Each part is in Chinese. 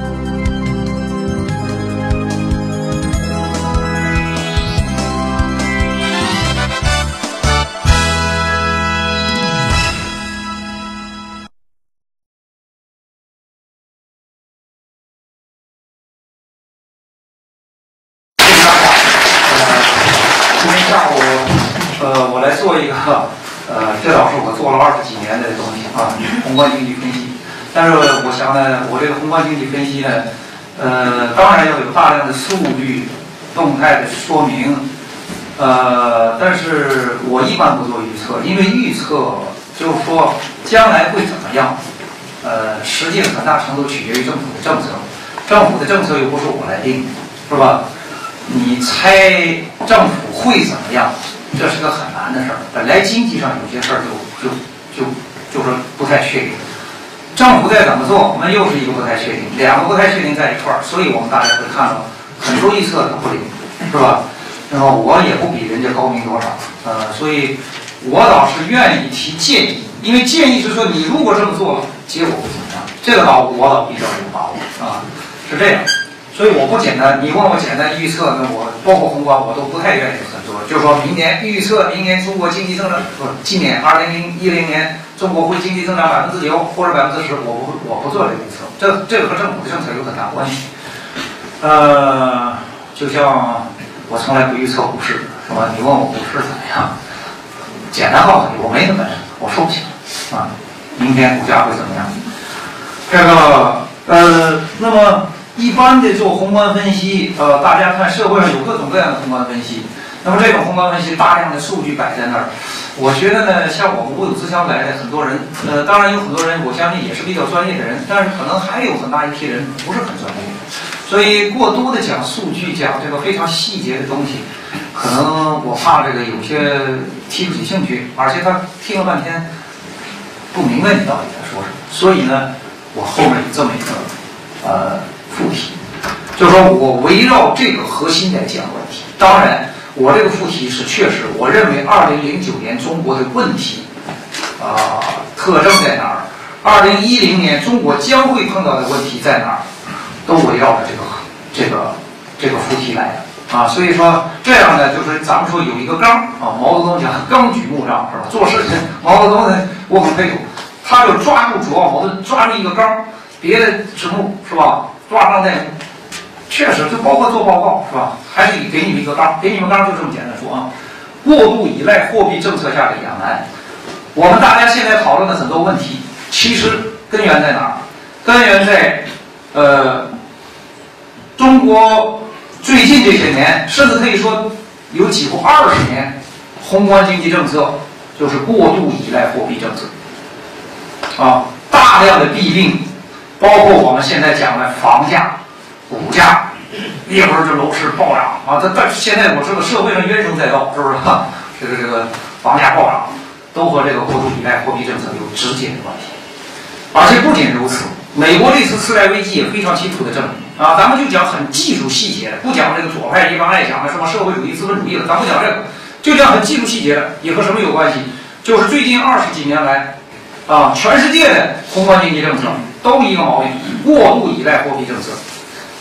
做宏观经济分析呢，呃，当然要有大量的数据、动态的说明，呃，但是我一般不做预测，因为预测就是说将来会怎么样，呃，实际很大程度取决于政府的政策，政府的政策又不是我来定，是吧？你猜政府会怎么样？这是个很难的事儿。本来经济上有些事儿就就就就说不太确定，政府再怎么做，我们又是一个不太确定，两个不太确定在一块儿，所以我们大家会看到很多预测都不灵，是吧？然后我也不比人家高明多少，呃，所以我倒是愿意提建议，因为建议是说你如果这么做了，结果会怎么样？这个倒我倒比较有把握啊，是这样。所以我不简单，你问我简单预测，那我包括宏观我都不太愿意很多。就是说明年预测明年中国经济增长，不，今年二零一零年中国会经济增长百分之九或者百分之十，我不我不做这个预测，这这个和政府的政策有很大关系。呃，就像我从来不预测股市，是吧？你问我股市怎么样，简单告诉你，我没那本事，我说不清啊。明天股价会怎么样？这个呃，那么。一般的做宏观分析，呃，大家看社会上有各种各样的宏观分析。那么这种宏观分析，大量的数据摆在那儿，我觉得呢，像我们五有之乡来的很多人，呃，当然有很多人，我相信也是比较专业的人，但是可能还有很大一批人不是很专业。所以过多的讲数据，讲这个非常细节的东西，可能我怕这个有些提不起兴趣，而且他听了半天不明白你到底在说什么。所以呢，我后面有这么一个，呃。副题，就是说我围绕这个核心来讲问题。当然，我这个副题是确实，我认为二零零九年中国的问题啊特征在哪儿？二零一零年中国将会碰到的问题在哪儿？都围绕着这个这个这个副题来的啊。所以说这样呢，就是咱们说有一个纲啊，毛泽东讲纲举目张是吧？做事情，毛泽东呢我很佩服，他就抓住主要矛盾，抓住一个纲，别的指目是吧？抓纲在确实就包括做报告是吧？还是给你们一个纲，给你们纲就这么简单说啊。过度依赖货币政策下的两难，我们大家现在讨论的很多问题，其实根源在哪？根源在呃，中国最近这些年，甚至可以说有几乎二十年，宏观经济政策就是过度依赖货币政策啊，大量的弊病。包括我们现在讲的房价、股价，一会儿这楼市暴涨啊！这但现在我知道社会上怨声载道，是不是？这个这个房价暴涨，都和这个过度依赖货币政策有直接的关系。而且不仅如此，美国这次次贷危机也非常清楚的证明啊！咱们就讲很技术细节的，不讲这个左派一般爱讲的什么社会主义、资本主义了，咱不讲这个，就讲很技术细节的，也和什么有关系？就是最近二十几年来，啊，全世界的宏观经济政策。都一个毛病，过度依赖货币政策。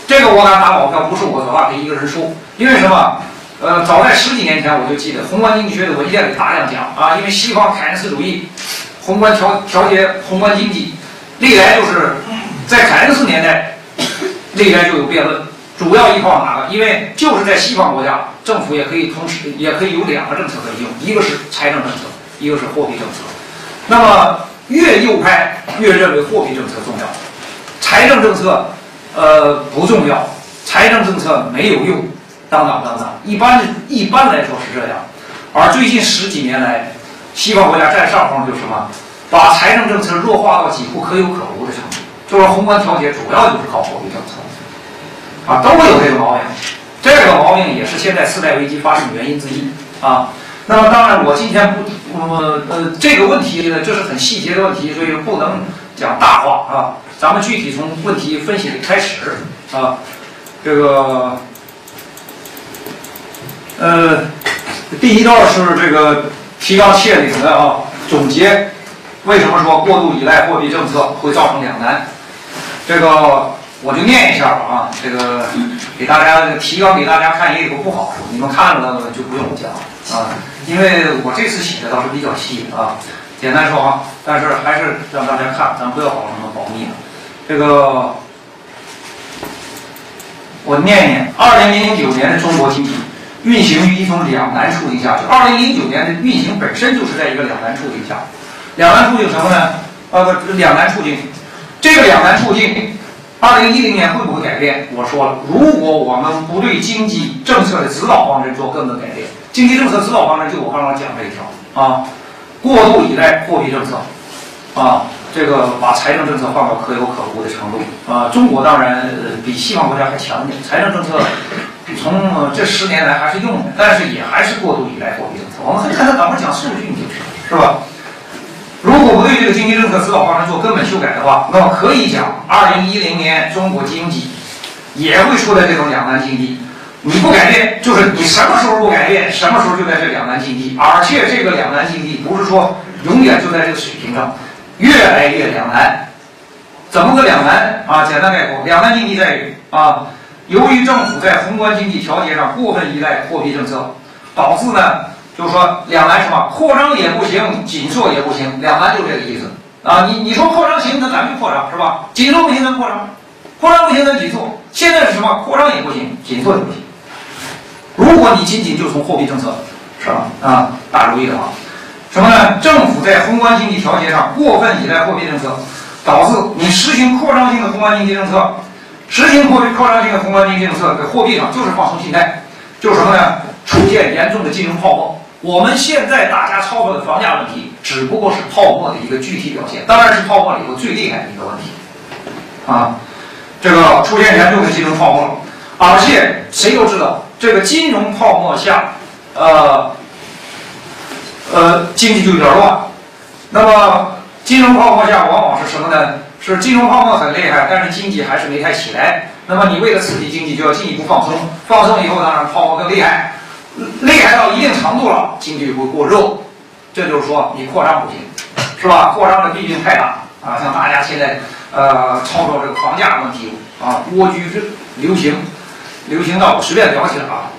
这个我敢打保票，不是我的话给一个人说。因为什么？呃，早在十几年前我就记得宏观经济学的文件里大量讲啊，因为西方凯恩斯主义，宏观调调节宏观经济，历来就是在凯恩斯年代，历来就有辩论，主要依靠哪个？因为就是在西方国家，政府也可以同时也可以有两个政策可以用，一个是财政政策，一个是货币政策。那么。越右派越认为货币政策重要，财政政策，呃不重要，财政政策没有用，等等等等。一般一般来说是这样，而最近十几年来，西方国家占上风，就是什么，把财政政策弱化到几乎可有可无的程度，就是宏观调节主要就是靠货币政策，啊，都会有这个毛病，这个毛病也是现在次贷危机发生的原因之一啊。那么当然，我今天不，呃呃，这个问题呢，这是很细节的问题，所以不能讲大话啊。咱们具体从问题分析开始啊。这个，呃，第一段是这个提纲挈领的啊，总结为什么说过度依赖货币政策会造成两难。这个我就念一下啊，这个给大家提纲给大家看也有个不好，你们看了就不用讲啊，因为我这次写的倒是比较细啊，简单说啊，但是还是让大家看，咱不要搞什么保密了。这个我念念，二零零九年的中国经济运行于一种两难处境下，就二零零九年的运行本身就是在一个两难处境下，两难处境什么呢？呃不，两难处境，这个两难处境。二零一零年会不会改变？我说了，如果我们不对经济政策的指导方针做根本改变，经济政策指导方针就我刚刚讲这一条啊，过度依赖货币政策，啊，这个把财政政策放到可有可无的程度啊。中国当然比西方国家还强一点，财政政策从这十年来还是用的，但是也还是过度依赖货币政策。我们看他赶快讲数据，你就知道，是吧？如果不对这个经济政策指导方针做根本修改的话，那么可以讲，二零一零年中国经济也会处在这种两难境地。你不改变，就是你什么时候不改变，什么时候就在这两难境地。而且这个两难境地不是说永远就在这个水平上，越来越两难。怎么个两难啊？简单概括，两难境地在于啊，由于政府在宏观经济调节上过分依赖货币政策，导致呢。就是说，两难什么？扩张也不行，紧缩也不行，两难就这个意思啊！你你说扩张行，那咱就扩张是吧？紧缩不行，咱扩张；扩张不行，咱紧缩。现在是什么？扩张也不行，紧缩也不行。如果你仅仅就从货币政策是吧啊打主意的话，什么呢？政府在宏观经济调节上过分依赖货币政策，导致你实行扩张性的宏观经济政策，实行货币扩张性的宏观经济政策，在货币上就是放松信贷，就是什么呢？出现严重的金融泡沫。我们现在大家操作的房价问题，只不过是泡沫的一个具体表现，当然是泡沫里头最厉害的一个问题，啊，这个出现严重的金融泡沫，而且谁都知道，这个金融泡沫下，呃，呃，经济就有点乱。那么金融泡沫下往往是什么呢？是金融泡沫很厉害，但是经济还是没太起来。那么你为了刺激经济，就要进一步放松，放松以后当然泡沫更厉害。厉害到一定程度了，经济会过热，这就是说你扩张不行，是吧？扩张的力度太大啊，像大家现在呃操作这个房价问题啊，蜗居流行，流行到我随便聊起来啊。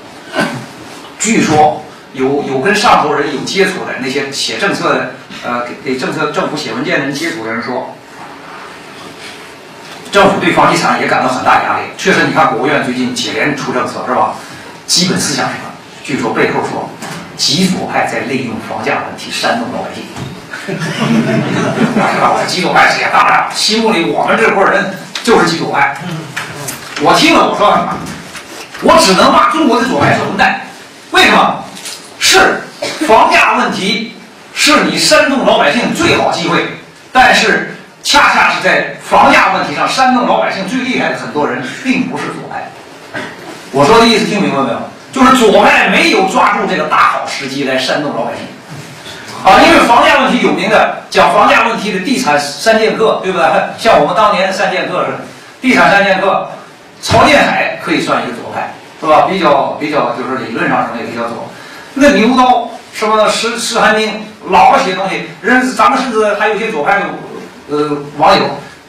据说有有跟上头人有接触的那些写政策的，呃，给给政策政府写文件的人接触的人说，政府对房地产也感到很大压力。确实，你看国务院最近接连出政策是吧？基本思想是什么？据说背后说，极左派在利用房价问题煽动老百姓，是吧？极左派谁呀？当然，心目里我们这波人就是极左派。我听了我说什么？我只能骂中国的左派是混蛋。为什么？是房价问题是你煽动老百姓最好机会，但是恰恰是在房价问题上煽动老百姓最厉害的很多人并不是左派。我说的意思听明白没有？就是左派没有抓住这个大好时机来煽动老百姓，啊，因为房价问题有名的讲房价问题的地产三剑客，对不对？像我们当年三剑客似的，地产三剑客，曹建海可以算一个左派，是吧？比较比较就是理论上什么也比较左。那牛刀什么石石寒冰老些东西，人咱们甚至还有些左派的呃网友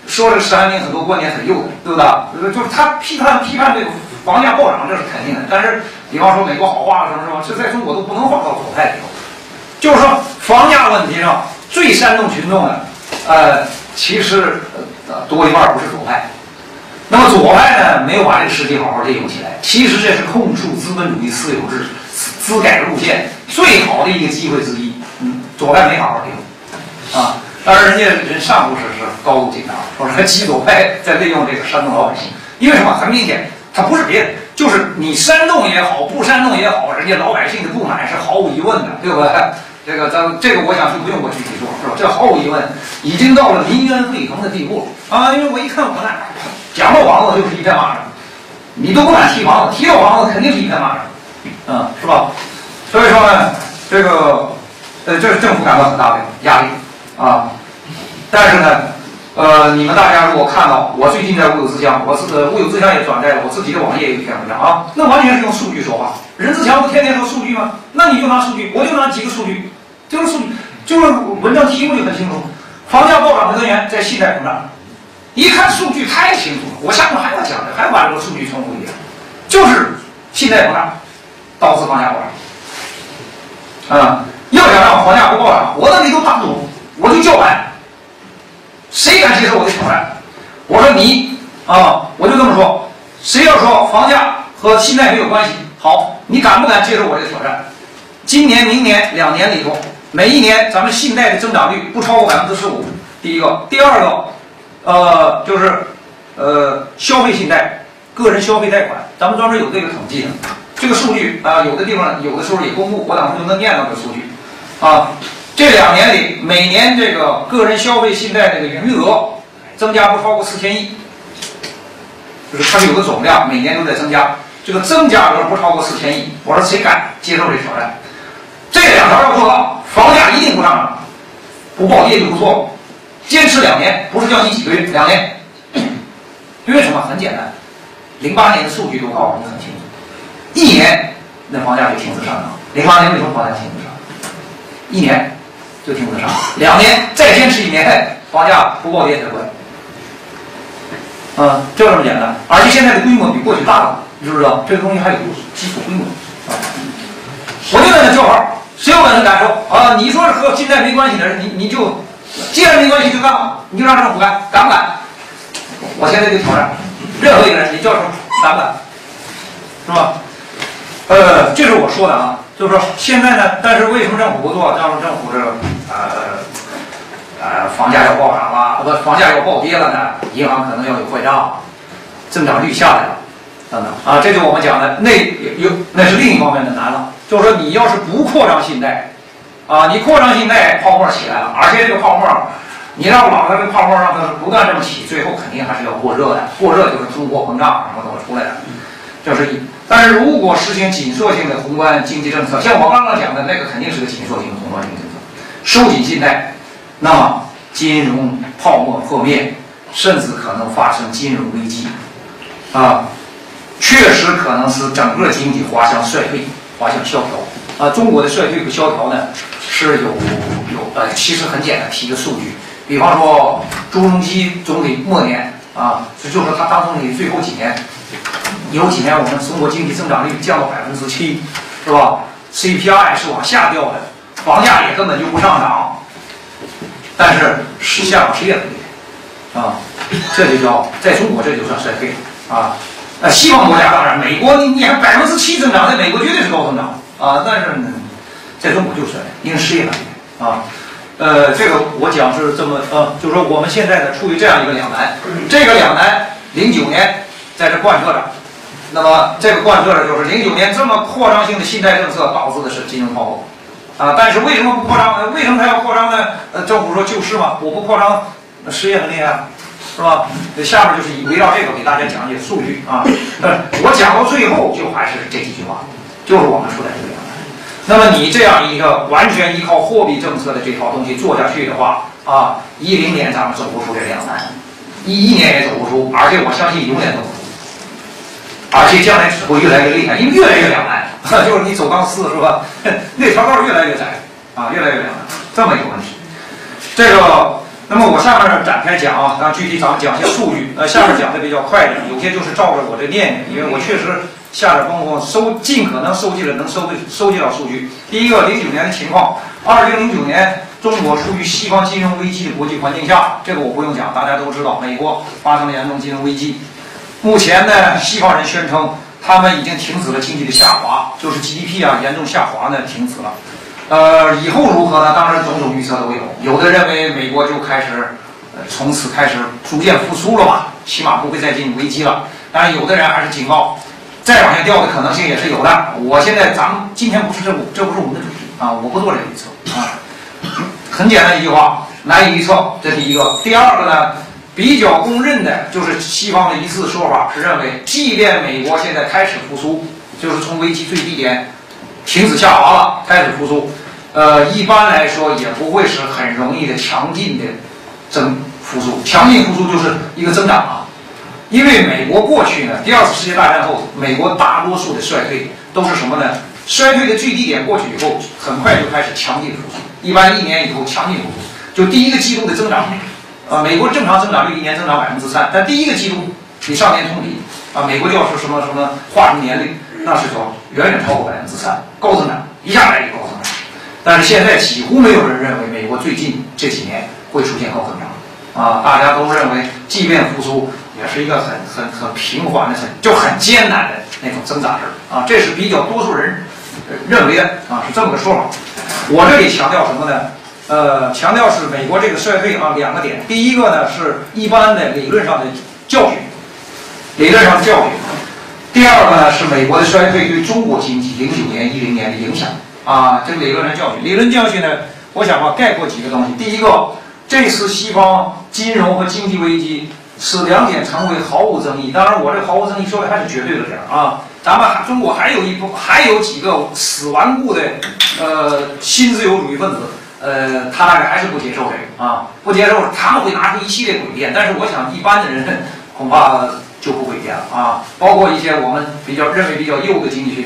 说这个石寒冰很多观点很右的，对不对？就是他批判批判这个房价暴涨，这是肯定的，但是。比方说美国好话什么是吧？这在中国都不能放到左派里头。就是说房价问题上最煽动群众的，呃，其实呃多一半不是左派。那么左派呢，没有把这个时机好好利用起来。其实这是控诉资本主义私有制、资改的路线最好的一个机会之一。嗯，左派没好好听啊。当然，人家人上部是是高度紧张，说是极左派在利用这个煽动老百姓。因为什么？很明显，他不是别的。就是你煽动也好，不煽动也好，人家老百姓的不满是毫无疑问的，对不对？这个咱这个我想就不用我具体说，是吧？这毫无疑问，已经到了民怨沸腾的地步了啊！因为我一看我那讲到房子就是一片骂声，你都不敢提房子，提到房子肯定是一片骂声，嗯，是吧？所以说呢，这个呃，这是政府感到很大的压力啊，但是呢。呃，你们大家如果看到我最近在物有之乡，我自物有之乡也转载了我自己的网页一篇文章啊，那完全是用数据说话。任志强不天天说数据吗？那你就拿数据，我就拿几个数据，就是数据，就是文章题目就很清楚，房价暴涨的根源在信贷膨胀。一看数据太清楚了，我下面还要讲的，还要把这个数据重复一遍，就是信贷膨胀导致房价暴涨。啊，要想让房价不暴涨，我的你都打赌，我就叫板，谁敢接受我的挑战？我说你啊，我就这么说，谁要说房价和信贷没有关系，好，你敢不敢接受我这个挑战？今年、明年两年里头，每一年咱们信贷的增长率不超过百分之十五。第一个，第二个，呃，就是呃消费信贷、个人消费贷款，咱们专门有这个统计的。这个数据啊，有的地方有的时候也公布，我等会就能念到这个数据。啊，这两年里，每年这个个人消费信贷这个余额增加不超过四千亿，就是它有个总量，每年都在增加，这个增加额不超过四千亿。我说谁敢接受这挑战？这两条要做到，房价一定不上涨，不暴跌就不错。坚持两年，不是叫你几个月，两年。因为什么？很简单，零八年的数据都告诉你很清楚，一年那房价就停止上涨。零八年为什么房价停止上涨？一年就停止上涨，两年再坚持一年，房价不暴跌才怪。嗯，就这么简单。而且现在的规模比过去大了，你知不知道？这个东西还有基础规模啊。我就在那叫号。谁有本事敢说啊？你说是和信贷没关系的人，你你就既然没关系就干吧，你就让政府干，敢不敢？我现在就挑战任何一个人，你叫什么敢不敢？是吧？呃，这是我说的啊，就是说现在呢，但是为什么政府不做？让政府这呃呃房价要暴涨了，不房价要暴跌了呢？银行可能要有坏账，增长率下来了，等等啊，这就我们讲的那有那是另一方面的难了。就是说，你要是不扩张信贷，啊，你扩张信贷，泡沫起来了，而且这个泡沫，你让老的这泡沫让它不断这么起，最后肯定还是要过热的，过热就是通货膨胀什么都出来的，这是一。但是如果实行紧缩性的宏观经济政策，像我刚刚讲的那个，肯定是个紧缩性的宏观经济政策，收紧信贷，那么金融泡沫破灭，甚至可能发生金融危机，啊，确实可能是整个经济滑向衰退。滑向萧条啊！中国的衰退和萧条呢，是有有呃，其实很简单，提个数据，比方说朱镕基总理末年啊，就说他当总理最后几年，有几年我们中国经济增长率降到百分之七，是吧？CPI 是往下掉的，房价也根本就不上涨，但是实下是越来越啊，这就叫在中国这就算衰退啊。那，西方国家当然，美国你你还百分之七增长，在美国绝对是高增长啊。但是呢，在中国就是因为失业了啊。呃，这个我讲是这么呃，就是说我们现在呢处于这样一个两难，这个两难零九年在这贯彻着，那么这个贯彻的就是零九年这么扩张性的信贷政策导致的是金融泡沫啊。但是为什么不扩张呢？为什么他要扩张呢？呃，政府说救市嘛，我不扩张，失业很厉害。是吧？这下面就是围绕这个给大家讲解数据啊。我讲到最后就还是这几句话，就是我们处在这个。那么你这样一个完全依靠货币政策的这套东西做下去的话啊，一零年咱们走不出这两难，一一年也走不出，而且我相信永远走不出，而且将来只会越来越厉害，因为越来越两难，就是你走钢丝是吧？那条道越来越窄啊，越来越两难，这么一个问题，这个。那么我下面展开讲啊，那具体咱们讲些数据。呃，下面讲的比较快点，有些就是照着我这念，因为我确实下了功夫收，尽可能收集了能收的收集到数据。第一个，零九年的情况，二零零九年中国处于西方金融危机的国际环境下，这个我不用讲，大家都知道，美国发生了严重金融危机。目前呢，西方人宣称他们已经停止了经济的下滑，就是 GDP 啊严重下滑呢停止了。呃，以后如何呢？当然，种种预测都有。有的认为美国就开始，呃，从此开始逐渐复苏了吧，起码不会再进入危机了。当然，有的人还是警告，再往下掉的可能性也是有的。我现在，咱们今天不是这，这不是我们的主题啊，我不做这预测啊。很简单一句话，难以预测，这第一个。第二个呢，比较公认的就是西方的一次说法是认为，即便美国现在开始复苏，就是从危机最低点停止下滑了，开始复苏。呃，一般来说也不会是很容易的强劲的增复苏，强劲复苏就是一个增长啊。因为美国过去呢，第二次世界大战后，美国大多数的衰退都是什么呢？衰退的最低点过去以后，很快就开始强劲复苏，一般一年以后强劲复苏。就第一个季度的增长，啊，美国正常增长率一年增长百分之三，但第一个季度你上年同比啊，美国要说什么什么化成年龄，那是叫远远超过百分之三，高增长，一下来一个高增长。但是现在几乎没有人认为美国最近这几年会出现高增长啊，大家都认为，即便复苏，也是一个很很很平缓的、很就很艰难的那种增长式啊，这是比较多数人认为的啊，是这么个说法。我这里强调什么呢？呃，强调是美国这个衰退啊，两个点。第一个呢，是一般的理论上的教训，理论上的教训。第二个呢，是美国的衰退对中国经济零九年、一零年的影响啊，这个理论上教训。理论教训呢，我想吧，概括几个东西。第一个，这次西方金融和经济危机使两点成为毫无争议。当然，我这毫无争议说的还是绝对的点啊。咱们中国还有一部还有几个死顽固的呃新自由主义分子，呃，他大概还是不接受这个啊，不接受，他们会拿出一系列诡辩，但是我想一般的人恐怕就不诡辩了啊，包括一些我们比较认为比较右的经济学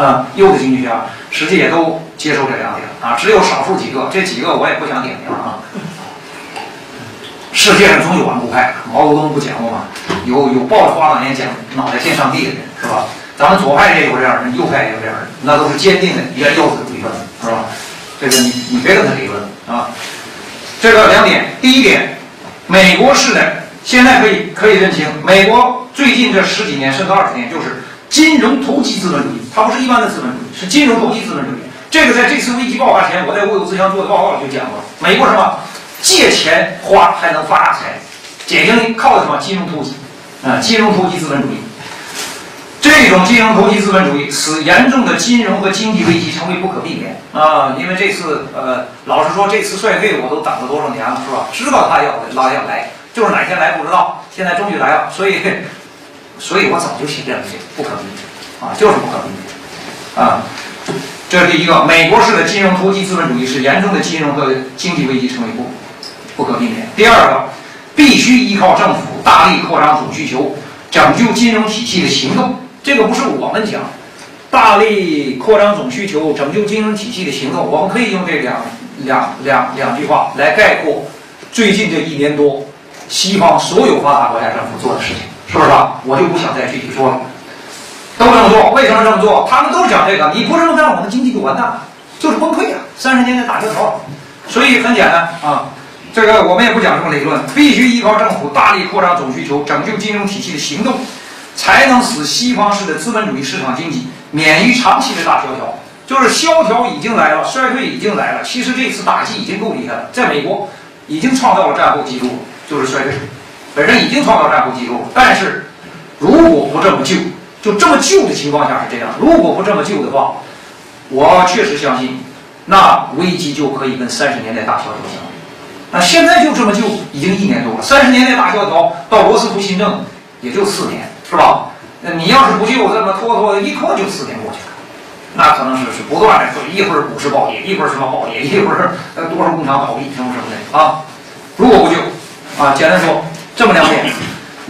啊，右的经济学家，实际也都接受这两点啊，只有少数几个，这几个我也不想点名啊。世界上总有顽固派，毛泽东不讲过吗？有有抱着花岗岩讲脑袋见上帝的人是吧？咱们左派也有这样的，右派也有这样的，那都是坚定的原幼子主义是吧？这个你你别跟他理论啊。这个两点，第一点，美国式的现在可以可以认清，美国最近这十几年甚至二十年就是金融投机资本主义，它不是一般的资本主义，是金融投机资本主义。这个在这次危机爆发前，我在物有自强做的报告里就讲过，美国什么？借钱花还能发财，典型靠的什么金融投机啊？金融投机资本主义，这种金融投机资本主义使严重的金融和经济危机成为不可避免啊！因为这次呃，老实说，这次衰退我都等了多少年了，是吧？知道他要来要来，就是哪天来不知道，现在终于来了，所以，所以我早就写这样写，不可避免啊，就是不可避免啊。这是第一个，美国式的金融投机资本主义使严重的金融和经济危机成为不。不可避免。第二个，必须依靠政府大力扩张总需求，拯救金融体系的行动。这个不是我们讲，大力扩张总需求，拯救金融体系的行动，我们可以用这两两两两句话来概括最近这一年多西方所有发达国家政府做的事情，是不是啊？我就不想再具体说了。都这么做，为什么这么做？他们都讲这个，你不这么干，我们经济就完蛋了，就是崩溃啊！三十年代大萧条，所以很简单啊。这个我们也不讲什么理论，必须依靠政府大力扩张总需求，拯救金融体系的行动，才能使西方式的资本主义市场经济免于长期的大萧条。就是萧条已经来了，衰退已经来了。其实这次打击已经够厉害了，在美国已经创造了战后记录，就是衰退，本身已经创造战后记录。但是如果不这么救，就这么救的情况下是这样。如果不这么救的话，我确实相信，那危机就可以跟三十年代大萧条相比。那现在就这么救已经一年多了，三十年代大萧条到罗斯福新政也就四年，是吧？那你要是不救，这么拖拖一拖就四年过去了，那可能是是不断的，一会儿股市暴跌，一会儿什么暴跌，一会儿多少工厂倒闭什么什么的啊。如果不救，啊，简单说这么两点，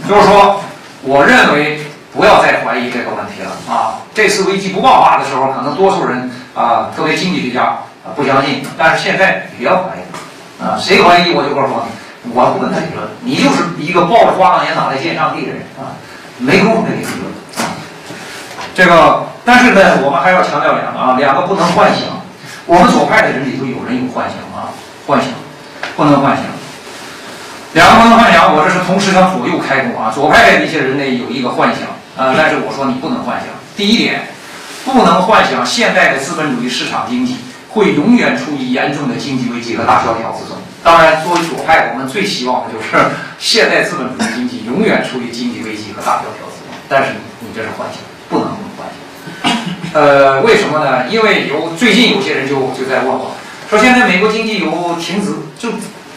就是说，我认为不要再怀疑这个问题了啊。这次危机不爆发的时候，可能多数人啊，特别经济学家啊不相信，但是现在不要怀疑。啊，谁怀疑我就告诉你，我不跟他理论，你就是一个抱着花岗岩脑袋见上帝的人啊，没工夫跟你理论。这个，但是呢，我们还要强调两个啊，两个不能幻想。我们左派的人里头有人有幻想啊，幻想不能幻想。两个不能幻想，我这是同时向左右开弓啊。左派的一些人呢有一个幻想啊，但是我说你不能幻想。第一点，不能幻想现代的资本主义市场经济。会永远处于严重的经济危机和大萧条之中。当然，作为左派，我们最希望的就是 现代资本主义经济永远处于经济危机和大萧条之中。但是你这是幻想，不能这么幻想。呃，为什么呢？因为有最近有些人就就在问我，说现在美国经济有停止，就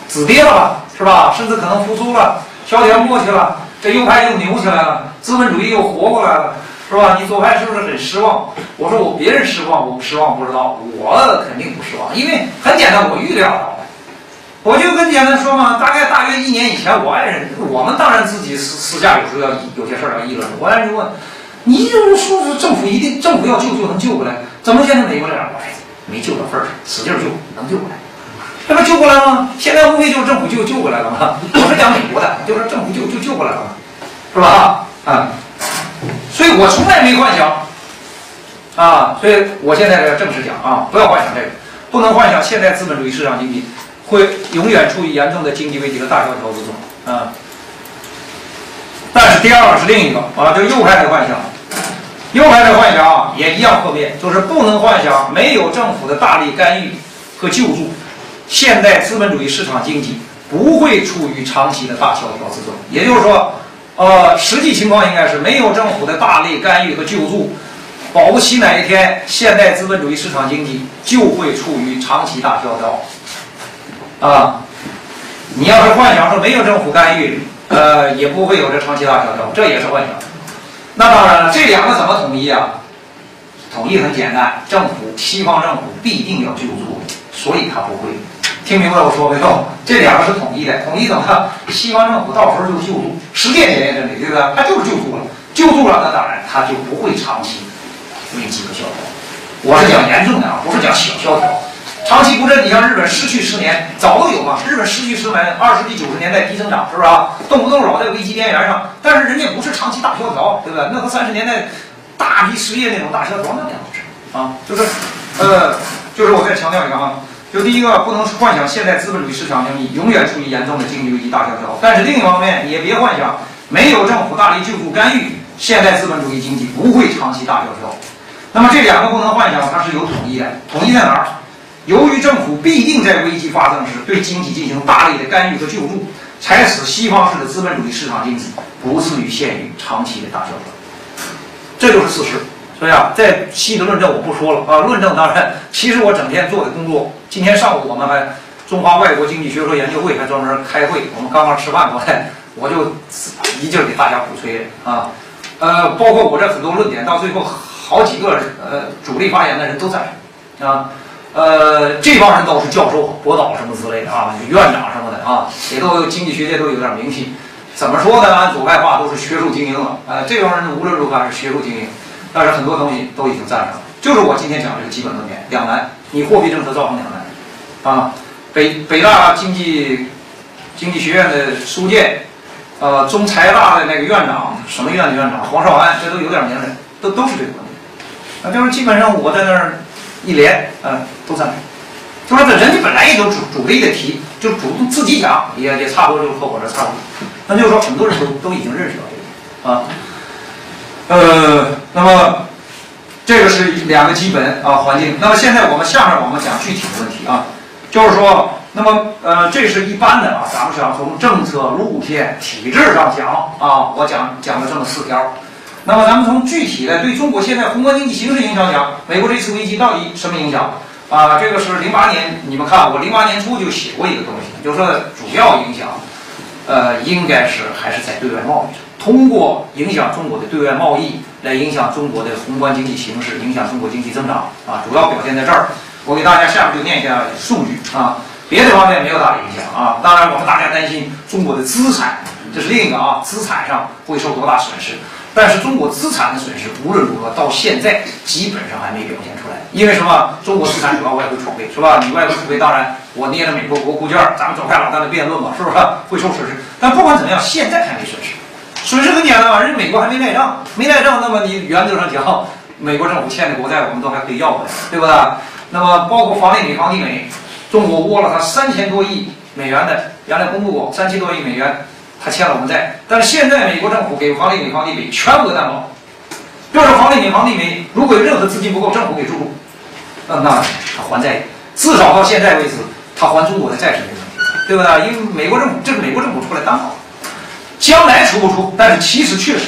止跌了吧，是吧？甚至可能复苏了，萧条过去了，这右派又牛起来了，资本主义又活过来了。是吧？你左派是不是很失望？我说我别人失望，我不失望不知道，我肯定不失望，因为很简单，我预料到的。我就跟简单说嘛，大概大约一年以前，我爱人，我们当然自己私私下有时候要有些事儿要议论。我爱人就问，你就是说是政府一定政府要救就能救过来，怎么现在美国这样？我说没救到份儿，使劲救能救过来，这不救过来了吗？现在无非就是政府救救过来了吗？我是讲美国的，就是政府救就救过来了嘛。是吧？啊，所以我从来没幻想啊，所以我现在要正式讲啊，不要幻想这个，不能幻想现代资本主义市场经济会永远处于严重的经济危机和大萧条之中啊。但是第二个是另一个啊，就右派的幻想，右派的幻想也一样破灭，就是不能幻想没有政府的大力干预和救助，现代资本主义市场经济不会处于长期的大萧条之中。也就是说，呃，实际情况应该是没有政府的大力干预和救助，保不齐哪一天现代资本主义市场经济就会处于长期大萧条。啊，你要是幻想说没有政府干预。呃，也不会有这长期大萧条，这也是幻想。那当然了，这两个怎么统一啊？统一很简单，政府西方政府必定要救助，所以他不会。听明白我说没有？这两个是统一的，统一怎么？西方政府到时候就救助，实践检验真理，对不对？他就是救助了，救助了，那当然他就不会长期危机和萧条。我是讲严重的啊，不是讲小萧条。长期不振，你像日本失去十年，早都有嘛。日本失去十年，二十世纪九十年代低增长，是不是啊？动不动老在危机边缘上。但是人家不是长期大萧条，对不对？那和三十年代大批失业那种大萧条那两回事啊。就是，呃，就是我再强调一个啊，就第一个不能幻想现代资本主义市场经济永远处于严重的经济危机大萧条。但是另一方面也别幻想没有政府大力救助干预，现代资本主义经济不会长期大萧条。那么这两个不能幻想，它是有统一的，统一在哪儿？由于政府必定在危机发生时对经济进行大力的干预和救助，才使西方式的资本主义市场经济不至于陷于长期的大萧条。这就是事实，对呀啊，在细的论证我不说了啊。论证当然，其实我整天做的工作，今天上午我们还中华外国经济学说研究会还专门开会，我们刚刚吃饭过来，我就一劲儿给大家鼓吹啊。呃，包括我这很多论点，到最后好几个呃主力发言的人都在啊。呃，这帮人都是教授、博导什么之类的啊，院长什么的啊，也都经济学界都有点名气。怎么说呢？按左派话都是学术精英了。呃，这帮人无论如何是学术精英，但是很多东西都已经占上了。就是我今天讲这个基本论点，两难，你货币政策造成两难啊。北北大经济经济学院的书记，呃，中财大的那个院长，什么院的院长黄少安，这都有点名人，都都是这个问题。啊，就是基本上我在那儿。一连，嗯，都赞成。就说这人家本来也就主主力的提，就主动自己讲，也也差不多就是和我这差不多。那就是说，很多人都都已经认识到这个啊。呃，那么这个是两个基本啊环境。那么现在我们下面我们讲具体的问题啊，就是说，那么呃，这是一般的啊，咱们想从政策路线体制上讲啊，我讲讲了这么四条。那么咱们从具体的对中国现在宏观经济形势影响讲，美国这次危机到底什么影响？啊，这个是零八年，你们看我零八年初就写过一个东西，就是说主要影响，呃，应该是还是在对外贸易上，通过影响中国的对外贸易来影响中国的宏观经济形势，影响中国经济增长啊，主要表现在这儿。我给大家下面就念一下数据啊，别的方面没有大的影响啊。当然，我们大家担心中国的资产，这是另一个啊，资产上会受多大损失。但是中国资产的损失无论如何到现在基本上还没表现出来，因为什么？中国资产主要外汇储备是吧？你外汇储备当然我捏着美国国库券，咱们走开老大的辩论嘛，是不是会受损失？但不管怎么样，现在还没损失，损失很简单嘛，人家美国还没赖账，没赖账，那么你原则上讲，美国政府欠的国债我们都还可以要回来，对不对？那么包括房地美、房地美，中国窝了他三千多亿美元的，原来公布过三千多亿美元。他欠了我们债，但是现在美国政府给房地美、房地美全额担保，要是房地美、房地美如果有任何资金不够，政府给注入，那那他还债，至少到现在为止，他还中国的债是没问题，对不对？因为美国政府这是美国政府出来担保，将来出不出？但是其实确实，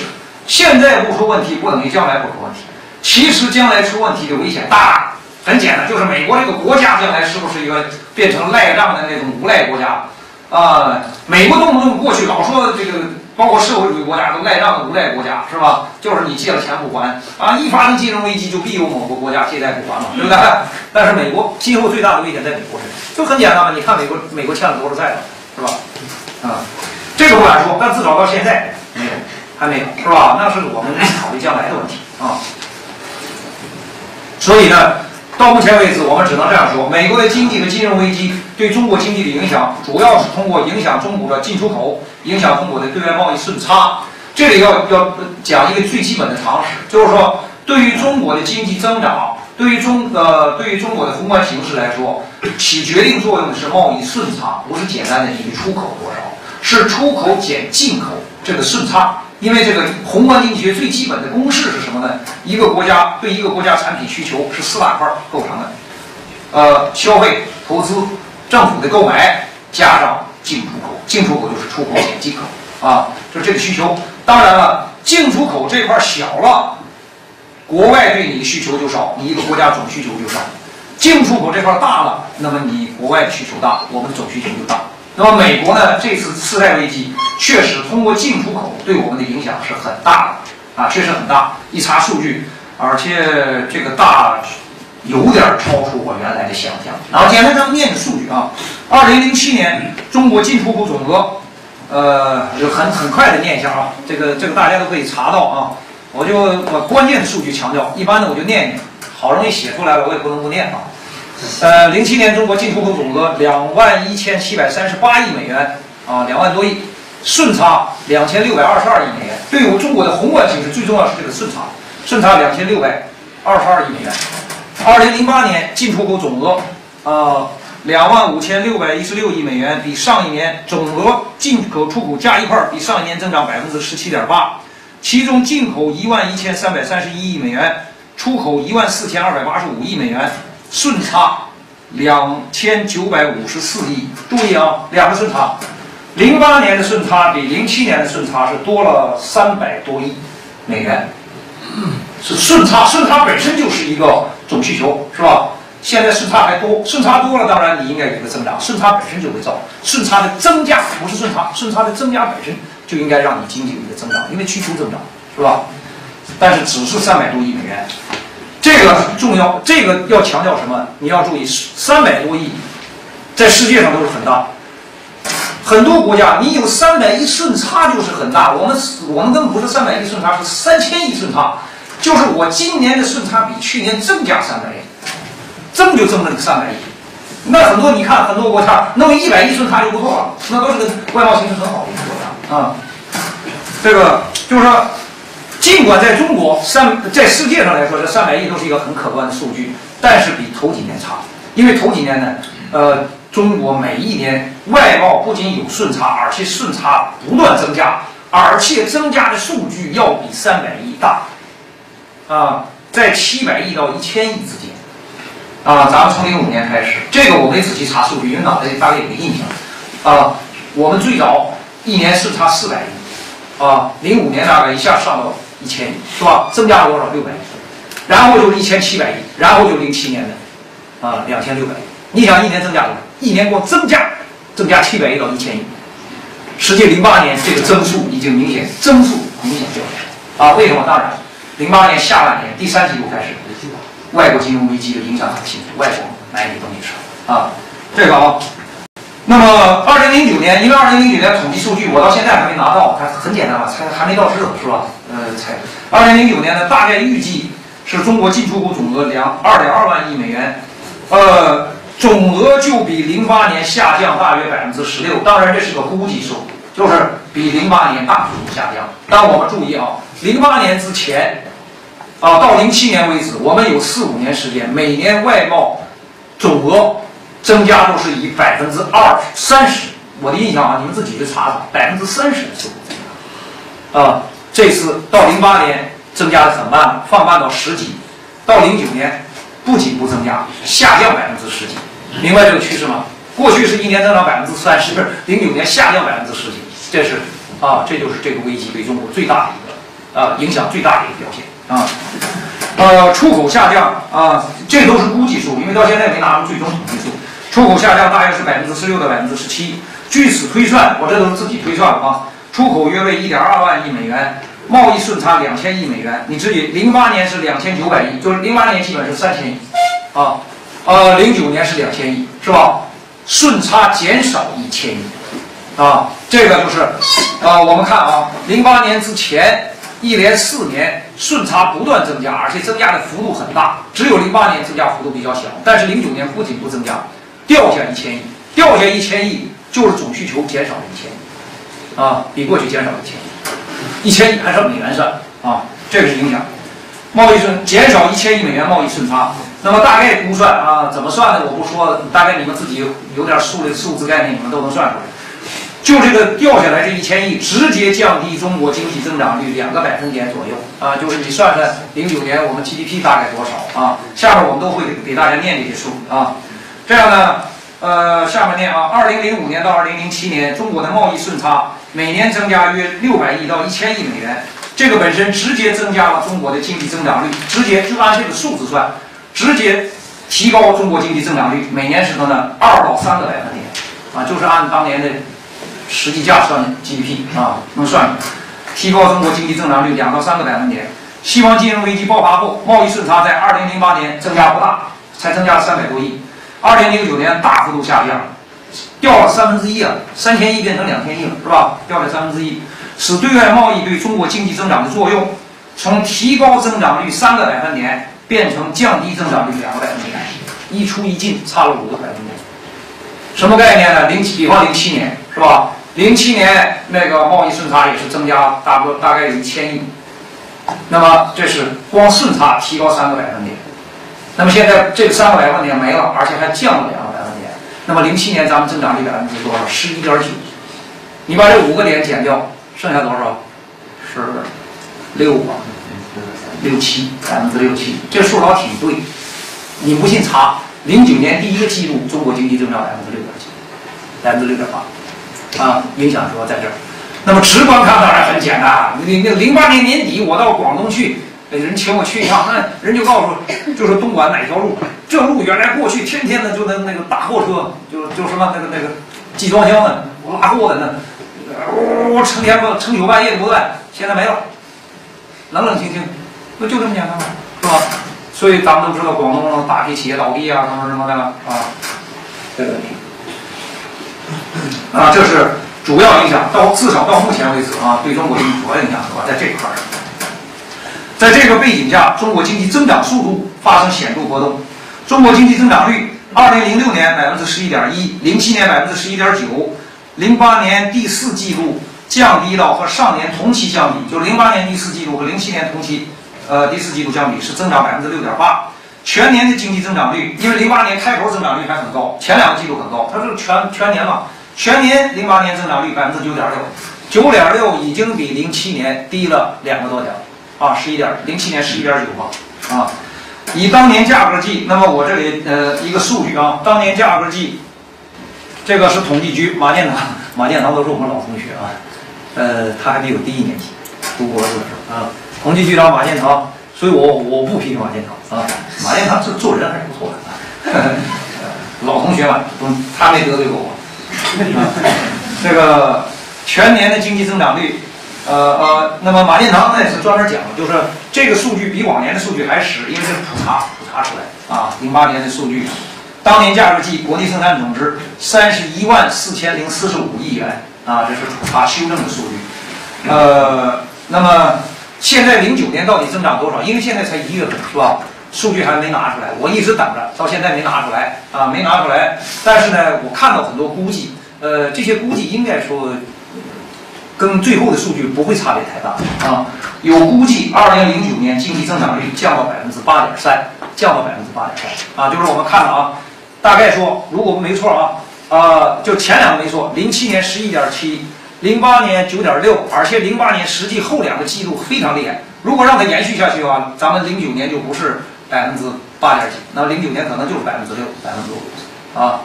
现在不出问题不等于将来不出问题，其实将来出问题的危险大。很简单，就是美国这个国家将来是不是一个变成赖账的那种无赖国家？啊，美国动不动过去老说这个，包括社会主义国家都赖账的无赖国家是吧？就是你借了钱不还啊，一发生金融危机就必有某个国家借贷不还嘛，对不对？但是美国今后最大的危险在美国身上，就很简单嘛，你看美国美国欠了多少债了，是吧？啊，这个不敢说，但至少到现在没有，还没有，是吧？那是我们考虑将来的问题啊。所以呢。到目前为止，我们只能这样说：美国的经济和金融危机对中国经济的影响，主要是通过影响中国的进出口，影响中国的对外贸易顺差，这里要要讲一个最基本的常识，就是说，对于中国的经济增长，对于中呃对于中国的宏观形势来说，起决定作用的是贸易顺差，不是简单的你出口多少，是出口减进口这个顺差。因为这个宏观经济学最基本的公式是什么呢？一个国家对一个国家产品需求是四大块构成的，呃，消费、投资、政府的购买，加上进出口。进出口就是出口减进口啊，就这个需求。当然了，进出口这块小了，国外对你的需求就少，你一个国家总需求就少；进出口这块大了，那么你国外的需求大，我们的总需求就大。那么美国呢？这次次贷危机确实通过进出口对我们的影响是很大的啊，确实很大。一查数据，而且这个大有点超出我原来的想象。然后简单咱们念个数据啊，二零零七年中国进出口总额，呃，就很很快的念一下啊，这个这个大家都可以查到啊。我就把关键的数据强调，一般的我就念念，好容易写出来了，我也不能不念啊。呃，零七年中国进出口总额两万一千七百三十八亿美元啊，两万多亿，顺差两千六百二十二亿美元。对我中国的宏观形势最重要是这个顺差，顺差两千六百二十二亿美元。二零零八年进出口总额啊，两万五千六百一十六亿美元，比上一年总额进口出口加一块儿，比上一年增长百分之十七点八。其中进口一万一千三百三十一亿美元，出口一万四千二百八十五亿美元。顺差两千九百五十四亿，注意啊，两个顺差，零八年的顺差比零七年的顺差是多了三百多亿美元，是顺差，顺差本身就是一个总需求，是吧？现在顺差还多，顺差多了，当然你应该有个增长，顺差本身就会造，顺差的增加不是顺差，顺差的增加本身就应该让你经济有一个增长，因为需求增长，是吧？但是只是三百多亿美元。这个重要，这个要强调什么？你要注意，三百多亿，在世界上都是很大。很多国家，你有三百亿顺差就是很大。我们我们根本不是三百亿顺差，是三千亿顺差。就是我今年的顺差比去年增加三百亿，增就增了三百亿。那很多你看，很多国家弄一百亿顺差就不错了，那都是个外贸形势很好的一个国家啊。这个就是说。尽管在中国三在世界上来说，这三百亿都是一个很可观的数据，但是比头几年差。因为头几年呢，呃，中国每一年外贸不仅有顺差，而且顺差不断增加，而且增加的数据要比三百亿大，啊，在七百亿到一千亿之间，啊，咱们从零五年开始，这个我没仔细查数据，因为脑袋里大概有个印象，啊，我们最早一年顺差四百亿，啊，零五年大概一下上到。一千亿是吧？增加了多少？六百亿，然后就是一千七百亿，然后就零七年的啊两千六百亿。你想一年增加多少？一年光增加增加七百亿到一千亿。实际零八年这个增速已经明显增速明显掉啊。为什么？当然，零八年下半年第三季度开始，外国金融危机的影响很清楚，外国买你东西少啊。这个啊。那么，二零零九年，因为二零零九年统计数据我到现在还没拿到，它很简单嘛，才还没到时候是吧？呃，才二零零九年呢，大概预计是中国进出口总额两二点二万亿美元，呃，总额就比零八年下降大约百分之十六。当然这是个估计数，就是比零八年大幅度下降。但我们注意啊，零八年之前，啊到零七年为止，我们有四五年时间，每年外贸总额。增加都是以百分之二三十，我的印象啊，你们自己去查查，百分之三十的速度增加。啊，这次到零八年增加的很慢，放慢到十几，到零九年不仅不增加，下降百分之十几，明白这个趋势吗？过去是一年增长百分之三十，零九年下降百分之十几，这是啊，这就是这个危机对中国最大的一个啊影响最大的一个表现啊。呃，出口下降啊，这都是估计数，因为到现在没拿出最终统计数。出口下降大约是百分之十六到百分之十七，据此推算，我这都是自己推算的啊。出口约为一点二万亿美元，贸易顺差两千亿美元。你自己，零八年是两千九百亿，就是零八年基本是三千亿，啊，呃，零九年是两千亿，是吧？顺差减少一千亿，啊，这个就是，啊，我们看啊，零八年之前一连四年顺差不断增加，而且增加的幅度很大，只有零八年增加幅度比较小，但是零九年不仅不增加。掉下一千亿，掉下一千亿就是总需求减少了一千亿，啊，比过去减少了一千亿。一千亿按照美元算啊，这个是影响。贸易顺减少一千亿美元贸易顺差，那么大概估算啊，怎么算的我不说，大概你们自己有点数的数字概念，你们都能算出来。就这个掉下来这一千亿，直接降低中国经济增长率两个百分点左右啊，就是你算算零九年我们 GDP 大概多少啊？下面我们都会给大家念这些数啊，这样呢，呃，下面念啊，二零零五年到二零零七年，中国的贸易顺差每年增加约六百亿到一千亿美元。这个本身直接增加了中国的经济增长率，直接就按这个数字算，直接提高中国经济增长率，每年是多少呢？二到三个百分点，啊，就是按当年的实际价算 GDP 啊，能算，提高中国经济增长率两到三个百分点。西方金融危机爆发后，贸易顺差在二零零八年增加不大，才增加了三百多亿，二零零九年大幅度下降，掉了三分之一啊，三千亿变成两千亿了，是吧？掉了三分之一。使对外贸易对中国经济增长的作用，从提高增长率三个百分点变成降低增长率两个百分点，一出一进差了五个百分点。什么概念呢？零七，比方零七年是吧？零七年那个贸易顺差也是增加大不大概有一千亿，那么这是光顺差提高三个百分点。那么现在这三个百分点没了，而且还降了两个百分点。那么零七年咱们增长率百分之多少？十一点九。你把这五个点减掉。剩下多少？十六吧，六七百分之六七，这数老挺对。你不信查，零九年第一个季度中国经济增长百分之六点几，百分之六点八，啊，影响主要在这儿。那么直观看当然很简单，那那零八年年底我到广东去，人请我去一趟，那人就告诉，就是东莞哪条路，这路原来过去天天的就那那个大货车，就就什么那个那个集装箱的拉货的那。呜呜成天不成宿半夜的不断，现在没了，冷冷清清，不就这么简单吗？是吧？所以咱们都知道广东大批企业倒闭啊，什么什么的啊，这个问题啊，这是主要影响。到至少到目前为止啊，对中国的主要影响是吧？在这一块儿，在这个背景下，中国经济增长速度发生显著波动。中国经济增长率，二零零六年百分之十一点一，零七年百分之十一点九。零八年第四季度降低到和上年同期相比，就是零八年第四季度和零七年同期，呃，第四季度相比是增长百分之六点八。全年的经济增长率，因为零八年开头增长率还很高，前两个季度很高，它是全全年嘛，全年零八年增长率百分之九点六，九点六已经比零七年低了两个多点，啊，十一点，零七年十一点九嘛，啊，以当年价格计，那么我这里呃一个数据啊，当年价格计。这个是统计局马建堂，马建堂都是我们老同学啊，呃，他还比我低一年级，读博士的时候啊。统计局长马建堂，所以我我不批评马建堂啊，马建堂这做人还是不错的，老同学嘛，他没得罪过我 啊。这个全年的经济增长率，呃呃，那么马建堂呢也是专门讲，就是这个数据比往年的数据还实，因为这是普查普查出来啊，零八年的数据。当年价格计国内生产总值三十一万四千零四十五亿元啊，这是普查修正的数据。呃，那么现在零九年到底增长多少？因为现在才一月份是吧？数据还没拿出来，我一直等着，到现在没拿出来啊，没拿出来。但是呢，我看到很多估计，呃，这些估计应该说跟最后的数据不会差别太大啊。有估计，二零零九年经济增长率降到百分之八点三，降到百分之八点三啊，就是我们看了啊。大概说，如果没错啊，呃，就前两个没错，零七年十一点七，零八年九点六，而且零八年实际后两个季度非常厉害。如果让它延续下去的话，咱们零九年就不是百分之八点几，那零九年可能就是百分之六、百分之五啊，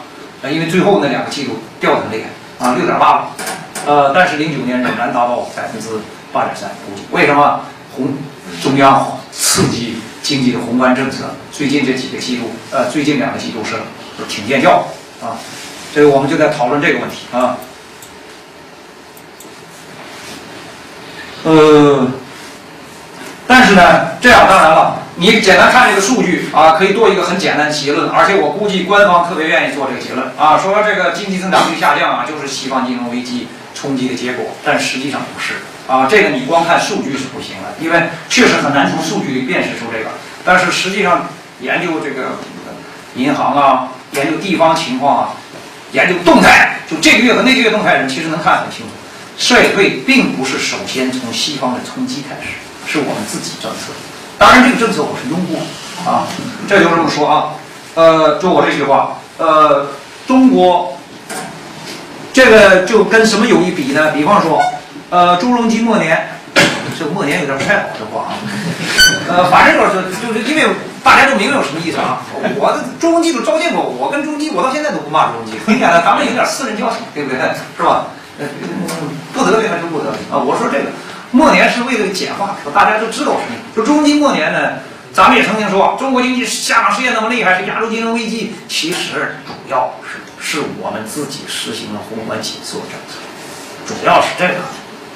因为最后那两个季度掉的很厉害啊，六点八了，呃，但是零九年仍然达到百分之八点三，为什么？宏中央刺激经济的宏观政策，最近这几个季度，呃，最近两个季度是。挺见效啊，这个我们就在讨论这个问题啊。呃，但是呢，这样当然了，你简单看这个数据啊，可以做一个很简单的结论，而且我估计官方特别愿意做这个结论啊，说这个经济增长率下降啊，就是西方金融危机冲击的结果，但实际上不是啊，这个你光看数据是不行的，因为确实很难从数据里辨识出这个，但是实际上研究这个银行啊。研究地方情况啊，研究动态，就这个月和那个月动态，人其实能看很清楚。衰退并不是首先从西方的冲击开始，是我们自己政策。当然，这个政策我是拥护啊，这就这么说啊。呃，就我这句话，呃，中国这个就跟什么有一比呢？比方说，呃，朱镕基末年，这末年有点不太好这话啊。呃，反正就是就是因为大家都明白有什么意思啊。我的朱镕基都召见过我，跟朱镕基我到现在都不骂朱镕基，很简单，咱们有点私人交情，对不对？是吧？不得罪还是不得罪啊？我说这个末年是为了简化，大家都知道什么。就朱镕基末年呢，咱们也曾经说中国经济下岗失业那么厉害，是亚洲金融危机。其实主要是是我们自己实行了宏观紧缩政策，主要是这个。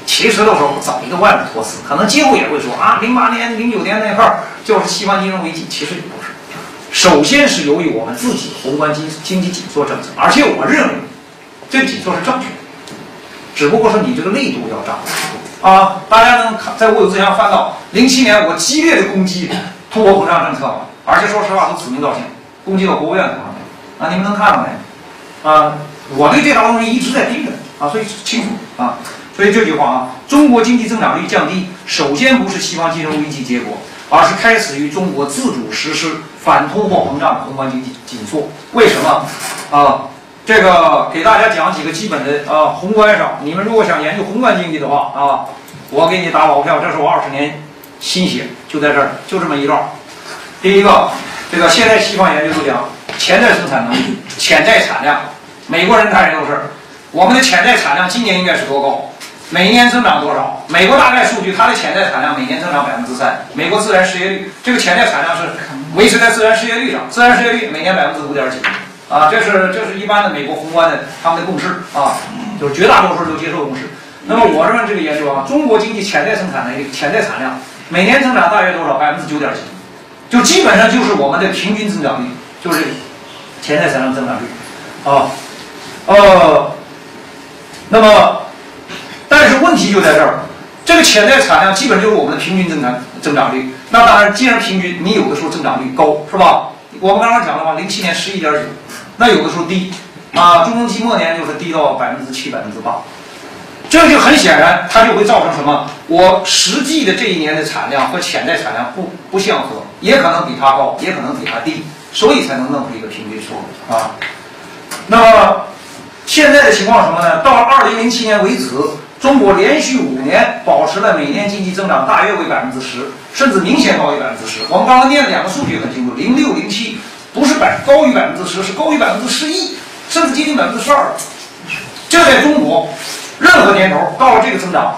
其实都说找一个外部托词，可能今后也会说啊，零八年、零九年那块儿就是西方金融危机，其实也不是。首先是由于我们自己宏观经经济紧缩政策，而且我认为这紧缩是正确的。只不过说你这个力度要掌握啊！大家能看在我有之前翻到零七年，我激烈的攻击通货膨胀政策，而且说实话都指名道姓，攻击到国务院头上啊！你们能看到没？啊，我对这套东西一直在盯着啊，所以清楚啊。所以这句话啊，中国经济增长率降低，首先不是西方金融危机结果，而是开始于中国自主实施反通货膨胀宏观经济紧缩。为什么啊？这个给大家讲几个基本的啊，宏观上，你们如果想研究宏观经济的话啊，我给你打保票，这是我二十年心血，就在这儿，就这么一段。第一个，这个现在西方研究都讲潜在生产能力、潜在产量，美国人看也都是，我们的潜在产量今年应该是多高？每年增长多少？美国大概数据，它的潜在产量每年增长百分之三，美国自然失业率，这个潜在产量是维持在自然失业率上，自然失业率每年百分之五点几。啊，这是这是一般的美国宏观的他们的共识啊，就是绝大多数都接受共识。那么我认为这个研究啊，中国经济潜在生产能力、潜在产量每年增长大约多少？百分之九点几，就基本上就是我们的平均增长率，就是潜在产量增长率啊。呃，那么但是问题就在这儿，这个潜在产量基本就是我们的平均增长增长率。那当然，既然平均，你有的时候增长率高，是吧？我们刚刚讲了嘛，零七年十一点九。那有的时候低，啊，中中期末年就是低到百分之七、百分之八，这就很显然，它就会造成什么？我实际的这一年的产量和潜在产量不不相合，也可能比它高，也可能比它低，所以才能弄出一个平均数啊。那么现在的情况什么呢？到二零零七年为止，中国连续五年保持了每年经济增长大约为百分之十，甚至明显高于百分之十。我们刚刚念了两个数据很清楚，零六零七。不是百高于百分之十，是高于百分之十一，甚至接近百分之十二。这在中国，任何年头到了这个增长，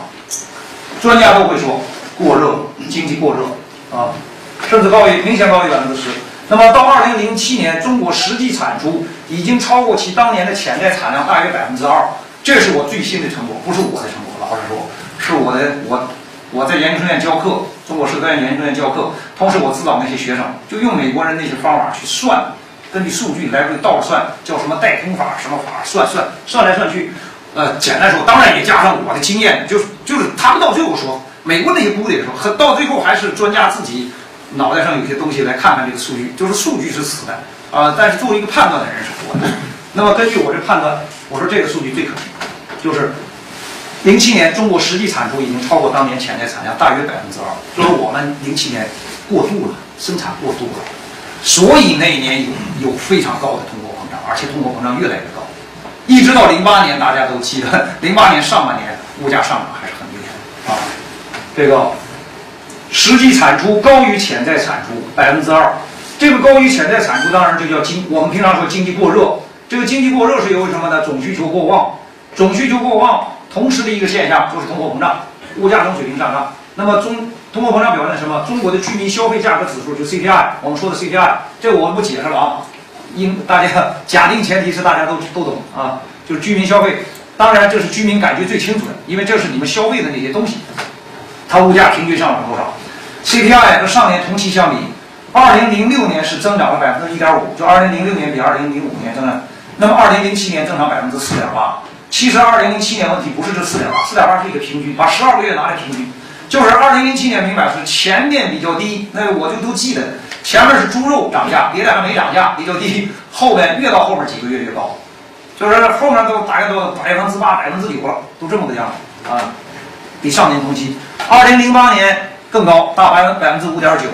专家都会说过热，经济过热啊，甚至高于明显高于百分之十。那么到二零零七年，中国实际产出已经超过其当年的潜在产量大约百分之二，这是我最新的成果，不是我的成果，老实说，是我的我。我在研究生院教课，中国社科院研究生院教课，同时我指导那些学生，就用美国人那些方法去算，根据数据来回倒着算，叫什么代通法，什么法，算算算来算去，呃，简单说，当然也加上我的经验，就是就是他们到最后说，美国那些估的也说，和到最后还是专家自己脑袋上有些东西来看看这个数据，就是数据是死的啊，但是作为一个判断的人是活的。那么根据我这判断，我说这个数据最可信，就是。零七年，中国实际产出已经超过当年潜在产量大约百分之二，就是我们零七年过度了，生产过度了，所以那一年有有非常高的通货膨胀，而且通货膨胀越来越高，一直到零八年，大家都记得，零八年上半年物价上涨还是很厉害啊。这个实际产出高于潜在产出百分之二，这个高于潜在产出，当然就叫经，我们平常说经济过热，这个经济过热是由于什么呢？总需求过旺，总需求过旺。同时的一个现象就是通货膨胀，物价总水平上涨。那么中通货膨胀表现什么？中国的居民消费价格指数就 CPI，我们说的 CPI，这个我不解释了啊。应大家假定前提是大家都都懂啊，就是居民消费。当然这是居民感觉最清楚的，因为这是你们消费的那些东西，它物价平均上涨多少？CPI 和上年同期相比，二零零六年是增长了百分之一点五，就二零零六年比二零零五年增长。那么二零零七年增长百分之四点八。其实，二零零七年问题不是这四点八，四点八是一个平均，把十二个月拿来平均，就是二零零七年明摆是前面比较低，那我就都记得，前面是猪肉涨价，别的还没涨价，比较低，后边越到后面几个月越高，就是后面都大概都百分之八、百分之九了，都这么个样子。啊，比上年同期。二零零八年更高，达百分百分之五点九。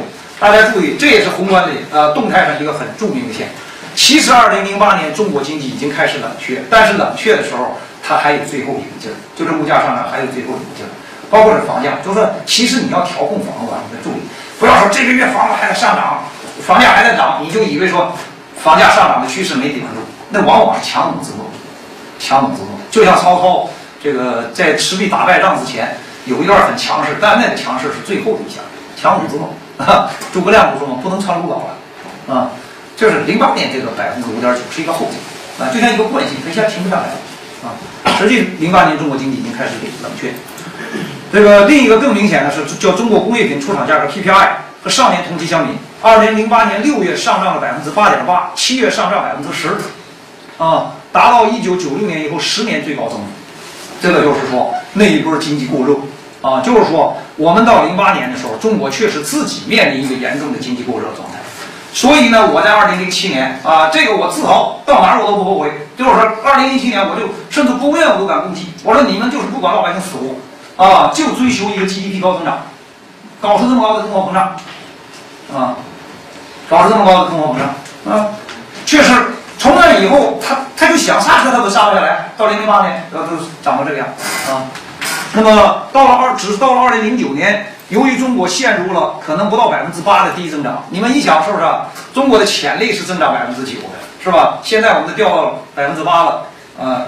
大家注意，这也是宏观的呃动态上一个很著名的线。其实二零零八年中国经济已经开始冷却，但是冷却的时候，它还有最后一个劲儿，就是物价上涨还有最后一个劲儿，包括这房价。就是，其实你要调控房子，你要注意，不要说这个月房子还在上涨，房价还在涨，你就以为说房价上涨的趋势没顶住，那往往是强弩之末，强弩之末。就像曹操这个在赤壁打败仗之前，有一段很强势，但那个强势是最后的一下，强弩之末。诸葛亮不说嘛，不能穿鲁缟了啊。就是零八年这个百分之五点九是一个后劲啊，就像一个惯性，它一下停不下来啊。实际零八年中国经济已经开始冷却。这个另一个更明显的是叫中国工业品出厂价格 PPI 和上年同期相比，二零零八年六月上涨了百分之八点八，七月上涨百分之十，啊，达到一九九六年以后十年最高增长。这个就是说那一波经济过热啊，就是说我们到零八年的时候，中国确实自己面临一个严重的经济过热状态。所以呢，我在二零零七年啊，这个我自豪，到哪儿我都不后悔。就是说，二零一七年我就甚至国务院我都敢攻击，我说你们就是不管老百姓死活啊，就追求一个 GDP 高增长，搞出这么高的通货膨胀啊，搞出这么高的通货膨胀啊，确实从那以后，他他就想刹车他都刹不下来。到零零八年，呃，都涨到这个样啊。那么到了二，只是到了二零零九年。由于中国陷入了可能不到百分之八的低增长，你们一想是不是？中国的潜力是增长百分之九的，是吧？现在我们掉到百分之八了，啊，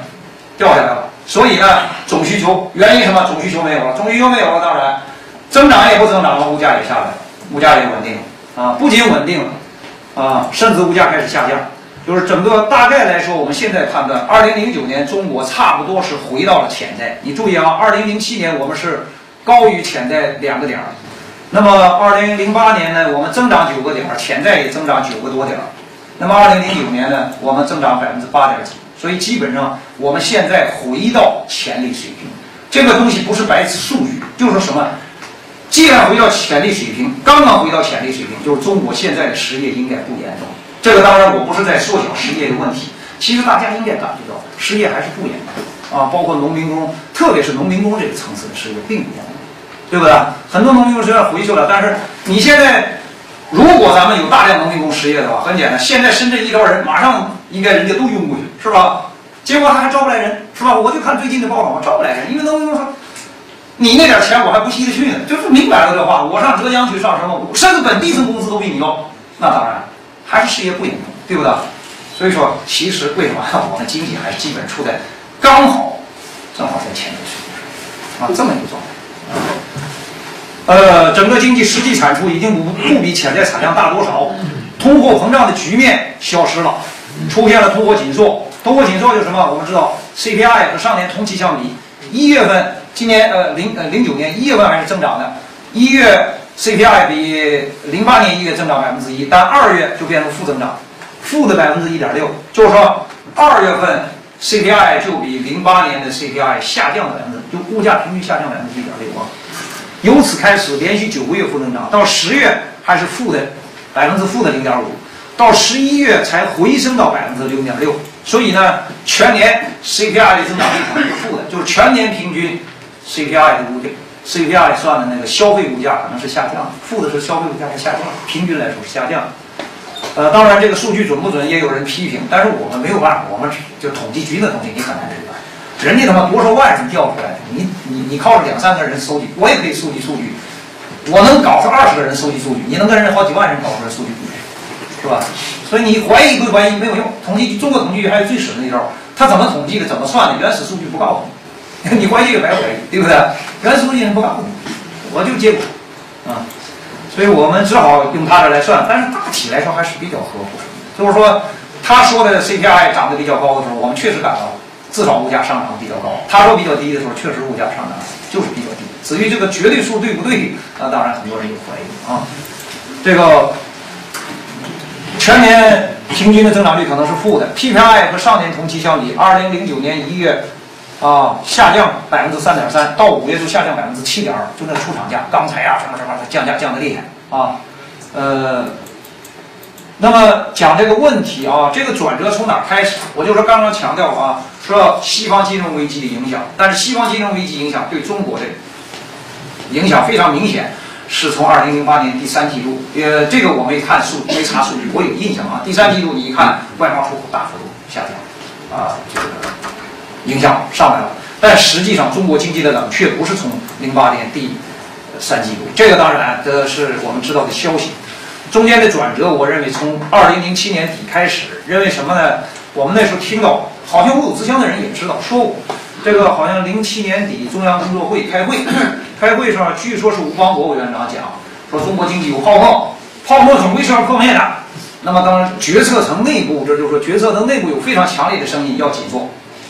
掉下来了。所以呢，总需求原因什么？总需求没有了，总需求没有了，当然增长也不增长了，物价也下来，物价也稳定了啊，不仅稳定了啊，甚至物价开始下降。就是整个大概来说，我们现在判断，二零零九年中国差不多是回到了潜在。你注意啊，二零零七年我们是。高于潜在两个点儿，那么二零零八年呢，我们增长九个点儿，潜在也增长九个多点儿。那么二零零九年呢，我们增长百分之八点几，所以基本上我们现在回到潜力水平。这个东西不是白纸数据，就是说什么？既然回到潜力水平，刚刚回到潜力水平，就是中国现在的失业应该不严重。这个当然我不是在缩小失业的问题，其实大家应该感觉到失业还是不严重啊，包括农民工，特别是农民工这个层次的失业并不严重。对不对？很多农民工虽然回去了，但是你现在如果咱们有大量农民工失业的话，很简单，现在深圳一招人，马上应该人家都涌过去，是吧？结果他还招不来人，是吧？我就看最近的报道嘛，招不来人，因为农民工说，你那点钱我还不稀得去呢，就是明摆了这话，我上浙江去上什么，甚至本地层工资都比你高，那当然还是失业不严重，对不对？所以说，其实为什么我们经济还基本处在刚好正好在前面水平上啊，这么一个状态。呃，整个经济实际产出已经不不比潜在产量大多少，通货膨胀的局面消失了，出现了通货紧缩。通货紧缩就是什么？我们知道 CPI 和上年同期相比，一月份今年呃零呃零九年一月份还是增长的，一月 CPI 比零八年一月增长百分之一，但二月就变成负增长，负的百分之一点六，就是说二月份 CPI 就比零八年的 CPI 下降了百分之，就物价平均下降百分之一点六啊。由此开始，连续九个月负增长，到十月还是负的，百分之负的零点五，到十一月才回升到百分之六点六。所以呢，全年 CPI 的增长率可能是负的，就是全年平均 CPI 的物价，CPI 算的那个消费物价可能是下降的，负的是消费物价是下降，平均来说是下降。呃，当然这个数据准不准，也有人批评，但是我们没有办法，我们就统计局的东西，你很难。人家他妈多少万人调出来，你你你靠着两三个人收集，我也可以收集数据，我能搞出二十个人收集数据，你能跟人好几万人搞出来数据，是吧？所以你怀疑归怀疑，没有用。统计中国统计局还有最损的一招，他怎么统计的，怎么算的，原始数据不告诉你，你怀疑也白怀疑，对不对？原始数据人不告诉你，我就结果，啊，所以我们只好用他这来算，但是大体来说还是比较合乎。就是说，他说的 CPI 涨得比较高的时候，我们确实感到。至少物价上涨比较高。他说比较低的时候，确实物价上涨就是比较低。至于这个绝对数对不对，那当然很多人有怀疑啊。这个全年平均的增长率可能是负的。PPI 和上年同期相比，二零零九年一月啊下降百分之三点三，到五月就下降百分之七点二，就那出厂价、钢材啊什么什么，它降价降的厉害啊。呃，那么讲这个问题啊，这个转折从哪开始？我就说刚刚强调啊。说西方金融危机的影响，但是西方金融危机影响对中国的影响非常明显，是从二零零八年第三季度，呃，这个我没看数，没查数据，我有印象啊。第三季度你一看外贸出口大幅度下降，啊，这个影响上来了。但实际上中国经济的冷却不是从零八年第三季度，这个当然这是我们知道的消息。中间的转折，我认为从二零零七年底开始，认为什么呢？我们那时候听到，好像五子乡的人也知道说过，这个好像零七年底中央工作会开会，开会上据说是吴邦国委员长讲，说中国经济有泡沫，泡沫总归是要破灭的。那么当然决策层内部，这就是说决策层内部有非常强烈的声音要紧缩，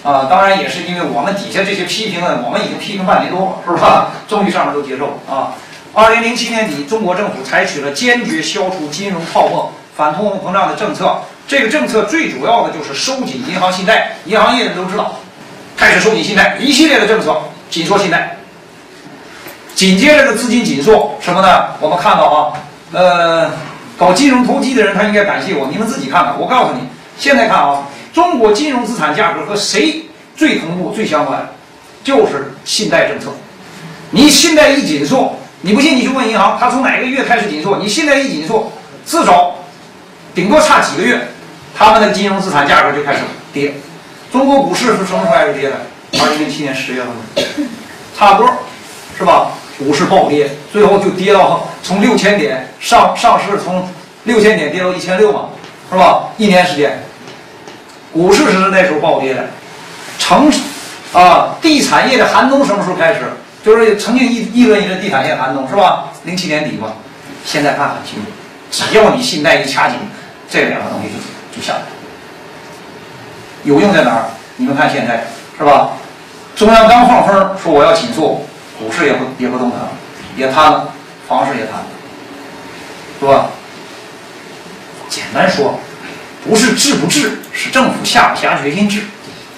啊，当然也是因为我们底下这些批评呢，我们已经批评半年多了，是吧？终于上面都接受了啊。二零零七年底，中国政府采取了坚决消除金融泡沫、反通货膨胀的政策。这个政策最主要的就是收紧银行信贷，银行业人都知道，开始收紧信贷，一系列的政策紧缩信贷。紧接着的资金紧缩什么呢？我们看到啊，呃，搞金融投机的人他应该感谢我，你们自己看看。我告诉你，现在看啊，中国金融资产价格和谁最同步、最相关，就是信贷政策。你信贷一紧缩。你不信，你去问银行，他从哪个月开始紧缩？你现在一紧缩，至少顶多差几个月，他们的金融资产价格就开始跌。中国股市是什么时候开始跌的？二零零七年十月份，差不多，是吧？股市暴跌，最后就跌到从六千点上上市，从六千点跌到一千六嘛，是吧？一年时间，股市是那时候暴跌的。城啊，地产业的寒冬什么时候开始？就是曾经议议论一阵地产业寒冬是吧？零七年底嘛，现在看很清楚，只要你信贷一掐紧，这两个东西就就下来。有用在哪儿？你们看现在是吧？中央刚放风说我要紧缩，股市也不也不动弹了，也瘫了，房市也瘫了，是吧？简单说，不是治不治，是政府下不下决心治。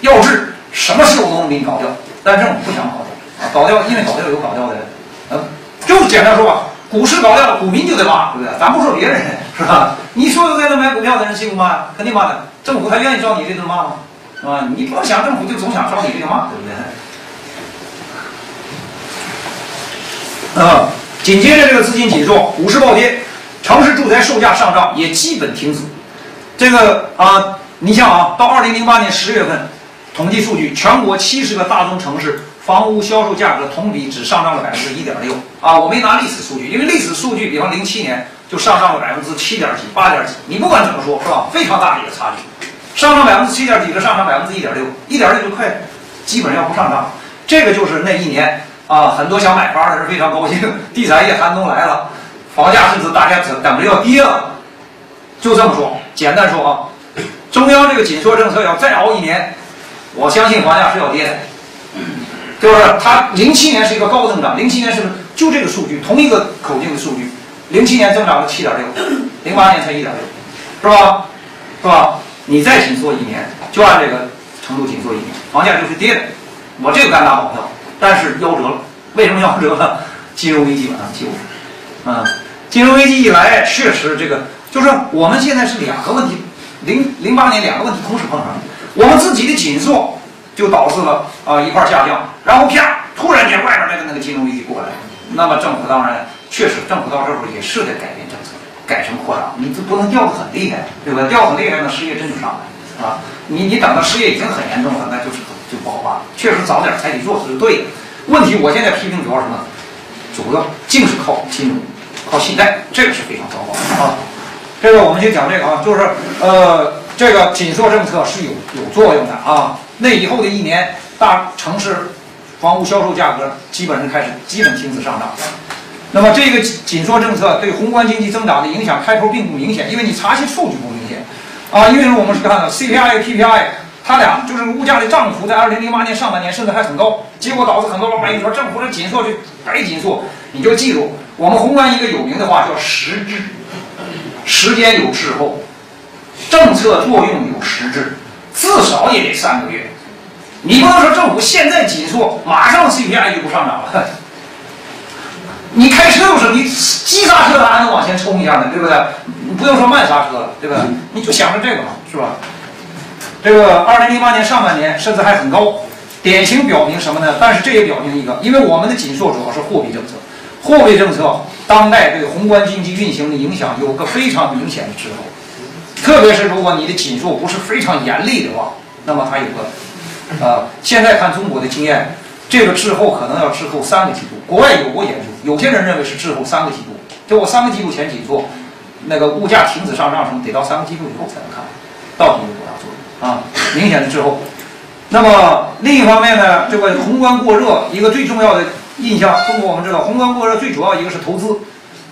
要治，什么事我都能给你搞掉，但政府不想搞掉。啊，搞掉，因为搞掉有搞掉的人，嗯，就简单说吧，股市搞掉了，股民就得骂，对不对？咱不说别人，是吧？你说有在那买股票的人谁不骂？肯定骂的。政府他愿意招你这顿骂吗？是吧？你不能想政府就总想招你这个骂，对不对？啊，紧接着这个资金紧缩，股市暴跌，城市住宅售价上涨也基本停止。这个啊，你像啊，到二零零八年十月份，统计数据，全国七十个大中城市。房屋销售价格同比只上涨了百分之一点六啊！我没拿历史数据，因为历史数据，比方零七年就上涨了百分之七点几、八点几。你不管怎么说，是吧？非常大的一个差距，上涨百分之七点几和上涨百分之一点六，一点六就快，基本上要不上涨。这个就是那一年啊，很多想买房的人非常高兴，地产业寒冬来了，房价甚至大家等等着要跌了。就这么说，简单说啊，中央这个紧缩政策要再熬一年，我相信房价是要跌的。就是它零七年是一个高增长，零七年是就这个数据，同一个口径的数据，零七年增长了七点六，零八年才一点六，是吧？是吧？你再紧缩一年，就按这个程度紧缩一年，房价就是跌的。我这个敢打保票，但是夭折了。为什么夭折了？金融危机把它救。啊，金融危机一来，确实这个就是我们现在是两个问题，零零八年两个问题同时碰上，我们自己的紧缩。就导致了啊一块下降，然后啪，突然间外边那个那个金融危机过来，那么政府当然确实，政府到这时候也是得改变政策，改成扩张，你这不能掉的很厉害，对吧？掉很厉害，那失业真就上来了啊！你你等到失业已经很严重了，那就是就爆发了。确实早点采取措施是对的。问题我现在批评主要什么？主要净是靠金融，靠信贷，这个是非常糟糕的啊。这个我们就讲这个啊，就是呃，这个紧缩政策是有有作用的啊。那以后的一年，大城市房屋销售价格基本上开始基本停止上涨。那么这个紧缩政策对宏观经济增长的影响开头并不明显，因为你查些数据不明显啊。因为我们是看到 CPI、PPI，它俩就是物价的涨幅在二零零八年上半年甚至还很高，结果导致很多老百姓说政府这紧缩就白紧缩。你就记住，我们宏观一个有名的话叫实质，时间有滞后，政策作用有实质。至少也得三个月，你不能说政府现在紧缩，马上 CPI 就不上涨了。你开车有时候你急刹车，它还能往前冲一下呢，对不对？你不用说慢刹车了，对吧？你就想着这个嘛，是吧？这个二零零八年上半年甚至还很高，典型表明什么呢？但是这也表明一个，因为我们的紧缩主要是货币政策，货币政策当代对宏观经济运行的影响有个非常明显的滞后，特别是如果你的紧缩不是非常严厉的话，那么它有个，呃，现在看中国的经验，这个滞后可能要滞后三个季度。国外有过研究，有些人认为是滞后三个季度，就我三个季度前紧缩，那个物价停止上上升，得到三个季度以后才能看到底有多大作用啊，明显的滞后。那么另一方面呢，这个宏观过热，一个最重要的印象，中国我们知道，宏观过热最主要一个是投资。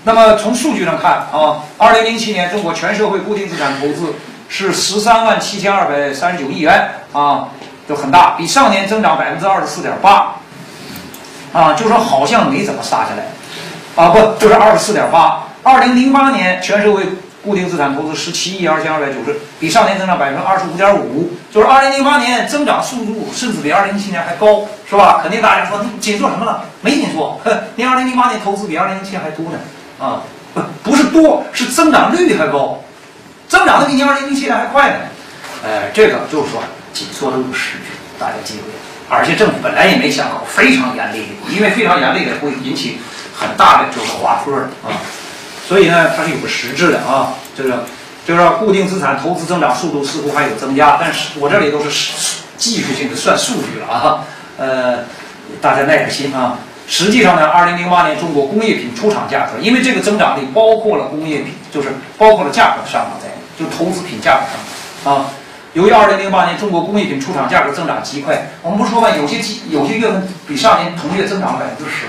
那么从数据上看啊，二零零七年中国全社会固定资产投资是十三万七千二百三十九亿元啊，就很大，比上年增长百分之二十四点八，啊，就说好像没怎么杀下来，啊不，就是二十四点八。二零零八年全社会固定资产投资十七亿二千二百九十，比上年增长百分之二十五点五，就是二零零八年增长速度甚至比二零零七年还高，是吧？肯定大家说你紧缩什么了？没紧缩，你二零零八年投资比二零零七还多呢。啊，不是多，是增长率还高，增长的比你二零零七年还快呢。哎，这个就是说紧缩的实质，大家记住。而且政府本来也没想搞非常严厉的，因为非常严厉的会引起很大的就是滑坡啊。所以呢，它是有个实质的啊，这个就是固定资产投资增长速度似乎还有增加，但是我这里都是技术性的算数据了啊。呃，大家耐点心啊。实际上呢，二零零八年中国工业品出厂价格，因为这个增长率包括了工业品，就是包括了价格的上涨在内，就投资品价格上涨啊。由于二零零八年中国工业品出厂价格增长极快，我们不说吗？有些季有些月份比上年同月增长了百分之十，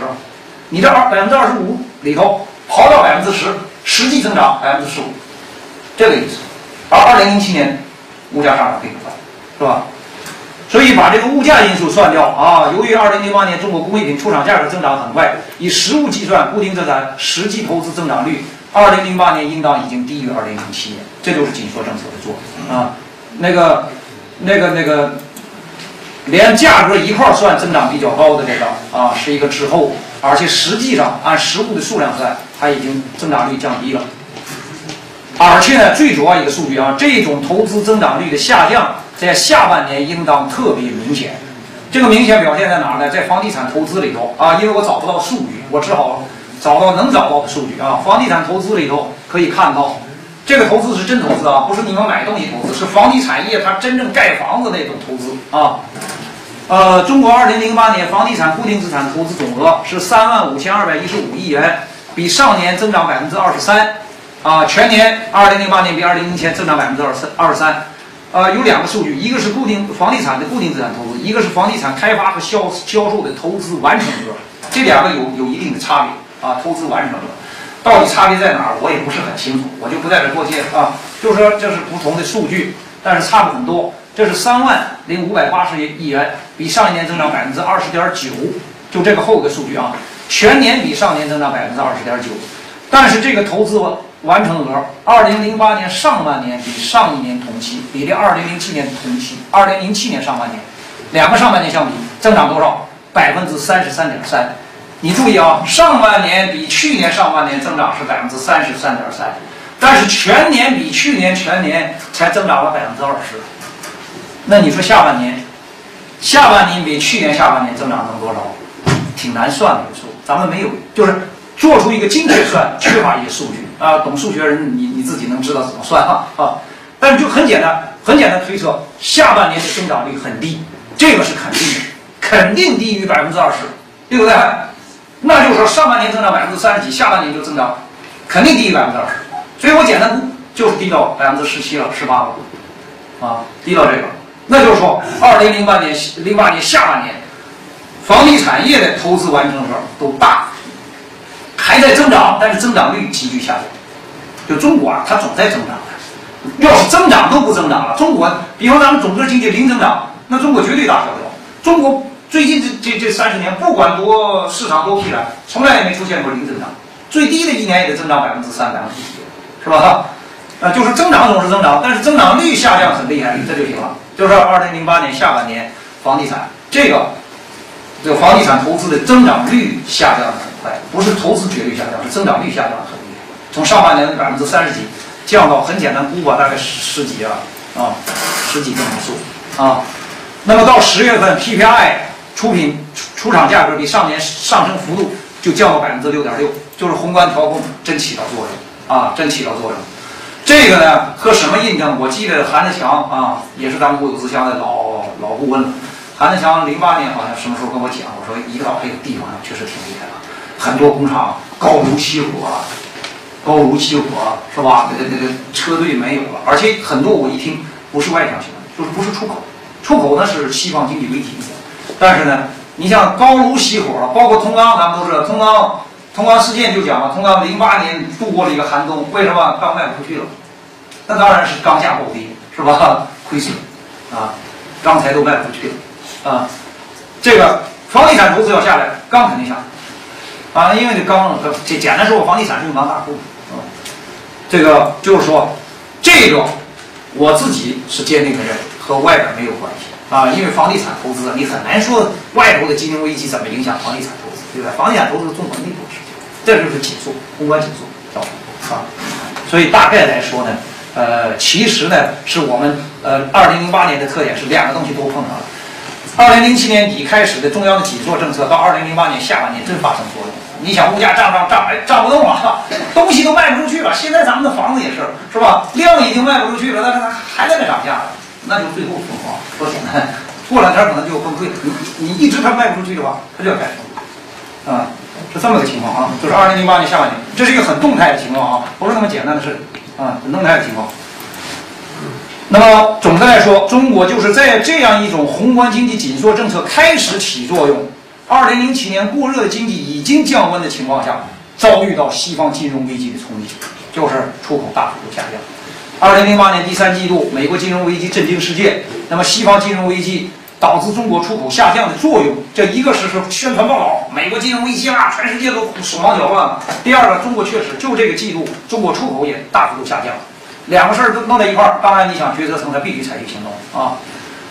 你这二百分之二十五里头刨掉百分之十，实际增长百分之十五，这个意思。而二零零七年物价上涨并不快，是吧？所以把这个物价因素算掉啊，由于二零零八年中国工业品出厂价格增长很快，以实物计算固定资产实际投资增长率，二零零八年应当已经低于二零零七年，这就是紧缩政策的作用啊。那个、那个、那个，连价格一块算增长比较高的这个啊，是一个滞后，而且实际上按实物的数量算，它已经增长率降低了。而且呢，最主要一个数据啊，这种投资增长率的下降。在下半年应当特别明显，这个明显表现在哪儿呢？在房地产投资里头啊，因为我找不到数据，我只好找到能找到的数据啊。房地产投资里头可以看到，这个投资是真投资啊，不是你们买东西投资，是房地产业它真正盖房子那种投资啊。呃，中国二零零八年房地产固定资产投资总额是三万五千二百一十五亿元，比上年增长百分之二十三，啊，全年二零零八年比二零零七年增长百分之二十二十三。呃，有两个数据，一个是固定房地产的固定资产投资，一个是房地产开发和销销售的投资完成额，这两个有有一定的差别啊。投资完成额到底差别在哪儿，我也不是很清楚，我就不在这多介啊。就是说这是不同的数据，但是差不很多。这是三万零五百八十亿元，比上一年增长百分之二十点九，就这个后个数据啊，全年比上年增长百分之二十点九，但是这个投资。完成额，二零零八年上半年比上一年同期，比这二零零七年同期，二零零七年上半年，两个上半年相比增长多少？百分之三十三点三。你注意啊，上半年比去年上半年增长是百分之三十三点三，但是全年比去年全年才增长了百分之二十。那你说下半年，下半年比去年下半年增长能多少？挺难算的数，咱们没有，就是做出一个精确算，缺乏一些数据。啊，懂数学人，你你自己能知道怎么算哈啊？但是就很简单，很简单推测，下半年的增长率很低，这个是肯定的，肯定低于百分之二十，对不对？那就是说上半年增长百分之三十几，下半年就增长，肯定低于百分之二十。所以我简单估，就是低到百分之十七了，十八了，啊，低到这个。那就是说，二零零八年零八年下半年，房地产业的投资完成额都大。还在增长，但是增长率急剧下降。就中国啊，它总在增长的。要是增长都不增长了，中国，比方咱们整个经济零增长，那中国绝对大萧条。中国最近这这这三十年，不管多市场多疲软，从来也没出现过零增长。最低的一年也得增长百分之三、百分之几，是吧？啊，就是增长总是增长，但是增长率下降很厉害，这就行了。就是二零零八年下半年房地产这个这个房地产投资的增长率下降了。不是投资绝对下降，是增长率下降很厉害，从上半年的百分之三十几降到很简单估吧，大概十十几啊啊。十几增长数啊。那么到十月份，PPI 出品出厂价格比上年上升幅度就降到百分之六点六，就是宏观调控真起到作用啊，真起到作用。这个呢和什么印证？我记得韩德强啊，也是咱们国有资箱的老老顾问了。韩德强零八年好像什么时候跟我讲，我说一个岛这个地方确实挺厉害的，很多工厂高炉起火，高炉起火是吧？那个那个车队没有了，而且很多我一听不是外向型的，就是不是出口，出口那是西方经济危机。但是呢，你像高炉熄火了，包括通钢，咱们都知道，通钢通钢事件就讲了，通钢零八年度过了一个寒冬，为什么钢卖不出去了？那当然是钢价暴跌，是吧？亏损啊，钢材都卖不出去了啊。这个房地产投资要下来，钢肯定下来啊，因为这钢，这简单说，房地产是用钢大户啊。这个就是说，这个我自己是坚定的认为和外边没有关系啊，因为房地产投资你很难说外头的金融危机怎么影响房地产投资，对吧？房地产投资是综合内部事情，这就是紧缩，宏观紧缩啊。所以大概来说呢。呃，其实呢，是我们呃，二零零八年的特点是两个东西都碰上了。二零零七年底开始的中央的紧缩政策，到二零零八年下半年真发生作用。你想，物价涨涨涨，哎，涨不动了，东西都卖不出去了。现在咱们的房子也是，是吧？量已经卖不出去了，但是它还在那涨价，那就最后疯狂。说简单，过两天可能就崩溃了。你你一直它卖不出去的话，它就要改成啊，是这么个情况啊。就是二零零八年下半年，这是一个很动态的情况啊，不是那么简单的事。啊，很动态的情况。那么总的来说，中国就是在这样一种宏观经济紧缩政策开始起作用，二零零七年过热经济已经降温的情况下，遭遇到西方金融危机的冲击，就是出口大幅度下降。二零零八年第三季度，美国金融危机震惊世界，那么西方金融危机。导致中国出口下降的作用，这一个是是宣传报道，美国金融危机啦，全世界都手忙脚乱了。第二个，中国确实就这个季度，中国出口也大幅度下降，两个事儿都弄在一块儿。当然，你想决策层他必须采取行动啊。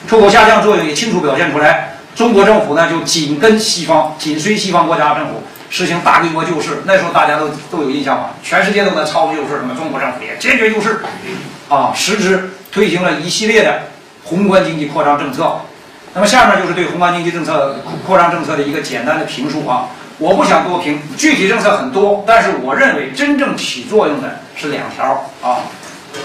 出口下降作用也清楚表现出来，中国政府呢就紧跟西方，紧随西方国家政府实行大规模救市。那时候大家都都有印象吧？全世界都在抄救市，那么中国政府也坚决救市，啊，实质推行了一系列的宏观经济扩张政策。那么下面就是对宏观经济政策扩张政策的一个简单的评述啊，我不想多评，具体政策很多，但是我认为真正起作用的是两条啊，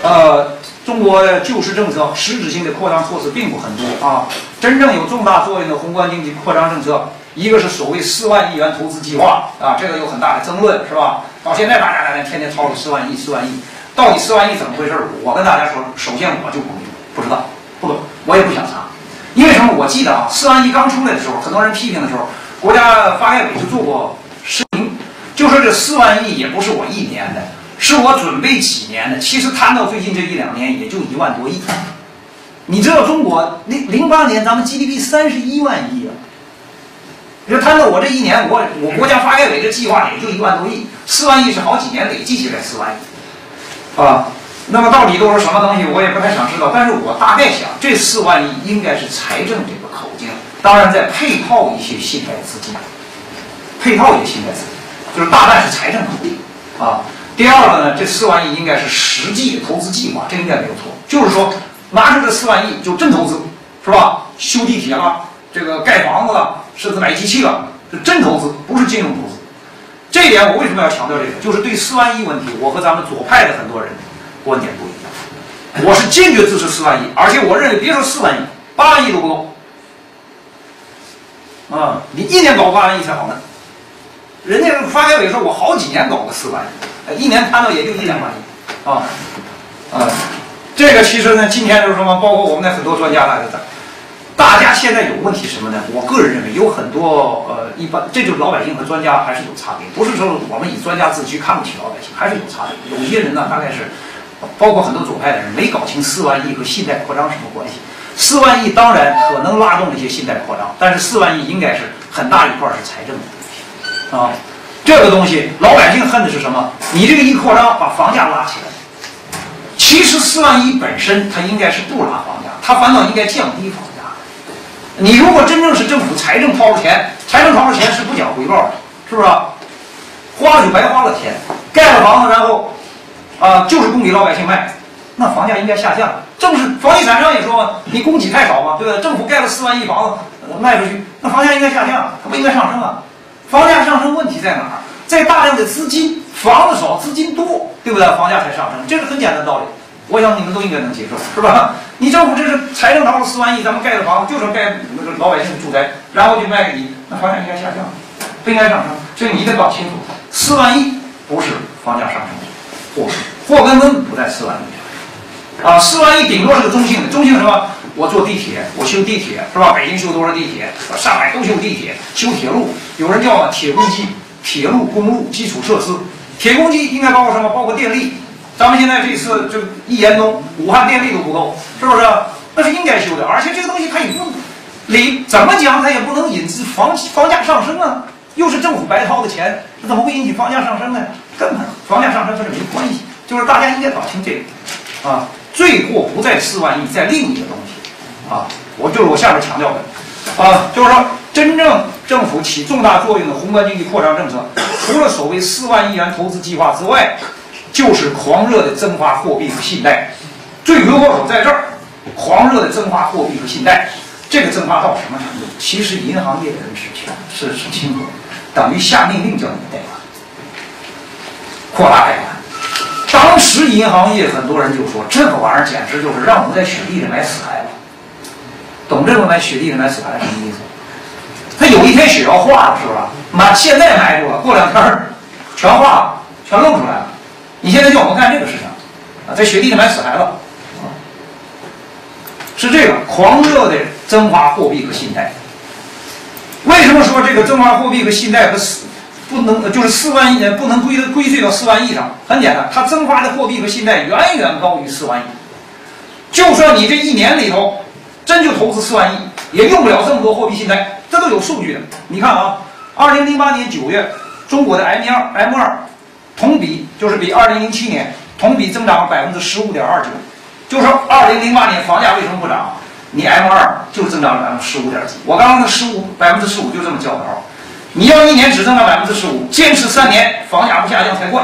呃，中国的救市政策实质性的扩张措施并不很多啊，真正有重大作用的宏观经济扩张政策，一个是所谓四万亿元投资计划啊，这个有很大的争论是吧？到现在大家在天天吵着四万亿，四万亿，到底四万亿怎么回事？我跟大家说，首先我就不不知道，不懂，我也不想查。因为什么？我记得啊，四万亿刚出来的时候，很多人批评的时候，国家发改委就做过声明，就说这四万亿也不是我一年的，是我准备几年的。其实摊到最近这一两年，也就一万多亿。你知道中国零零八年咱们 GDP 三十一万亿啊，你说摊到我这一年，我我国家发改委这计划也就一万多亿，四万亿是好几年累计起来四万亿，啊。那么到底都是什么东西，我也不太想知道。但是我大概想，这四万亿应该是财政这个口径，当然再配套一些信贷资金，配套一些信贷资金，就是大半是财政口径啊。第二个呢，这四万亿应该是实际投资计划，这应该没有错。就是说，拿出这四万亿就真投资，是吧？修地铁了，这个盖房子了，甚至买机器了，是真投资，不是金融投资。这一点我为什么要强调这个？就是对四万亿问题，我和咱们左派的很多人。观点不一样，我是坚决支持四万亿，而且我认为别说四万亿，八万亿都不够。啊，你一年搞八万亿才好呢。人家发改委说，我好几年搞个四万亿，一年摊到也就一两万亿。啊啊，这个其实呢，今天就是什么？包括我们的很多专家大家在，大家现在有问题什么呢？我个人认为有很多呃，一般这就是老百姓和专家还是有差别，不是说我们以专家自居看不起老百姓，还是有差别。有些人呢，大概是。包括很多左派的人没搞清四万亿和信贷扩张什么关系。四万亿当然可能拉动一些信贷扩张，但是四万亿应该是很大一块是财政的啊。这个东西老百姓恨的是什么？你这个一扩张把房价拉起来。其实四万亿本身它应该是不拉房价，它反倒应该降低房价。你如果真正是政府财政掏了钱，财政掏了钱是不讲回报的，是不是？花了就白花了钱，盖了房子然后。啊，就是供给老百姓卖，那房价应该下降。正是房地产商也说嘛，你供给太少嘛，对不对？政府盖了四万亿房子卖出去，那房价应该下降，它不应该上升啊。房价上升问题在哪儿？在大量的资金，房子少，资金多，对不对？房价才上升，这是很简单的道理。我想你们都应该能接受，是吧？你政府这是财政拿了四万亿，咱们盖的房子就是盖那个老百姓的住宅，然后就卖给你，那房价应该下降，不应该上升。所以你得搞清楚，四万亿不是房价上升的祸，祸根本不在四万亿。啊，四万亿顶多是个中性的，中性什么？我坐地铁，我修地铁，是吧？北京修多少地铁？上海都修地铁，修铁路，有人叫铁公鸡，铁路、公路基础设施，铁公鸡应该包括什么？包括电力。咱们现在这次就一严冬，武汉电力都不够，是不是？那是应该修的，而且这个东西它也不，你怎么讲它也不能引致房房价上升啊，又是政府白掏的钱，这怎么会引起房价上升呢？根本房价上升跟这没关系，就是大家应该搞清这个，啊，罪过不在四万亿，在另一个东西，啊，我就是我下面强调的，啊，就是说真正政府起重大作用的宏观经济扩张政策，除了所谓四万亿元投资计划之外。就是狂热的增发货币和信贷，罪魁祸首在这儿。狂热的增发货币和信贷，这个增发到什么程度？其实银行业的人是清是是清楚的，等于下命令叫你贷款，扩大贷款。当时银行业很多人就说，这个玩意儿简直就是让我们在雪地里买死孩子。懂这个买雪地里买死孩子什么意思？他有一天雪要化了，是不是？买现在埋住了，过两天全化了，全露出来了。你现在叫我们干这个事情，啊，在雪地里买死孩子，啊，是这个狂热的增发货币和信贷。为什么说这个增发货币和信贷和死不能就是四万亿不能归归罪到四万亿上？很简单，它增发的货币和信贷远远高于四万亿。就算你这一年里头真就投资四万亿，也用不了这么多货币信贷，这都有数据的。你看啊，二零零八年九月，中国的 M 一二 M 二。同比就是比二零零七年同比增长百分之十五点二九，就说二零零八年房价为什么不涨？你 M 二就增长了百分之十五点几。我刚刚的十五百分之十五就这么叫头，你要一年只增长百分之十五，坚持三年房价不下降才怪。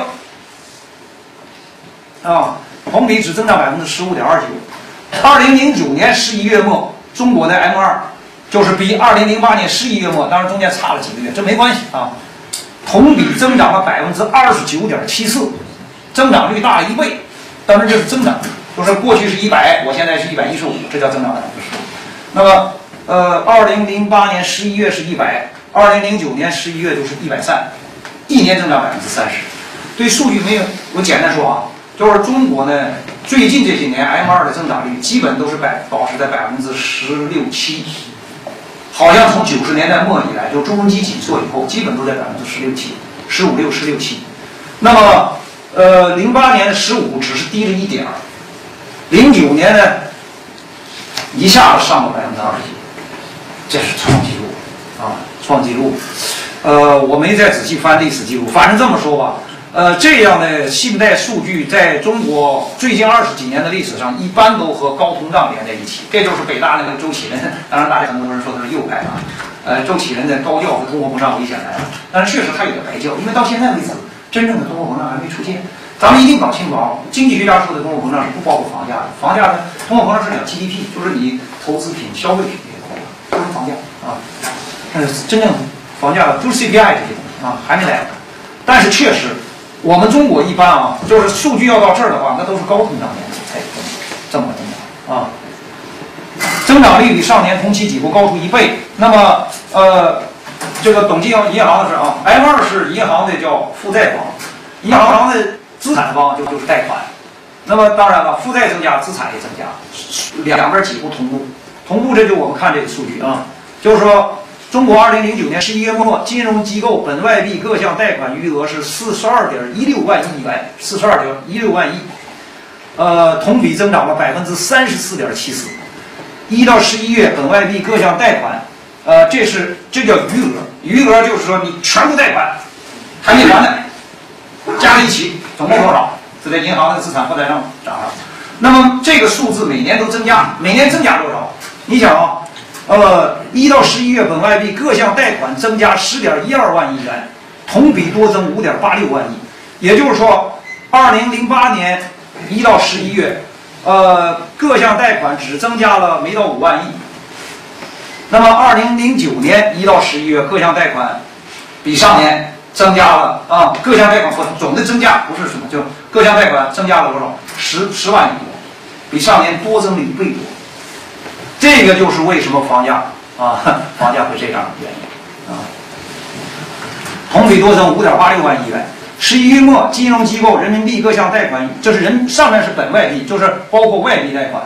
啊，同比只增长百分之十五点二九。二零零九年十一月末，中国的 M 二就是比二零零八年十一月末，当然中间差了几个月，这没关系啊。同比增长了百分之二十九点七四，增长率大了一倍。当然这是增长，就是过去是一百，我现在是一百一十五，这叫增长百分之十。那么，呃，二零零八年十一月是一百，二零零九年十一月就是一百三，一年增长百分之三十。对数据没有，我简单说啊，就是中国呢，最近这些年 M 二的增长率基本都是百保持在百分之十六七。好像从九十年代末以来，就朱镕基紧缩以后，基本都在百分之十六七、十五六、十六七。那么，呃，零八年的十五只是低了一点儿，零九年呢，一下子上了百分之二十，这是创纪录啊，创纪录。呃，我没再仔细翻历史记录，反正这么说吧。呃，这样的信贷数据在中国最近二十几年的历史上，一般都和高通胀连在一起。这就是北大那个周启仁，当然大家很多人说他是右派啊。呃，周启仁在高调和通货膨胀危险来了，但是确实他有点白叫，因为到现在为止，真正的通货膨胀还没出现。咱们一定搞清楚啊，经济学家说的通货膨胀是不包括房价的，房价呢，通货膨胀是讲 GDP，就是你投资品、消费品这些东西，不是房价啊。但是真正房价不是 CPI 这些东西啊，还没来。但是确实。我们中国一般啊，就是数据要到这儿的话，那都是高通胀年才这么增长啊，增长率比上年同期几乎高出一倍。那么，呃，这个董金银行的是啊，M 二是银行的叫负债方，银行的资产方就就是贷款。那么当然了，负债增加，资产也增加，两边几乎同步。同步，这就我们看这个数据啊，就是说。中国二零零九年十一月末，金融机构本外币各项贷款余额是四十二点一六万亿元，四十二点一六万亿，呃，同比增长了百分之三十四点七四。一到十一月，本外币各项贷款，呃，这是这叫余额，余额就是说你全部贷款还没还呢，加在一起总共多少？这在银行的资产负债上涨了。那么这个数字每年都增加，每年增加多少？你想啊。呃，一到十一月，本外币各项贷款增加十点一二万亿元，同比多增五点八六万亿。也就是说，二零零八年一到十一月，呃，各项贷款只增加了没到五万亿。那么，二零零九年一到十一月，各项贷款比上年增加了啊，各项贷款和总的增加不是什么，就各项贷款增加了多少？十十万亿多，比上年多增了一倍多。这个就是为什么房价啊，房价会这样的原因啊。同比多增五点八六万亿元。十一月末，金融机构人民币各项贷款，这是人上面是本外币，就是包括外币贷款。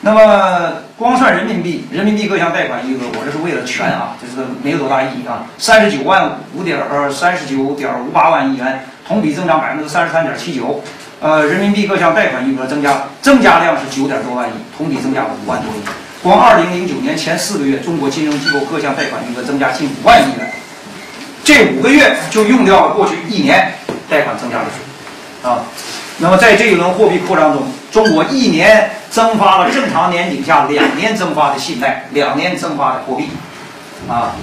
那么光算人民币，人民币各项贷款余额，我这是为了全啊，就是没有多大意义啊。三十九万五点呃三十九点五八万亿元，同比增长百分之三十三点七九。呃，人民币各项贷款余额增加，增加量是九点多万亿，同比增加五万多亿。光二零零九年前四个月，中国金融机构各项贷款余额增加近五万亿元，这五个月就用掉了过去一年贷款增加的数啊。那么在这一轮货币扩张中，中国一年增发了正常年景下两年增发的信贷，两年增发的货币，啊，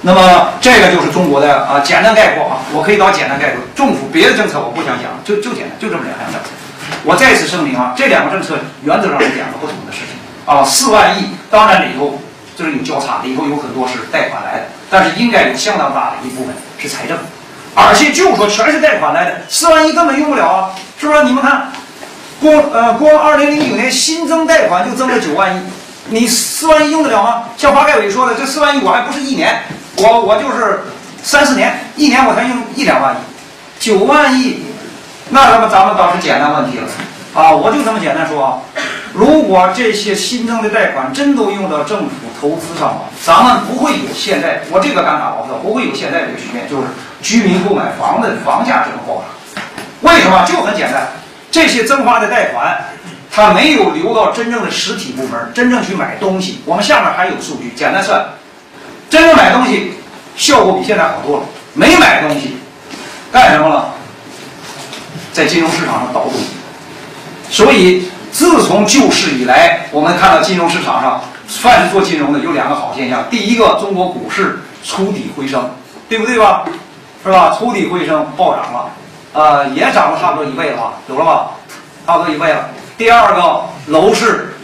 那么这个就是中国的啊简单概括啊，我可以搞简单概括，政府别的政策我不想讲，就就简单就这么两项政策。我再次声明啊，这两个政策原则上是两个不同的事情啊。四万亿当然里头就是有交叉，里头有很多是贷款来的，但是应该有相当大的一部分是财政。而且就说全是贷款来的，四万亿根本用不了啊，是不是？你们看，光呃光二零零九年新增贷款就增了九万亿，你四万亿用得了吗？像发改委说的，这四万亿我还不是一年，我我就是三四年，一年我才用一两万亿，九万亿，那咱们咱们倒是简单问题了啊！我就这么简单说啊，如果这些新增的贷款真都用到政府投资上了，咱们不会有现在我这个敢打包票，不会有现在这个局面，就是。居民购买房的房价这么高涨，为什么？就很简单，这些增发的贷款，它没有流到真正的实体部门，真正去买东西。我们下面还有数据，简单算，真正买东西效果比现在好多了。没买东西，干什么了？在金融市场上捣鼓。所以，自从救市以来，我们看到金融市场上，凡是做金融的有两个好现象：第一个，中国股市触底回升，对不对吧？是吧？触底回升，暴涨了，呃，也涨了差不多一倍了？有了吧？差不多一倍了。第二个，楼市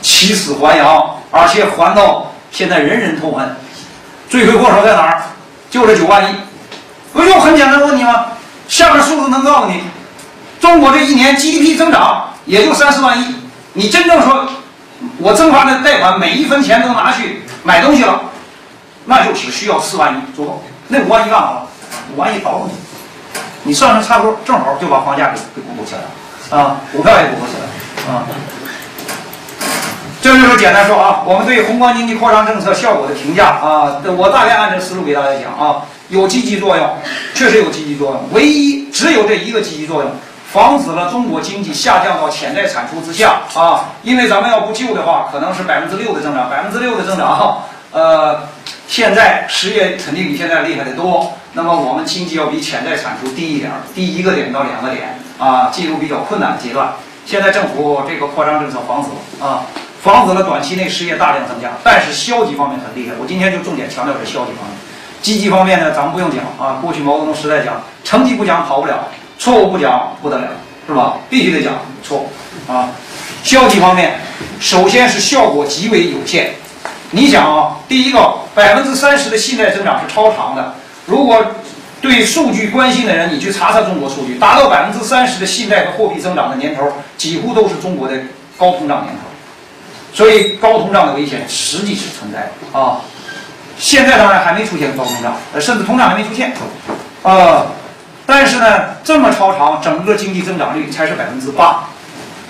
起死还阳，而且还到现在人人痛恨，罪魁祸首在哪儿？就这九万亿。不就很简单的问题吗？下面数字能告诉你，中国这一年 GDP 增长也就三四万亿。你真正说，我增发的贷款每一分钱都拿去买东西了，那就只需要四万亿足够。那五万亿干啥了？五万亿保你，你算算差不多，正好就把房价给给鼓起来了啊，股票也鼓起来了啊。这就是简单说啊，我们对宏观经济扩张政策效果的评价啊，我大概按这个思路给大家讲啊，有积极作用，确实有积极作用，唯一只有这一个积极作用，防止了中国经济下降到潜在产出之下啊，因为咱们要不救的话，可能是百分之六的增长，百分之六的增长，呃，现在失业肯定比现在厉害的多。那么我们经济要比潜在产出低一点，低一个点到两个点啊，进入比较困难的阶段。现在政府这个扩张政策防止了啊，防止了短期内失业大量增加。但是消极方面很厉害，我今天就重点强调这消极方面。积极方面呢，咱们不用讲啊，过去毛泽东时代讲，成绩不讲跑不了，错误不讲不得了，是吧？必须得讲错误啊。消极方面，首先是效果极为有限。你想啊，第一个百分之三十的信贷增长是超长的。如果对数据关心的人，你去查查中国数据，达到百分之三十的信贷和货币增长的年头，几乎都是中国的高通胀年头。所以高通胀的危险实际是存在的啊。现在当然还没出现高通胀，呃，甚至通胀还没出现，呃，但是呢，这么超长，整个经济增长率才是百分之八，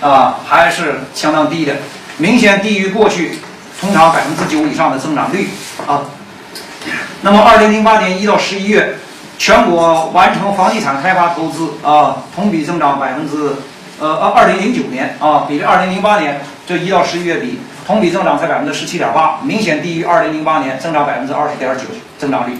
啊，还是相当低的，明显低于过去通常百分之九以上的增长率啊。那么，二零零八年一到十一月，全国完成房地产开发投资啊，同比增长百分之，呃，二二零零九年啊，比二零零八年这一到十一月比，同比增长才百分之十七点八，明显低于二零零八年增长百分之二十点九增长率。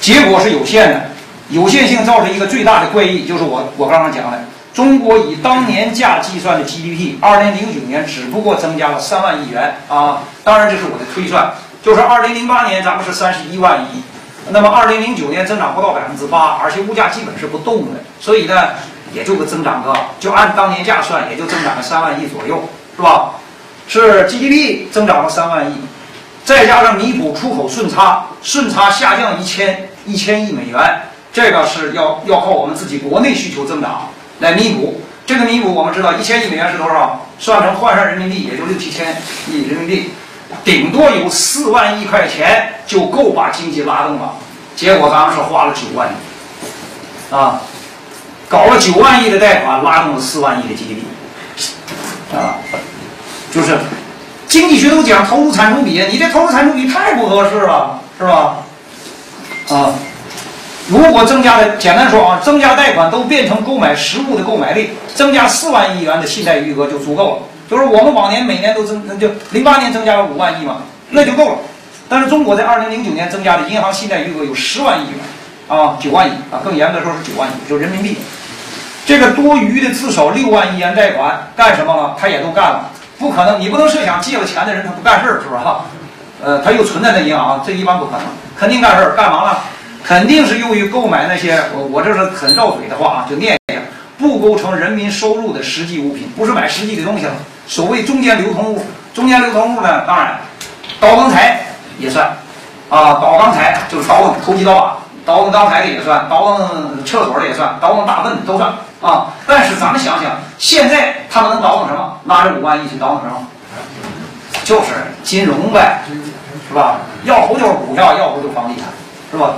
结果是有限的，有限性造成一个最大的怪异，就是我我刚刚讲的，中国以当年价计算的 GDP，二零零九年只不过增加了三万亿元啊，当然这是我的推算。就是二零零八年咱们是三十一万亿，那么二零零九年增长不到百分之八，而且物价基本是不动的，所以呢，也就个增长个，就按当年价算，也就增长了三万亿左右，是吧？是 GDP 增长了三万亿，再加上弥补出口顺差，顺差下降一千一千亿美元，这个是要要靠我们自己国内需求增长来弥补。这个弥补我们知道，一千亿美元是多少？算成换算人民币也就六七千亿人民币，顶多有四万亿块钱就够把经济拉动了。结果咱们是花了九万亿，啊，搞了九万亿的贷款，拉动了四万亿的 GDP，啊，就是经济学都讲投入产出比，你这投入产出比太不合适了，是吧？啊。如果增加的简单说啊，增加贷款都变成购买实物的购买力，增加四万亿元的信贷余额就足够了。就是我们往年每年都增，那就零八年增加了五万亿嘛，那就够了。但是中国在二零零九年增加的银行信贷余额有十万亿元，啊，九万亿啊，更严格说是九万亿，就人民币。这个多余的至少六万亿元贷款干什么了？他也都干了。不可能，你不能设想借了钱的人他不干事儿，是不是哈？呃，他又存在那银行，这一般不可能，肯定干事儿，干嘛了？肯定是用于购买那些我我这是很绕嘴的话啊，就念一下，不构成人民收入的实际物品，不是买实际的东西了。所谓中间流通物，中间流通物呢，当然，倒钢材也算，啊，倒钢材就是倒腾投机倒把，倒腾钢材的也算，倒腾厕所的也算，倒腾大粪的都算啊。但是咱们想想，现在他们能倒腾什么？拿着五万亿去倒腾什么？就是金融呗，是吧？要不就是股票，要不就房地产，是吧？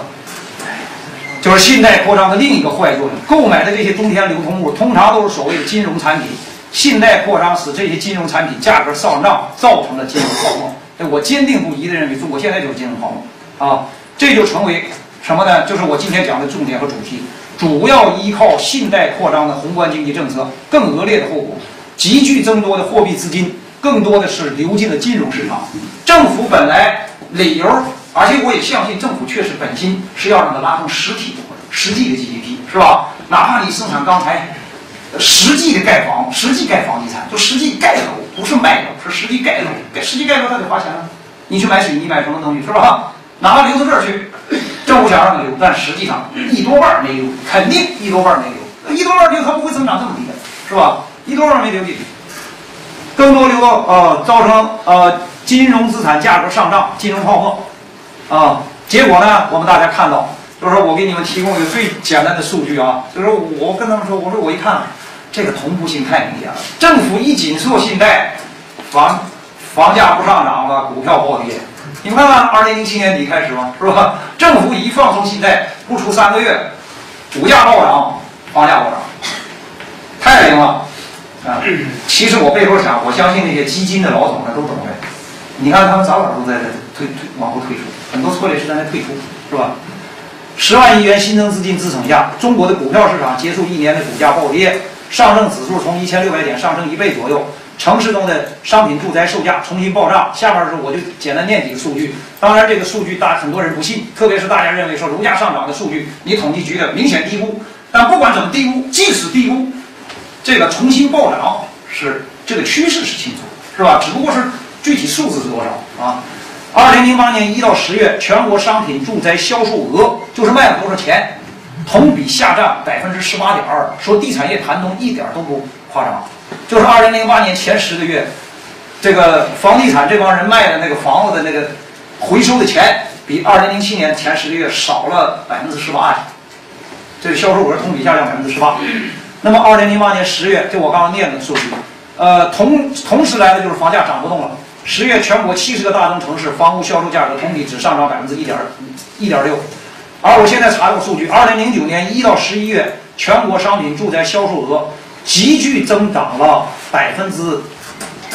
就是信贷扩张的另一个坏作用，购买的这些中间流通物通常都是所谓的金融产品，信贷扩张使这些金融产品价格上涨，造成了金融泡沫。我坚定不移地认为，中国现在就是金融泡沫啊！这就成为什么呢？就是我今天讲的重点和主题，主要依靠信贷扩张的宏观经济政策，更恶劣的后果，急剧增多的货币资金，更多的是流进了金融市场。政府本来理由。而且我也相信，政府确实本心是要让它拉动实体的、实际的 GDP，是吧？哪怕你生产钢材，实际的盖房、实际盖房地产，就实际盖楼，不是卖楼，是实际盖楼。盖实际盖楼，他得花钱啊。你去买水泥，买什么东西，是吧？哪怕流到这儿去，政府想让它流，但实际上一多半没流，肯定一多半没流。一多半流，它不会增长这么低的，是吧？一多半没流进去，更多流到呃，造成呃金融资产价格上涨，金融泡沫。啊，结果呢？我们大家看到，就是说我给你们提供一个最简单的数据啊，就是我跟他们说，我说我一看，这个同步性太明显了。政府一紧缩信贷，房房价不上涨了，股票暴跌。你们看看，二零零七年底开始嘛，是吧？政府一放松信贷，不出三个月，股价暴涨，房价暴涨，太灵了啊！其实我背后想，我相信那些基金的老总们都懂的。你看他们早晚都在这推往后退出。很多策略是在那退出，是吧？十万亿元新增资金支撑下，中国的股票市场结束一年的股价暴跌，上证指数从一千六百点上升一倍左右。城市中的商品住宅售价重新暴涨。下面的时候我就简单念几个数据。当然，这个数据大很多人不信，特别是大家认为说楼价上涨的数据，你统计局的明显低估。但不管怎么低估，即使低估，这个重新暴涨是这个趋势是清楚，是吧？只不过是具体数字是多少啊？二零零八年一到十月，全国商品住宅销售额就是卖了多少钱，同比下降百分之十八点二。说地产业寒冬一点都不夸张，就是二零零八年前十个月，这个房地产这帮人卖的那个房子的那个回收的钱，比二零零七年前十个月少了百分之十八呀。这个销售额同比下降百分之十八。那么二零零八年十月，就我刚刚念的数据，呃，同同时来的就是房价涨不动了。十月，全国七十个大中城市房屋销售价格同比只上涨百分之一点一点六，而我现在查这个数据，二零零九年一到十一月，全国商品住宅销售额急剧增长了百分之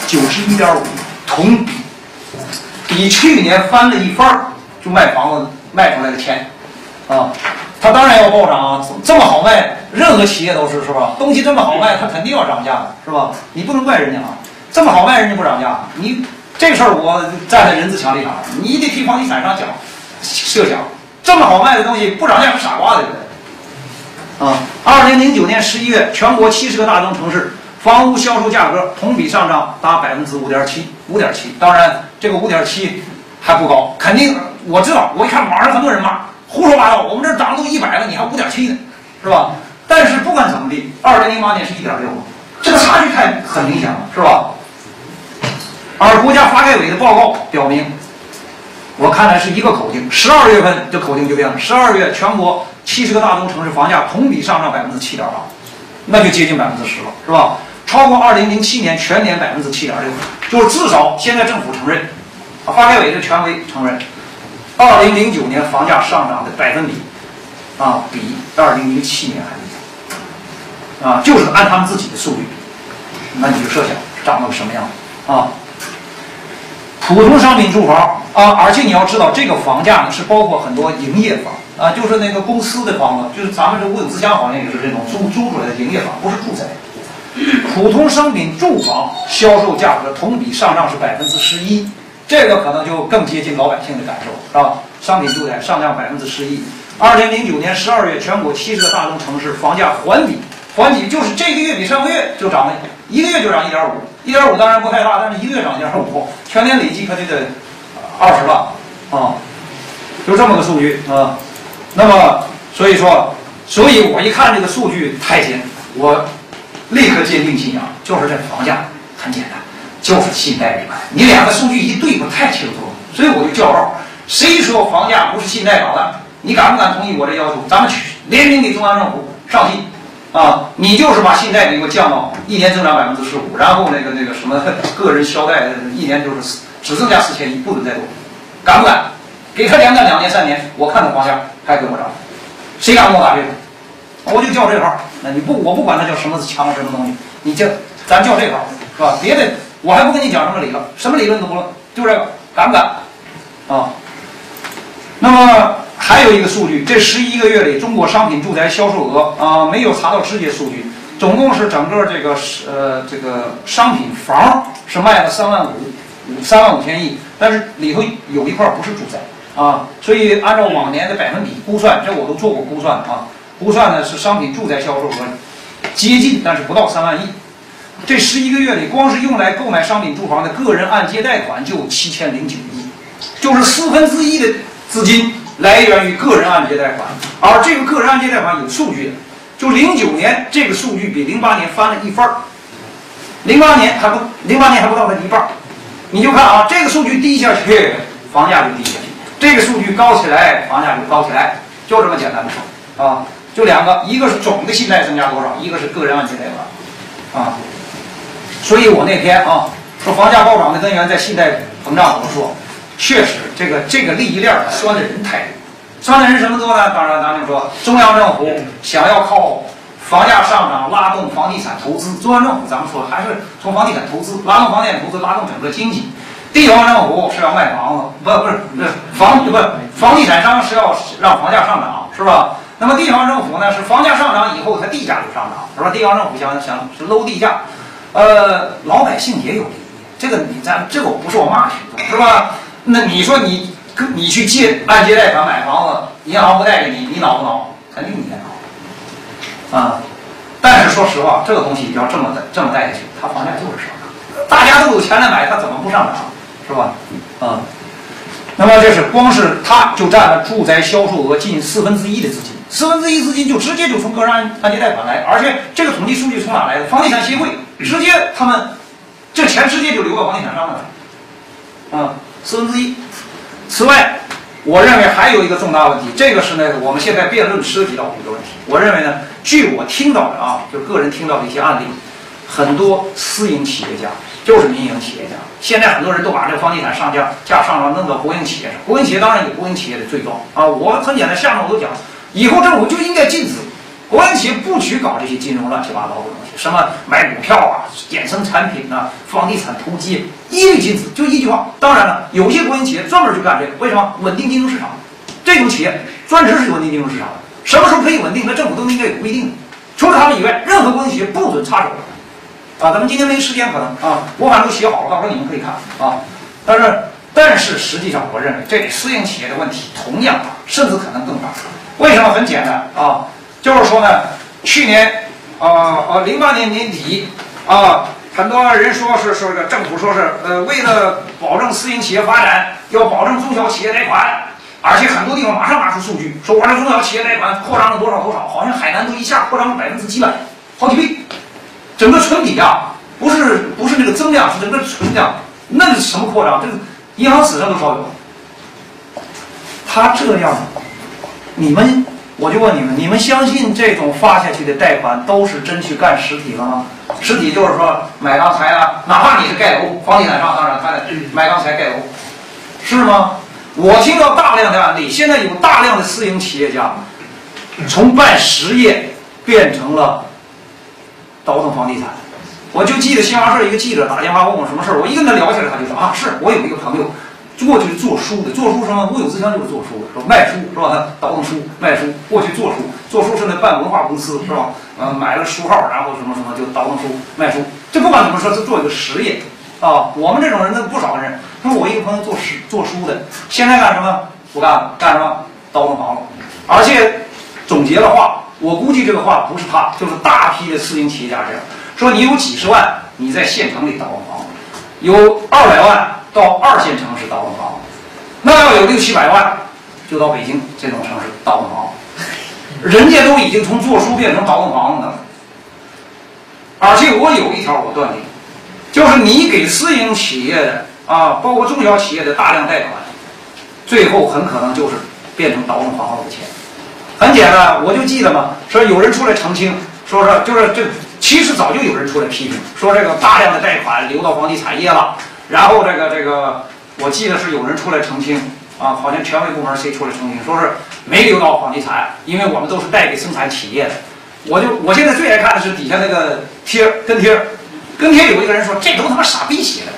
九十一点五，同比比去年翻了一番儿，就卖房子卖出来的钱啊，它当然要暴涨啊，这么好卖，任何企业都是是吧？东西这么好卖，它肯定要涨价的是吧？你不能怪人家啊，这么好卖，人家不涨价，你。这个事儿我站在人自强立场，你得替房地产商讲设想，这么好卖的东西不涨价是傻瓜对不对？啊，二零零九年十一月，全国七十个大中城市房屋销售价格同比上涨达百分之五点七，五点七。当然，这个五点七还不高，肯定我知道。我一看网上很多人骂，胡说八道，我们这涨都一百了，你还五点七呢，是吧？但是不管怎么地，二零零八年是一点六，这个差距太很明显了，是吧？而国家发改委的报告表明，我看来是一个口径，十二月份这口径就变了，十二月全国七十个大中城市房价同比上涨百分之七点八，那就接近百分之十了，是吧？超过二零零七年全年百分之七点六，就是至少现在政府承认，发改委的权威承认，二零零九年房价上涨的百分比，啊，比二零零七年还低，啊，就是按他们自己的数据，那你就设想涨到什么样啊？普通商品住房啊，而且你要知道，这个房价呢是包括很多营业房啊，就是那个公司的房子，就是咱们这五九自强好像也是这种租租出来的营业房，不是住宅。普通商品住房销售价格同比上涨是百分之十一，这个可能就更接近老百姓的感受，是吧？商品住宅上涨百分之十一。二零零九年十二月，全国七十个大中城市房价环比环比就是这个月比上个月就涨了一个月就涨一点五，一点五当然不太大，但是一个月涨一点五，全年累计可就得二十了啊，就这么个数据啊。那么所以说，所以我一看这个数据太紧，我。立刻坚定信仰，就是这房价很简单，就是信贷里买。你两个数据一对，不太清楚，所以我就叫号。谁说房价不是信贷搞的？你敢不敢同意我这要求？咱们去联名给中央政府上信啊！你就是把信贷给我降到一年增长百分之十五，然后那个那个什么 个人消贷一年就是只剩下四千亿，不准再多，敢不敢？给他连干两年三年，我看他房价还跟我涨，谁敢跟我打这个？我就叫这号，那你不，我不管他叫什么强什么东西，你叫咱叫这号是吧？别的我还不跟你讲什么理论，什么理论都不论，就这个，敢不敢？啊？那么还有一个数据，这十一个月里，中国商品住宅销售额啊，没有查到直接数据，总共是整个这个呃这个商品房是卖了三万五三万五千亿，但是里头有一块不是住宅啊，所以按照往年的百分比估算，这我都做过估算啊。估算呢是商品住宅销售额接近，但是不到三万亿。这十一个月里，光是用来购买商品住房的个人按揭贷款就有七千零九亿，就是四分之一的资金来源于个人按揭贷款。而这个个人按揭贷款有数据的，就零九年这个数据比零八年翻了一番儿，零八年还不零八年还不到它一半儿。你就看啊，这个数据低下去，房价就低下去；这个数据高起来，房价就高起来，就这么简单的啊。就两个，一个是总的信贷增加多少，一个是个人按揭贷款，啊，所以我那天啊说房价暴涨的根源在信贷膨胀，我说确实这个这个利益链拴的人太多，拴的人什么多呢？当然咱就说中央政府想要靠房价上涨拉动房地产投资，中央政府咱们说还是从房地产投资拉动房地产投资，拉动整个经济，地方政府是要卖房子，不不是不是房不房地产商是要让房价上涨，是吧？那么地方政府呢，是房价上涨以后，它地价就上涨，是吧？地方政府想想是搂地价，呃，老百姓也有利益。这个你咱这个我不是我骂群众，是吧？那你说你你去借按揭贷款买房子，银行不贷给你，你恼不恼？肯定你得恼啊！但是说实话，这个东西要这么这么贷下去，它房价就是上涨。大家都有钱来买，它怎么不上涨？是吧？啊，那么这是光是它就占了住宅销售额近四分之一的资金。四分之一资金就直接就从个人按按揭贷款来，而且这个统计数据从哪来的？房地产协会直接他们这钱直接就流到房地产商那了，啊，四分之一。此外，我认为还有一个重大问题，这个是那个我们现在辩论涉及到的一个问题。我认为呢，据我听到的啊，就个人听到的一些案例，很多私营企业家就是民营企业家，现在很多人都把这个房地产上架架上了弄到国营企业上，国营企业当然有国营企业的罪状啊。我很简单，下面我都讲。以后政府就应该禁止国营企业不许搞这些金融乱七八糟的东西，什么买股票啊、衍生产品呐、房地产投机，一律禁止。就一句话。当然了，有些国营企业专门就干这个，为什么？稳定金融市场。这种企业专职是稳定金融市场的，什么时候可以稳定，那政府都应该有规定。除了他们以外，任何国营企业不准插手。啊，咱们今天没时间，可能啊，我反正都写好了，到时候你们可以看啊。但是，但是实际上，我认为这里私营企业的问题同样大，甚至可能更大。为什么很简单啊？就是说呢，去年啊啊零八年年底啊，很多人说是说这个政府说是呃为了保证私营企业发展，要保证中小企业贷款而且很多地方马上拿出数据，说我这中小企业贷款扩张了多少多少，好像海南都一下扩张了百分之几百，好几倍。整个存底啊，不是不是那个增量，是整个存量，那是什么扩张？这个银行史上都少有。他这样，你们我就问你们，你们相信这种发下去的贷款都是真去干实体了吗？实体就是说买钢材啊，哪怕你是盖楼，房地产上当然他买钢材盖楼，是吗？我听到大量的案例，现在有大量的私营企业家从办实业变成了倒腾房地产。我就记得新华社一个记者打电话问我什么事儿，我一跟他聊起来，他就说啊，是我有一个朋友。过去做书的，做书什么？吴有自强就是做书的，说卖书是吧？他倒腾书卖书，过去做书，做书是那办文化公司是吧？嗯，买了书号，然后什么什么就倒腾书卖书。这不管怎么说，是做一个实业啊。我们这种人呢，不少人。说我一个朋友做实做书的，现在干什么？不干了，干什么？倒腾房子。而且总结了话，我估计这个话不是他，就是大批的私营企业家这样说。你有几十万，你在县城里倒腾房子；有二百万。到二线城市倒腾房，那要有六七百万，就到北京这种城市倒腾房。人家都已经从做书变成倒腾房子了。而且我有一条我断定，就是你给私营企业的啊，包括中小企业的大量贷款，最后很可能就是变成倒腾房子的钱。很简单，我就记得嘛，说有人出来澄清，说说就是这，其实早就有人出来批评，说这个大量的贷款流到房地产业了。然后这个这个，我记得是有人出来澄清啊，好像权威部门谁出来澄清，说是没流到房地产，因为我们都是贷给生产企业的。我就我现在最爱看的是底下那个贴跟贴，跟贴有一个人说这都他妈傻逼写的，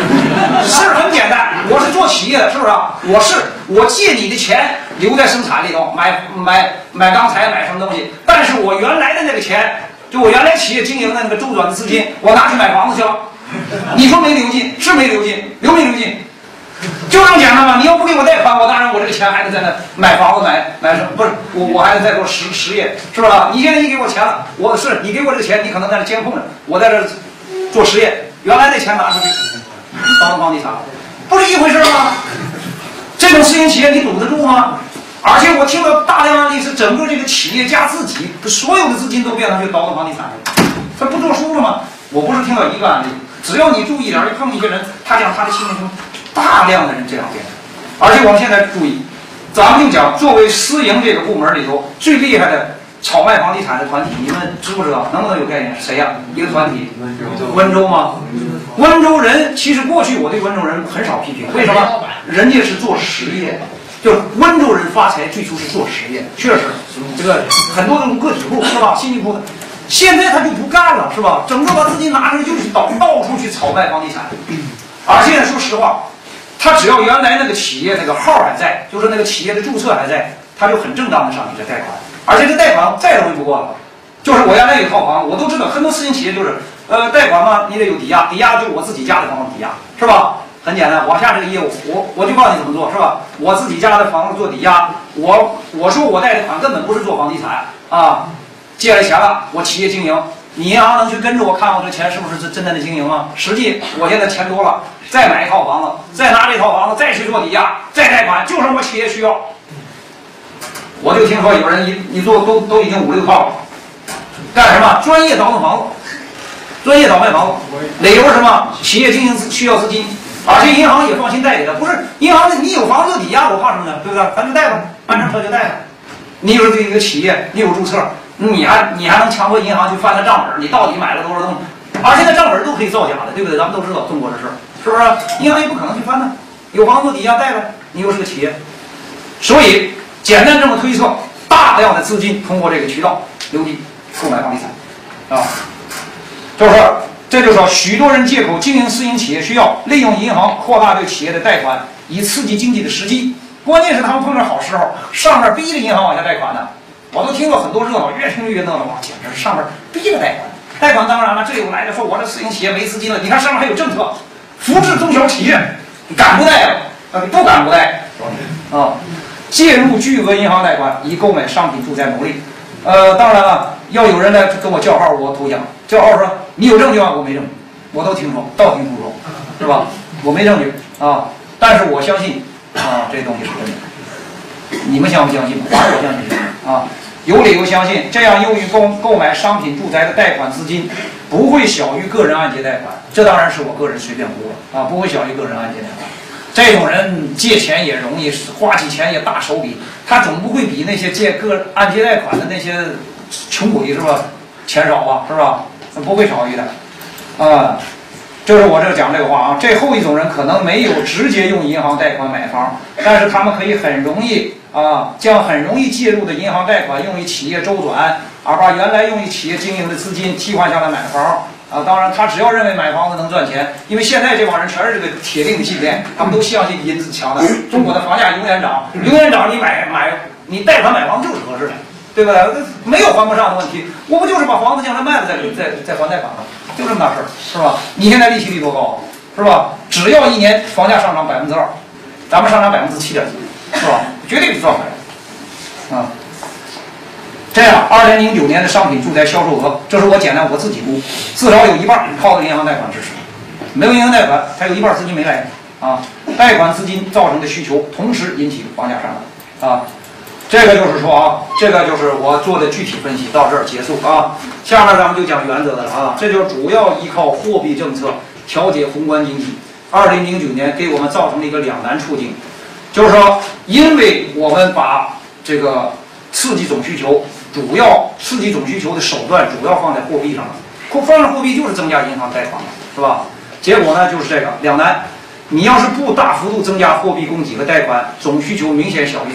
事儿很简单，我是做企业的，是不是？我是我借你的钱留在生产里头买买买钢材买什么东西，但是我原来的那个钱，就我原来企业经营的那个周转的资金，我拿去买房子去了。你说没流进是没流进，流没流进，就这么简单吗？你要不给我贷款，我当然我这个钱还得在那买房子买买什么？不是我我还得再做实实业，是吧？你现在一给我钱了，我是你给我这个钱，你可能在那监控着，我在这做实业，原来那钱拿出去当房地产，不是一回事吗？这种私营企业你堵得住吗？而且我听到大量案例是整个这个企业家自己所有的资金都变成去倒腾房地产了，他不做书了吗？我不是听到一个案例。只要你注意点儿，一碰一些人，他讲他的心里中大量的人这样变，而且我们现在注意，咱们就讲作为私营这个部门里头最厉害的炒卖房地产的团体，你们知不知道？能不能有概念？谁呀？一个团体，温州，温州吗？温州人其实过去我对温州人很少批评，为什么？人家是做实业，就是温州人发财最初是做实业，确实，这个很多种个体户是吧？辛辛苦苦的。现在他就不干了，是吧？整个把资金拿出来就去到到处去炒卖房地产，而且说实话，他只要原来那个企业那个号还在，就是那个企业的注册还在，他就很正当的上你这贷款，而且这贷款再容易不过了。就是我原来有套房，我都知道很多私营企业就是，呃，贷款嘛，你得有抵押，抵押就是我自己家的房子抵押，是吧？很简单，往下这个业务，我我就告诉你怎么做，是吧？我自己家的房子做抵押，我我说我贷的款根本不是做房地产啊。借了钱了，我企业经营，你银行能去跟着我看我这钱是不是真真正的经营吗？实际我现在钱多了，再买一套房子，再拿这套房子再去做抵押，再贷款，就是我企业需要。我就听说有人一一做都都已经五六套了，干什么？专业倒腾房子，专业倒卖房子，理由是什么？企业经营需要资金，而且银行也放心贷给他。不是银行的，你有房子抵押，我怕什么呢？对不对？咱就贷吧，办成车就贷吧。你有这一个企业，你有注册。你还你还能强迫银行去翻他账本？你到底买了多少东西？而且那账本都可以造假的，对不对？咱们都知道中国这事儿，是不是？银行也不可能去翻呢。有房子抵押贷呗，你又是个企业，所以简单这么推测，大量的资金通过这个渠道流进购买房地产，啊，就是，这就是说，许多人借口经营私营企业需要利用银行扩大对企业的贷款，以刺激经济的时机。关键是他们碰上好时候，上面逼着银行往下贷款呢。我都听过很多热闹，越听越热闹哇！简直是上面逼着贷款，贷款当然了，这有来了说我这私营企业没资金了，你看上面还有政策，扶持中小企业，敢不贷啊？不敢不贷啊！介入巨额银行贷款以购买商品住宅牟利，呃，当然了，要有人来跟我叫号，我投降。叫号说你有证据吗？我没证据，我都听说，道听途说，是吧？我没证据啊，但是我相信啊，这东西是真的。你们相不相信？我相信啊，有理由相信，这样用于购购买商品住宅的贷款资金不会小于个人按揭贷款。这当然是我个人随便估了啊，不会小于个人按揭贷款。这种人借钱也容易，花起钱也大手笔，他总不会比那些借个按揭贷款的那些穷鬼是吧？钱少吧，是吧？不会少于的，啊。就是我这讲这个话啊，这后一种人可能没有直接用银行贷款买房，但是他们可以很容易啊，将很容易介入的银行贷款用于企业周转，而把原来用于企业经营的资金替换下来买房啊。当然，他只要认为买房子能赚钱，因为现在这帮人全是这个铁定的信念，他们都相信银子强的，中国的房价永远涨，永远涨，你买买你贷款买房就是合适的，对不对？没有还不上的问题，我不就是把房子将来卖了再再再还贷款吗？就这么大事儿，是吧？你现在利息率多高，是吧？只要一年房价上涨百分之二，咱们上涨百分之七点几，是吧？绝对是赚回来。啊，这样，二零零九年的商品住宅销售额，这是我简单我自己估，至少有一半靠的银行贷款支持，没有银行贷款，还有一半资金没来啊。贷款资金造成的需求，同时引起房价上涨啊。这个就是说啊，这个就是我做的具体分析，到这儿结束啊。下面咱们就讲原则的了啊。这就主要依靠货币政策调节宏观经济。二零零九年给我们造成了一个两难处境，就是说，因为我们把这个刺激总需求，主要刺激总需求的手段主要放在货币上了，放上货币就是增加银行贷款了，是吧？结果呢就是这个两难。你要是不大幅度增加货币供给和贷款，总需求明显小于。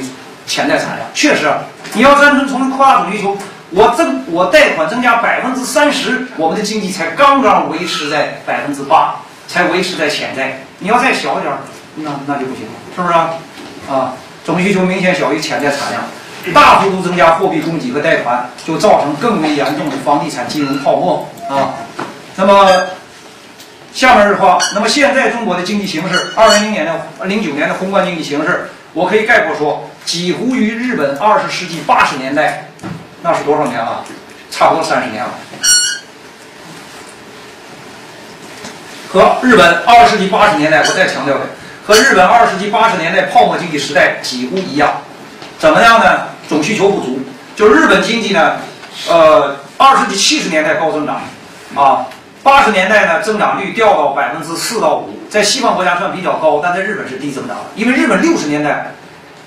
潜在产量确实，你要单纯从扩大总需求，我增我贷款增加百分之三十，我们的经济才刚刚维持在百分之八，才维持在潜在。你要再小一点，那那就不行了，是不是啊？啊，总需求明显小于潜在产量，大幅度增加货币供给和贷款，就造成更为严重的房地产金融泡沫啊。那么下面的话，那么现在中国的经济形势，二零零年的零九年的宏观经济形势。我可以概括说，几乎与日本二十世纪八十年代，那是多少年了？差不多三十年了。和日本二十世纪八十年代，我再强调的，和日本二十世纪八十年代泡沫经济时代几乎一样。怎么样呢？总需求不足。就日本经济呢，呃，二十世纪七十年代高增长，啊，八十年代呢增长率掉到百分之四到五。在西方国家算比较高，但在日本是低增长。因为日本六十年代，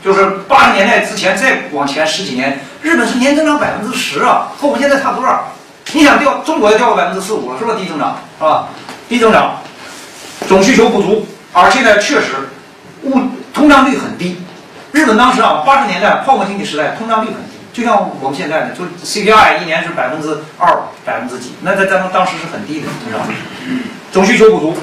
就是八十年代之前再往前十几年，日本是年增长百分之十啊，和我们现在差不多？你想掉，中国要掉个百分之四五了，是不是低增长？是吧？低增长，总需求不足，而且呢，确实物通胀率很低。日本当时啊，八十年代泡沫经济时代，通胀率很低，就像我们现在的，就 CPI 一年是百分之二、百分之几，那在在当时是很低的通胀率，总需求不足。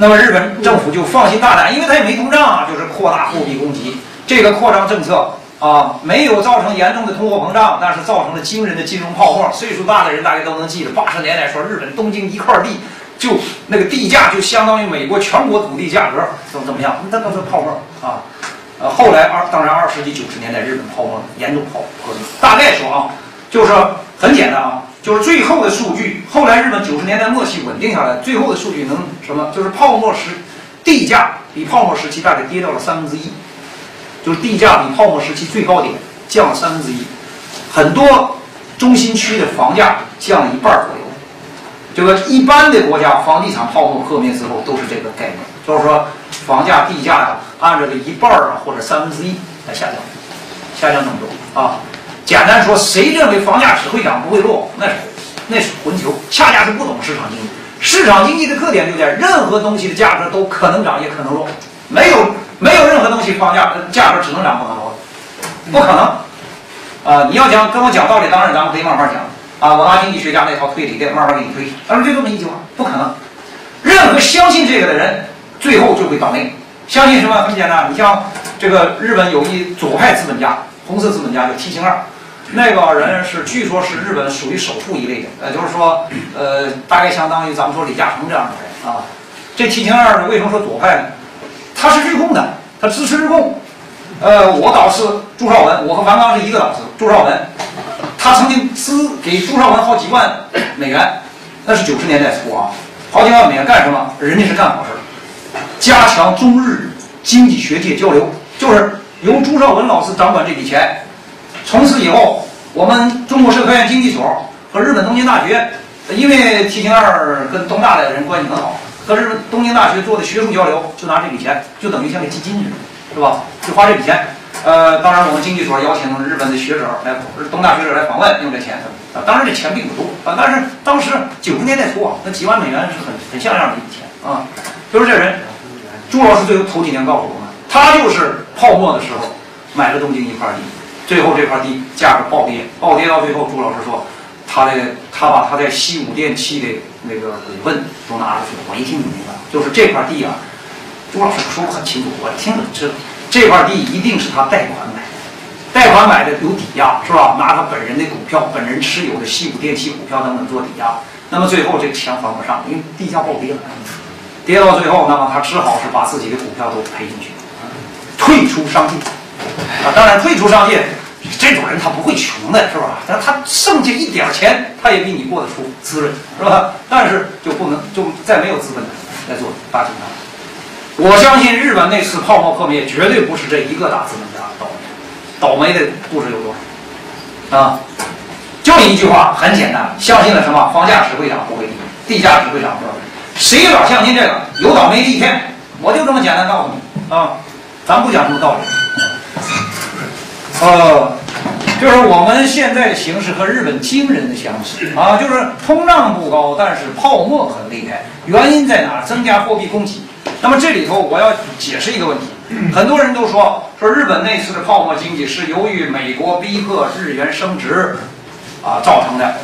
那么日本政府就放心大胆，因为它也没通胀啊，就是扩大货币供给。这个扩张政策啊，没有造成严重的通货膨胀，但是造成了惊人的金融泡沫。岁数大的人大概都能记得，八十年代说日本东京一块地就那个地价就相当于美国全国土地价格，怎么怎么样？那都是泡沫啊。呃，后来二当然二十世纪九十年代日本泡沫严重泡破裂。大概说啊，就是很简单啊。就是最后的数据，后来日本九十年代末期稳定下来，最后的数据能什么？就是泡沫时地价比泡沫时期大概跌到了三分之一，就是地价比泡沫时期最高点降了三分之一，很多中心区的房价降了一半左右。这个一般的国家房地产泡沫破灭之后都是这个概念，就是说房价地价呀按照这一半啊或者三分之一来下降，下降这么多啊。简单说，谁认为房价只会涨不会落，那是那是混球，恰恰是不懂市场经济。市场经济的特点就在任何东西的价格都可能涨也可能落，没有没有任何东西房价价格只能涨不能落，不可能。啊，你要讲跟我讲道理，当然咱们可以慢慢讲啊。我拿经济学家那套推理再慢慢给你推，但是就这么一句话，不可能。任何相信这个的人，最后就会倒霉。相信什么？很简单，你像这个日本有一左派资本家，红色资本家叫 T 型二。那个人是，据说是日本属于首富一类的，呃，就是说，呃，大概相当于咱们说李嘉诚这样的人啊。这提琴二呢，为什么说左派呢？他是日共的，他支持日共。呃，我导师朱绍文，我和樊纲是一个导师。朱绍文，他曾经资给朱绍文好几万美元，那是九十年代初啊，好几万美元干什么？人家是干好事，加强中日经济学界交流，就是由朱绍文老师掌管这笔钱。从此以后，我们中国社科院经济所和日本东京大学，因为 T 型二跟东大的人关系很好，和日本东京大学做的学术交流，就拿这笔钱，就等于像个基金似的，是吧？就花这笔钱。呃，当然我们经济所邀请日本的学者来，东大学者来访问，用这钱。啊，当然这钱并不多啊，但是当时九十年代初啊，那几万美元是很很像样的一笔钱啊。就是这人，朱老师最后头几年告诉我们，他就是泡沫的时候买了东京一块地，最后这块地价格暴跌，暴跌到最后，朱老师说，他的他把他在西武电器的那个股份都拿出去了。我一听就明白，就是这块地啊，朱老师说的很清楚，我听了知道，这块地一定是他贷款买的。贷款买的有抵押是吧？拿他本人的股票、本人持有的西武电器股票等等做抵押，那么最后这个钱还不上，因为地价暴跌了，跌到最后，那么他只好是把自己的股票都赔进去，退出商界。啊，当然退出商界，这种人他不会穷的是吧？但他剩下一点钱，他也比你过得出滋润是吧？但是就不能就再没有资本来做大集团。我相信日本那次泡沫破灭，绝对不是这一个大资本家倒霉。倒霉的故事有多少啊！就一句话，很简单，相信了什么？房价只会涨不会跌，地价只会涨不会跌。谁老相信这个？有倒霉的一天。我就这么简单告诉你啊！咱不讲什么道理。呃，就是我们现在的形势和日本惊人的相似啊，就是通胀不高，但是泡沫很厉害。原因在哪？增加货币供给。那么这里头我要解释一个问题。很多人都说说日本那次的泡沫经济是由于美国逼迫日元升值，啊造成的。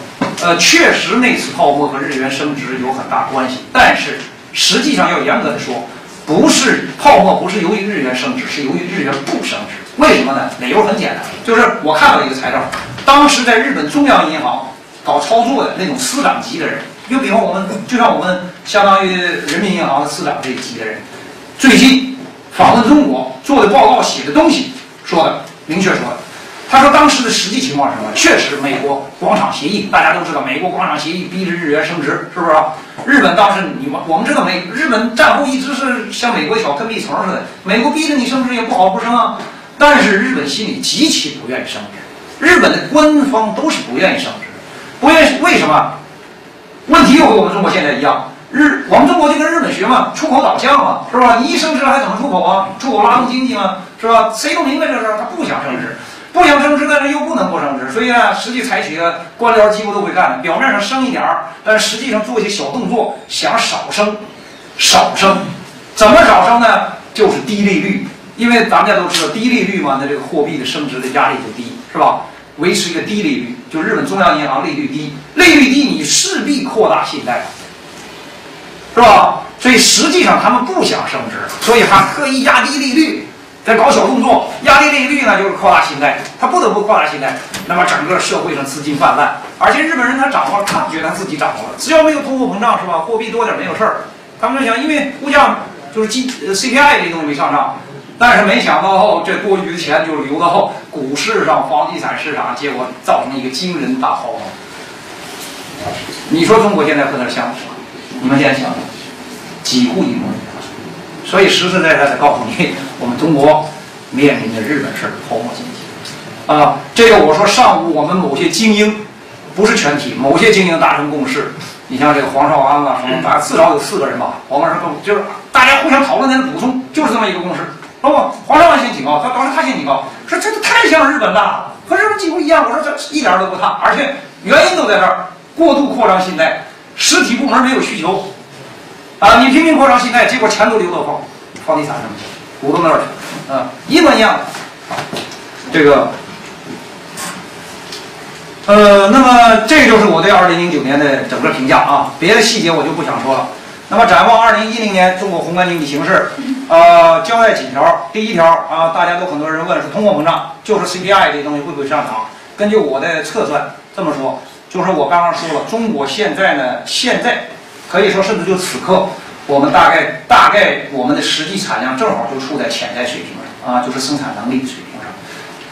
呃，确实那次泡沫和日元升值有很大关系，但是实际上要严格的说，不是泡沫不是由于日元升值，是由于日元不升值。为什么呢？理由很简单，就是我看到一个材料，当时在日本中央银行搞操作的那种司长级的人，就比方我们就像我们相当于人民银行的司长这一级的人，最近。访问中国做的报告写的东西说的明确说的，他说当时的实际情况是什么？确实，美国广场协议大家都知道，美国广场协议逼着日元升值，是不是？日本当时你我们知道，美日本战后一直是像美国小跟屁虫似的，美国逼着你升值也不好不升啊。但是日本心里极其不愿意升值，日本的官方都是不愿意升值，不愿意为什么？问题又和我们中国现在一样。日，我们中国就跟日本学嘛，出口导向嘛，是吧？你一升值还怎么出口啊？出口拉动经济嘛，是吧？谁都明白这事儿，他不想升值，不想升值，但是又不能不升值，所以呢，实际采取的官僚几乎都会干，表面上升一点儿，但实际上做一些小动作，想少升，少升，怎么少升呢？就是低利率，因为咱们家都知道低利率嘛，那这个货币的升值的压力就低，是吧？维持一个低利率，就日本中央银行利率低，利率低，你势必扩大信贷。是吧？所以实际上他们不想升值，所以还特意压低利率，在搞小动作。压低利率呢，就是扩大信贷，他不得不扩大信贷。那么整个社会上资金泛滥，而且日本人他掌握了，他觉得他自己掌握了，只要没有通货膨胀，是吧？货币多点没有事儿。他们就想，因为物价就是 G CPI 这东西没上涨，但是没想到这多余的钱就流到股市上、房地产市场，结果造成一个惊人大泡沫。你说中国现在和那像什么？你们现在想，几乎一模一样，所以实实在在的告诉你，我们中国面临着日本式的泡沫经济啊，这个我说上午我们某些精英，不是全体，某些精英达成共识。你像这个黄少安啊什么，大至少有四个人吧，我们是，就是大家互相讨论在那补充，就是这么一个共识。不，黄绍安先警告，他当时他先警告，说这个太像日本了，和日本几乎一样。我说这一点都不差，而且原因都在这儿，过度扩张信贷。实体部门没有需求，啊，你拼命扩张信贷，结果钱都流到房房地产上去，股东那儿去，啊，一模一样。这个，呃，那么这就是我对二零零九年的整个评价啊，别的细节我就不想说了。那么展望二零一零年中国宏观经济形势，呃，交代几条。第一条啊，大家都很多人问是通货膨胀，就是 CPI 这东西会不会上涨？根据我的测算，这么说。就是我刚刚说了，中国现在呢，现在可以说甚至就此刻，我们大概大概我们的实际产量正好就处在潜在水平上啊，就是生产能力水平上，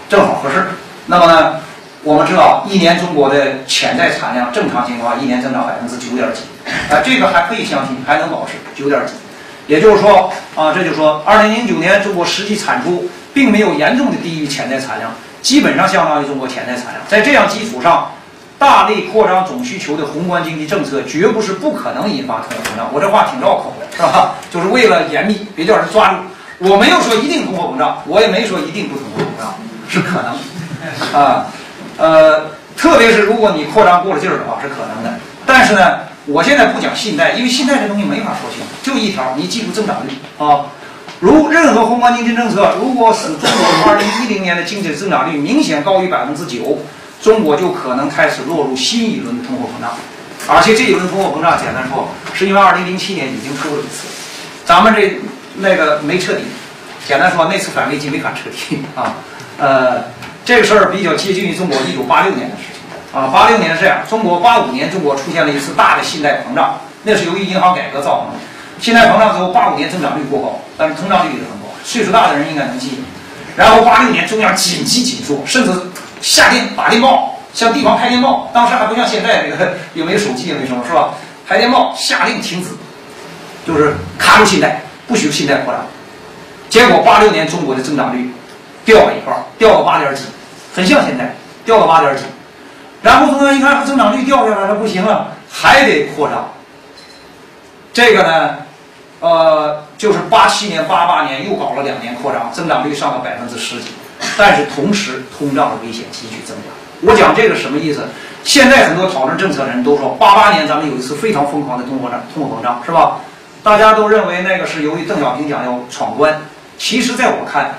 正好合适。那么呢，我们知道一年中国的潜在产量正常情况一年增长百分之九点几，啊，这个还可以相信，还能保持九点几。也就是说啊，这就说二零零九年中国实际产出并没有严重的低于潜在产量，基本上相当于中国潜在产量。在这样基础上，大力扩张总需求的宏观经济政策绝不是不可能引发通货膨胀。我这话挺绕口的，是吧？就是为了严密，别叫人抓住。我没有说一定通货膨胀，我也没说一定不通货膨胀，是可能啊。呃，特别是如果你扩张过了劲儿的话，是可能的。但是呢，我现在不讲信贷，因为信贷这东西没法说清，就一条，你记住增长率啊。如任何宏观经济政策，如果使中国2010年的经济增长率明显高于百分之九，中国就可能开始落入新一轮的通货膨胀。而且这一轮通货膨胀，简单说，是因为2007年已经出了一次，咱们这那个没彻底。简单说，那次反危机没法彻底 啊。呃，这个事儿比较接近于中国1986年的事啊。86年是这样，中国85年中国出现了一次大的信贷膨胀，那是由于银行改革造成的。信贷膨胀之后，85年增长率过高，但是通胀率也很高。岁数大的人应该能记。然后86年中央紧急紧缩，甚至下令打电报向地方拍电报，当时还不像现在这个也没有手机也没什么，是吧？拍电报下令停止，就是卡住信贷，不许信贷扩张。结果86年中国的增长率掉了一半，掉了八点几，很像现在掉了八点几。然后中央一看增长率掉下来了，不行了，还得扩张。这个呢？呃，就是八七年、八八年又搞了两年扩张，增长率上了百分之十几，但是同时通胀的危险继续增加。我讲这个什么意思？现在很多讨论政策的人都说，八八年咱们有一次非常疯狂的通货胀、通货膨胀，是吧？大家都认为那个是由于邓小平讲要闯关。其实，在我看，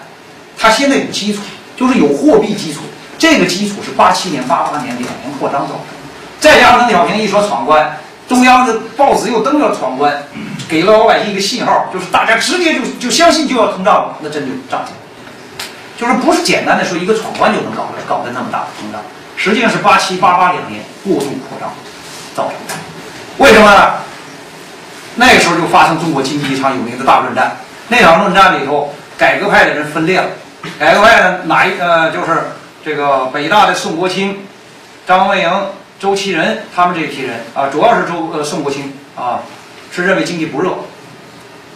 他现在有基础，就是有货币基础，这个基础是八七年、八八年两年扩张造成的，再加上邓小平一说闯关。中央的报纸又登了闯关，给了老百姓一个信号，就是大家直接就就相信就要通胀了，那真就涨起来，就是不是简单的说一个闯关就能搞来搞的那么大的通胀，实际上是八七八八两年过度扩张造成的。为什么呢？那个时候就发生中国经济一场有名的大论战，那场论战里头，改革派的人分裂了，改革派的哪一呃就是这个北大的宋国清、张文颖。周其仁他们这批人啊，主要是周呃宋国清啊，是认为经济不热，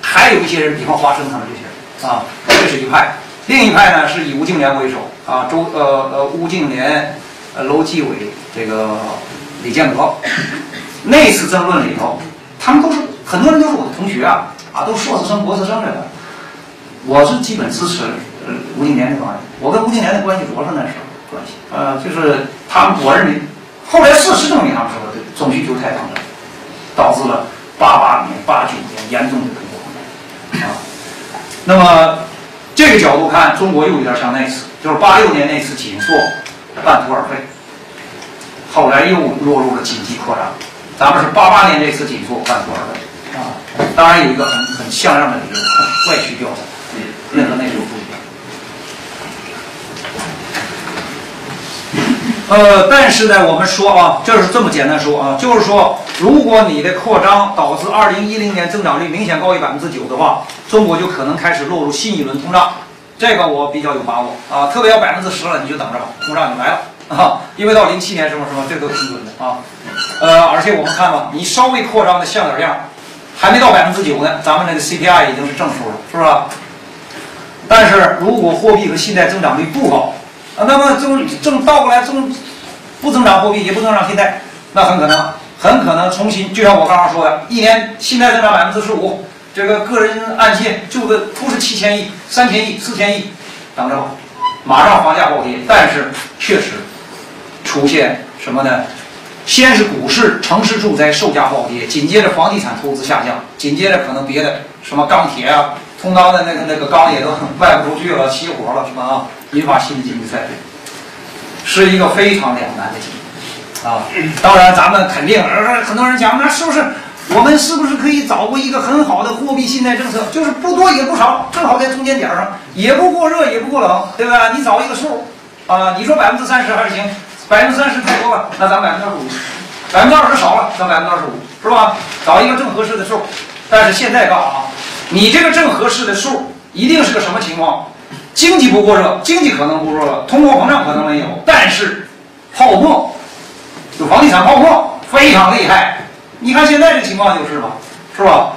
还有一些人，比方华生他们这些人啊，这是一派。另一派呢是以吴敬琏为首啊，周呃呃吴敬琏、呃楼继伟、这个李建国。那次争论里头，他们都是很多人都是我的同学啊啊，都硕士生、博士生来的。我是基本支持吴敬琏这帮人，我跟吴敬琏的关系主要是那时候关系，呃，就是他们，我认为。后来事实证明，他们说的对，总需求太膨胀，导致了八八年、八九年严重的通货膨胀啊。那么这个角度看，中国又有点像那次，就是八六年那次紧缩半途而废，后来又落入了紧急扩张。咱们是八八年这次紧缩半途而废啊。当然有一个很很像样的理由，外需调查，任何那时候不一样。呃，但是呢，我们说啊，就是这么简单说啊，就是说，如果你的扩张导致二零一零年增长率明显高于百分之九的话，中国就可能开始落入新一轮通胀。这个我比较有把握啊，特别要百分之十了，你就等着吧，通胀就来了啊。因为到零七年什么什么，这都挺准的啊。呃，而且我们看吧，你稍微扩张的像点样，还没到百分之九呢，咱们那个 CPI 已经是正数了，是不是？但是如果货币和信贷增长率不高，啊，那么正正倒过来，正不增长货币，也不增长信贷，那很可能，很可能重新，就像我刚刚说的，一年信贷增长百分之十五，这个个人按揭就个不是七千亿、三千亿、四千亿，等着吧，马上房价暴跌。但是确实出现什么呢？先是股市、城市住宅售价暴跌，紧接着房地产投资下降，紧接着可能别的什么钢铁啊。通钢的那个那个钢也都 卖不出去了，熄火了，什么啊？引发新的经济衰退，是一个非常两难的境地啊。当然，咱们肯定，很多人讲，那是不是我们是不是可以找过一个很好的货币信贷政策？就是不多也不少，正好在中间点上，也不过热也不过冷，对吧？你找一个数啊，你说百分之三十还是行，百分之三十太多了，那咱百分之二十五，百分之二十少了，咱百分之二十五，是吧？找一个正合适的数。但是现在告诉啊。你这个正合适的数，一定是个什么情况？经济不过热，经济可能不过热，通货膨胀可能没有，但是泡沫，就房地产泡沫非常厉害。你看现在这情况就是吧，是吧？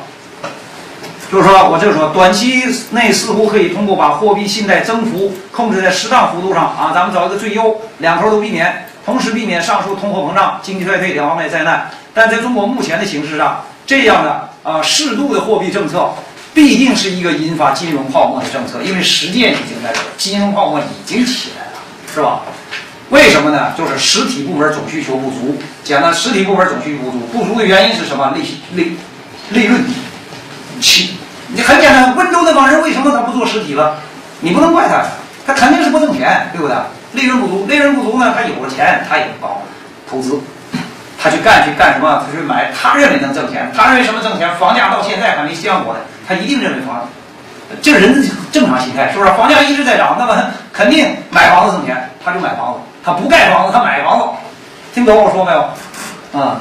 就是说我就说，短期内似乎可以通过把货币信贷增幅控制在适当幅度上啊，咱们找一个最优，两头都避免，同时避免上述通货膨胀、经济衰退两方面灾难。但在中国目前的形势上，这样的啊适度的货币政策必定是一个引发金融泡沫的政策，因为实践已经在这儿，金融泡沫已经起来了，是吧？为什么呢？就是实体部门总需求不足。讲的实体部门总需求不足，不足的原因是什么？利息利利润低。起，你很简单，温州那帮人为什么他不做实体了？你不能怪他，他肯定是不挣钱，对不对？利润不足，利润不足呢，他有了钱，他也不搞投资，他去干去干什么？他去买他认为能挣钱，他认为什么挣钱？房价到现在还没降过呢，他一定认为房子，这人正常心态是不是？房价一直在涨，那么肯定买房子。挣钱，他就买房子，他不盖房子，他买房子，听懂我说没有？啊，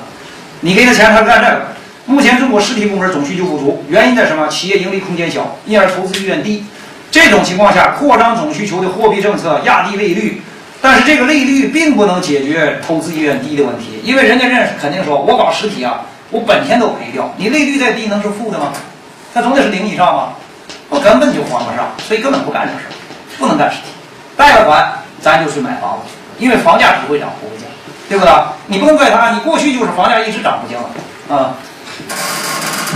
你给他钱，他干这个。目前中国实体部门总需求不足，原因在什么？企业盈利空间小，因而投资意愿低。这种情况下，扩张总需求的货币政策压低利率，但是这个利率并不能解决投资意愿低的问题，因为人家认识肯定说，我搞实体啊，我本钱都赔掉，你利率再低能是负的吗？它总得是零以上吧？我根本就还不上，所以根本不干这事儿，不能干实体。贷了款，咱就去买房子，因为房价只会涨不会降，对不对？你不能怪他，你过去就是房价一直涨不降啊。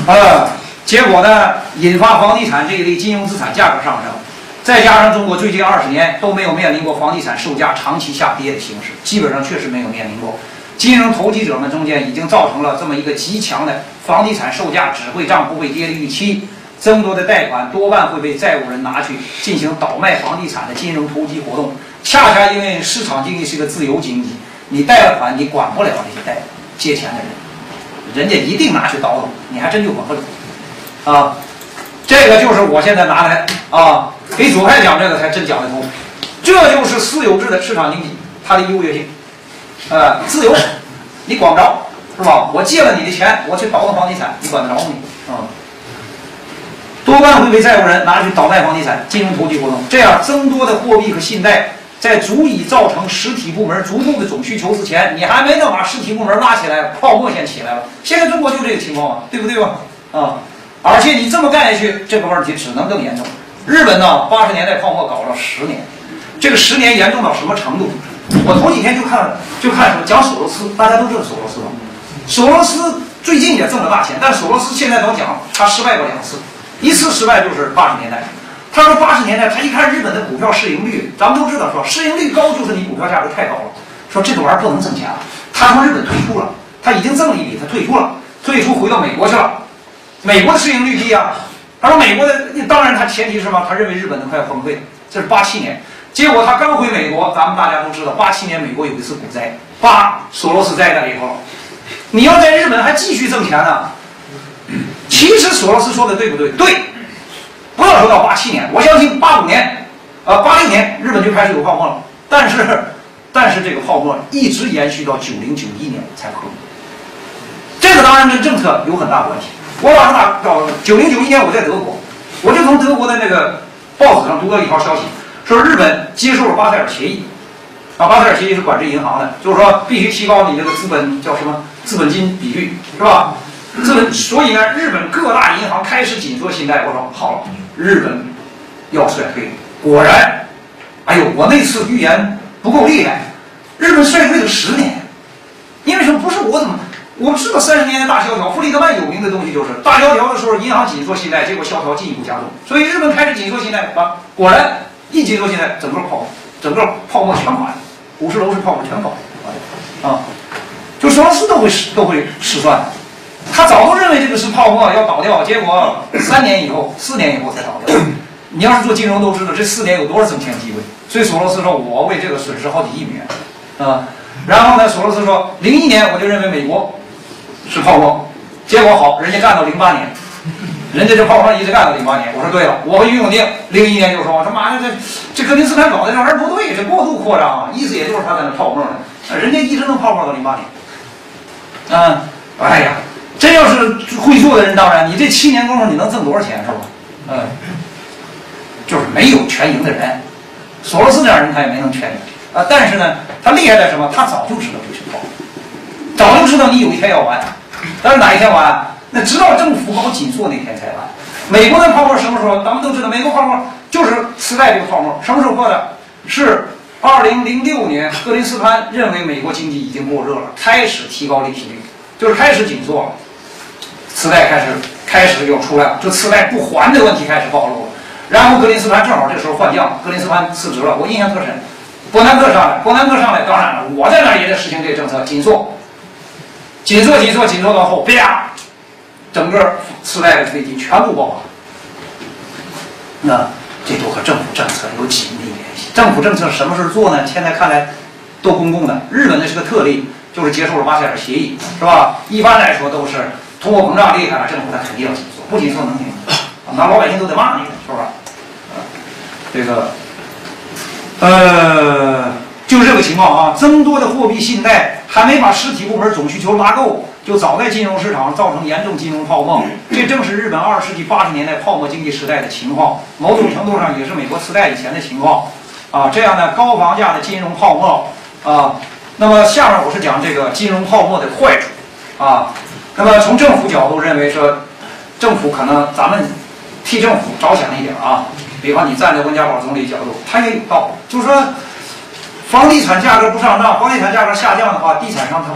啊，结果呢，引发房地产这一类金融资产价格上升，再加上中国最近二十年都没有面临过房地产售价长期下跌的形势，基本上确实没有面临过。金融投机者们中间已经造成了这么一个极强的房地产售价只会涨不会跌的预期，增多的贷款多半会被债务人拿去进行倒卖房地产的金融投机活动。恰恰因为市场经济是个自由经济，你贷了款，你管不了那些贷借钱的人。人家一定拿去倒腾，你还真就管不了啊！这个就是我现在拿来啊，给左派讲这个才真讲得通。这就是私有制的市场经济它的优越性，呃，自由，你管不着是吧？我借了你的钱，我去倒腾房地产，你管得着你啊？多半会被债务人拿去倒卖房地产，金融投机活动，这样增多的货币和信贷。在足以造成实体部门逐步的总需求之前，你还没能把实体部门拉起来，泡沫先起来了。现在中国就这个情况嘛，对不对吧？啊，而且你这么干下去，这个问题只能更严重。日本呢，八十年代泡沫搞了十年，这个十年严重到什么程度？我头几天就看就看什么讲索罗斯，大家都知道索罗斯吧？索罗斯最近也挣了大钱，但索罗斯现在都讲他失败过两次，一次失败就是八十年代。他说八十年代，他一看日本的股票市盈率，咱们都知道说市盈率高就是你股票价格太高了，说这个玩意儿不能挣钱了。他从日本退出了，他已经挣了一笔，他退出了，退出回到美国去了。美国的市盈率低啊。他说美国的，当然他前提是什么？他认为日本的快要崩溃了。这是八七年，结果他刚回美国，咱们大家都知道，八七年美国有一次股灾，把索罗斯栽在里头了。你要在日本还继续挣钱呢？其实索罗斯说的对不对？对。不要说到八七年，我相信八五年，呃，八六年日本就开始有泡沫了。但是，但是这个泡沫一直延续到九零九一年才破。这个当然跟政策有很大关系。我马上打找九零九一年我在德国，我就从德国的那个报纸上读到一条消息，说日本接受了巴塞尔协议，啊，巴塞尔协议是管制银行的，就是说必须提高你这个资本叫什么资本金比率，是吧？资本，所以呢，日本各大银行开始紧缩信贷。我说好了。日本要衰退，果然，哎呦，我那次预言不够厉害，日本衰退了十年，因为什么？不是我怎么，我知道三十年的大萧条，弗里德曼有名的东西就是大萧条的时候，银行紧缩信贷，结果萧条进一步加重，所以日本开始紧缩信贷，啊，果然一紧缩信贷，整个泡，整个泡沫全垮，股市楼市泡沫全垮，啊，就索罗斯都会失都会失算。他早都认为这个是泡沫要倒掉，结果三年以后、四年以后才倒掉。你要是做金融都知道，这四年有多少挣钱机会。所以索罗斯说：“我为这个损失好几亿美元。”啊，然后呢，索罗斯说：“零一年我就认为美国是泡沫，结果好，人家干到零八年，人家这泡沫一直干到零八年。”我说：“对了，我和于永定零一年就说：‘他妈的，这这格林斯坦搞的这玩意儿不对，这过度扩张，意思也就是他在那泡沫呢。’人家一直能泡沫到零八年。嗯，哎呀。”真要是会做的人，当然，你这七年功夫你能挣多少钱，是吧？嗯，就是没有全赢的人，索罗斯那样人他也没能全赢啊。但是呢，他厉害在什么？他早就知道这是泡沫，早就知道你有一天要完。但是哪一天完？那直到政府搞紧缩那天才完。美国的泡沫什么时候？咱们都知道，美国泡沫就是次贷这个泡沫，什么时候破的？是二零零六年，格林斯潘认为美国经济已经过热了，开始提高利息率，就是开始紧缩了，次贷开始开始要出来了，这次贷不还的问题开始暴露了。然后格林斯潘正好这时候换将，格林斯潘辞职了，我印象特深。伯南克上来，伯南克上来，当然了，我在那儿也得实行这个政策，紧缩，紧缩，紧缩，紧缩到后，啪，整个次贷的危机全部爆发。那这都和政府政策有紧密联系。政府政策什么时候做呢？现在看来都公共的。日本那是个特例，就是接受了巴塞尔协议，是吧？一般来说都是通货膨胀厉害了，政府它肯定要紧缩，不紧缩能行吗？那老百姓都得骂你，是不是？这个。呃，就是这个情况啊，增多的货币信贷还没把实体部门总需求拉够，就早在金融市场造成严重金融泡沫。这正是日本二十世纪八十年代泡沫经济时代的情况，某种程度上也是美国次贷以前的情况啊。这样的高房价的金融泡沫啊，那么下面我是讲这个金融泡沫的坏处啊。那么从政府角度认为说，政府可能咱们替政府着想一点啊。比方你站在温家宝总理角度，他也有道理，就是说，房地产价格不上涨，房地产价格下降的话，地产商他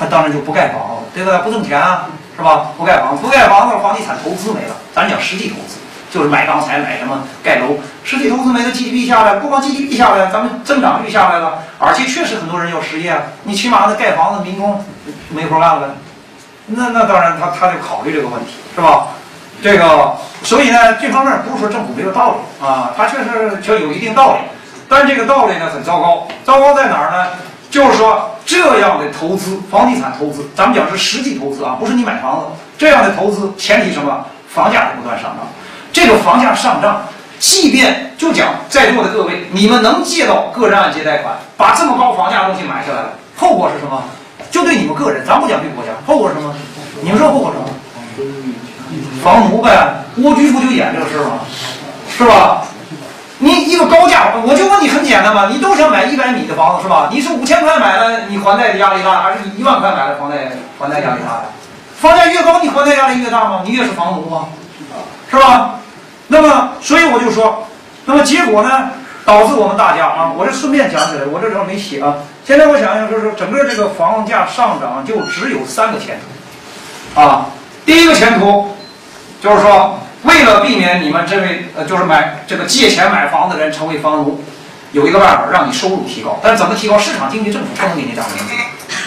他当然就不盖房子，对吧？不挣钱啊，是吧？不盖房子，不盖房子，房地产投资没了。咱讲实际投资，就是买钢材、买什么盖楼，实际投资没了，GDP 下来，不光 GDP 下来，咱们增长率下来了，而且确实很多人要失业，你起码那盖房子民工没活干了，那那当然他他就考虑这个问题，是吧？这个，所以呢，这方面不是说政府没有道理啊，它确实确有一定道理，但这个道理呢很糟糕，糟糕在哪儿呢？就是说这样的投资，房地产投资，咱们讲是实际投资啊，不是你买房子这样的投资，前提什么？房价不断上涨。这个房价上涨，即便就讲在座的各位，你们能借到个人按揭贷款，把这么高房价的东西买下来了，后果是什么？就对你们个人，咱不讲对国家，后果是什么？你们说后果什么？房奴呗，蜗居不就演这个事儿吗？是吧？你一个高价，我就问你很简单嘛，你都想买一百米的房子是吧？你是五千块买的，你还贷的压力大，还是一万块买的房贷还贷压力大呀？房价越高，你还贷压力越大吗？你越是房奴吗？是吧？那么，所以我就说，那么结果呢，导致我们大家啊，我这顺便讲起来，我这上没写啊。现在我想想，就是，整个这个房价上涨就只有三个前途啊。第一个前途。就是说，为了避免你们这位呃，就是买这个借钱买房的人成为房奴，有一个办法让你收入提高。但是怎么提高？市场经济政府不能给你涨工资，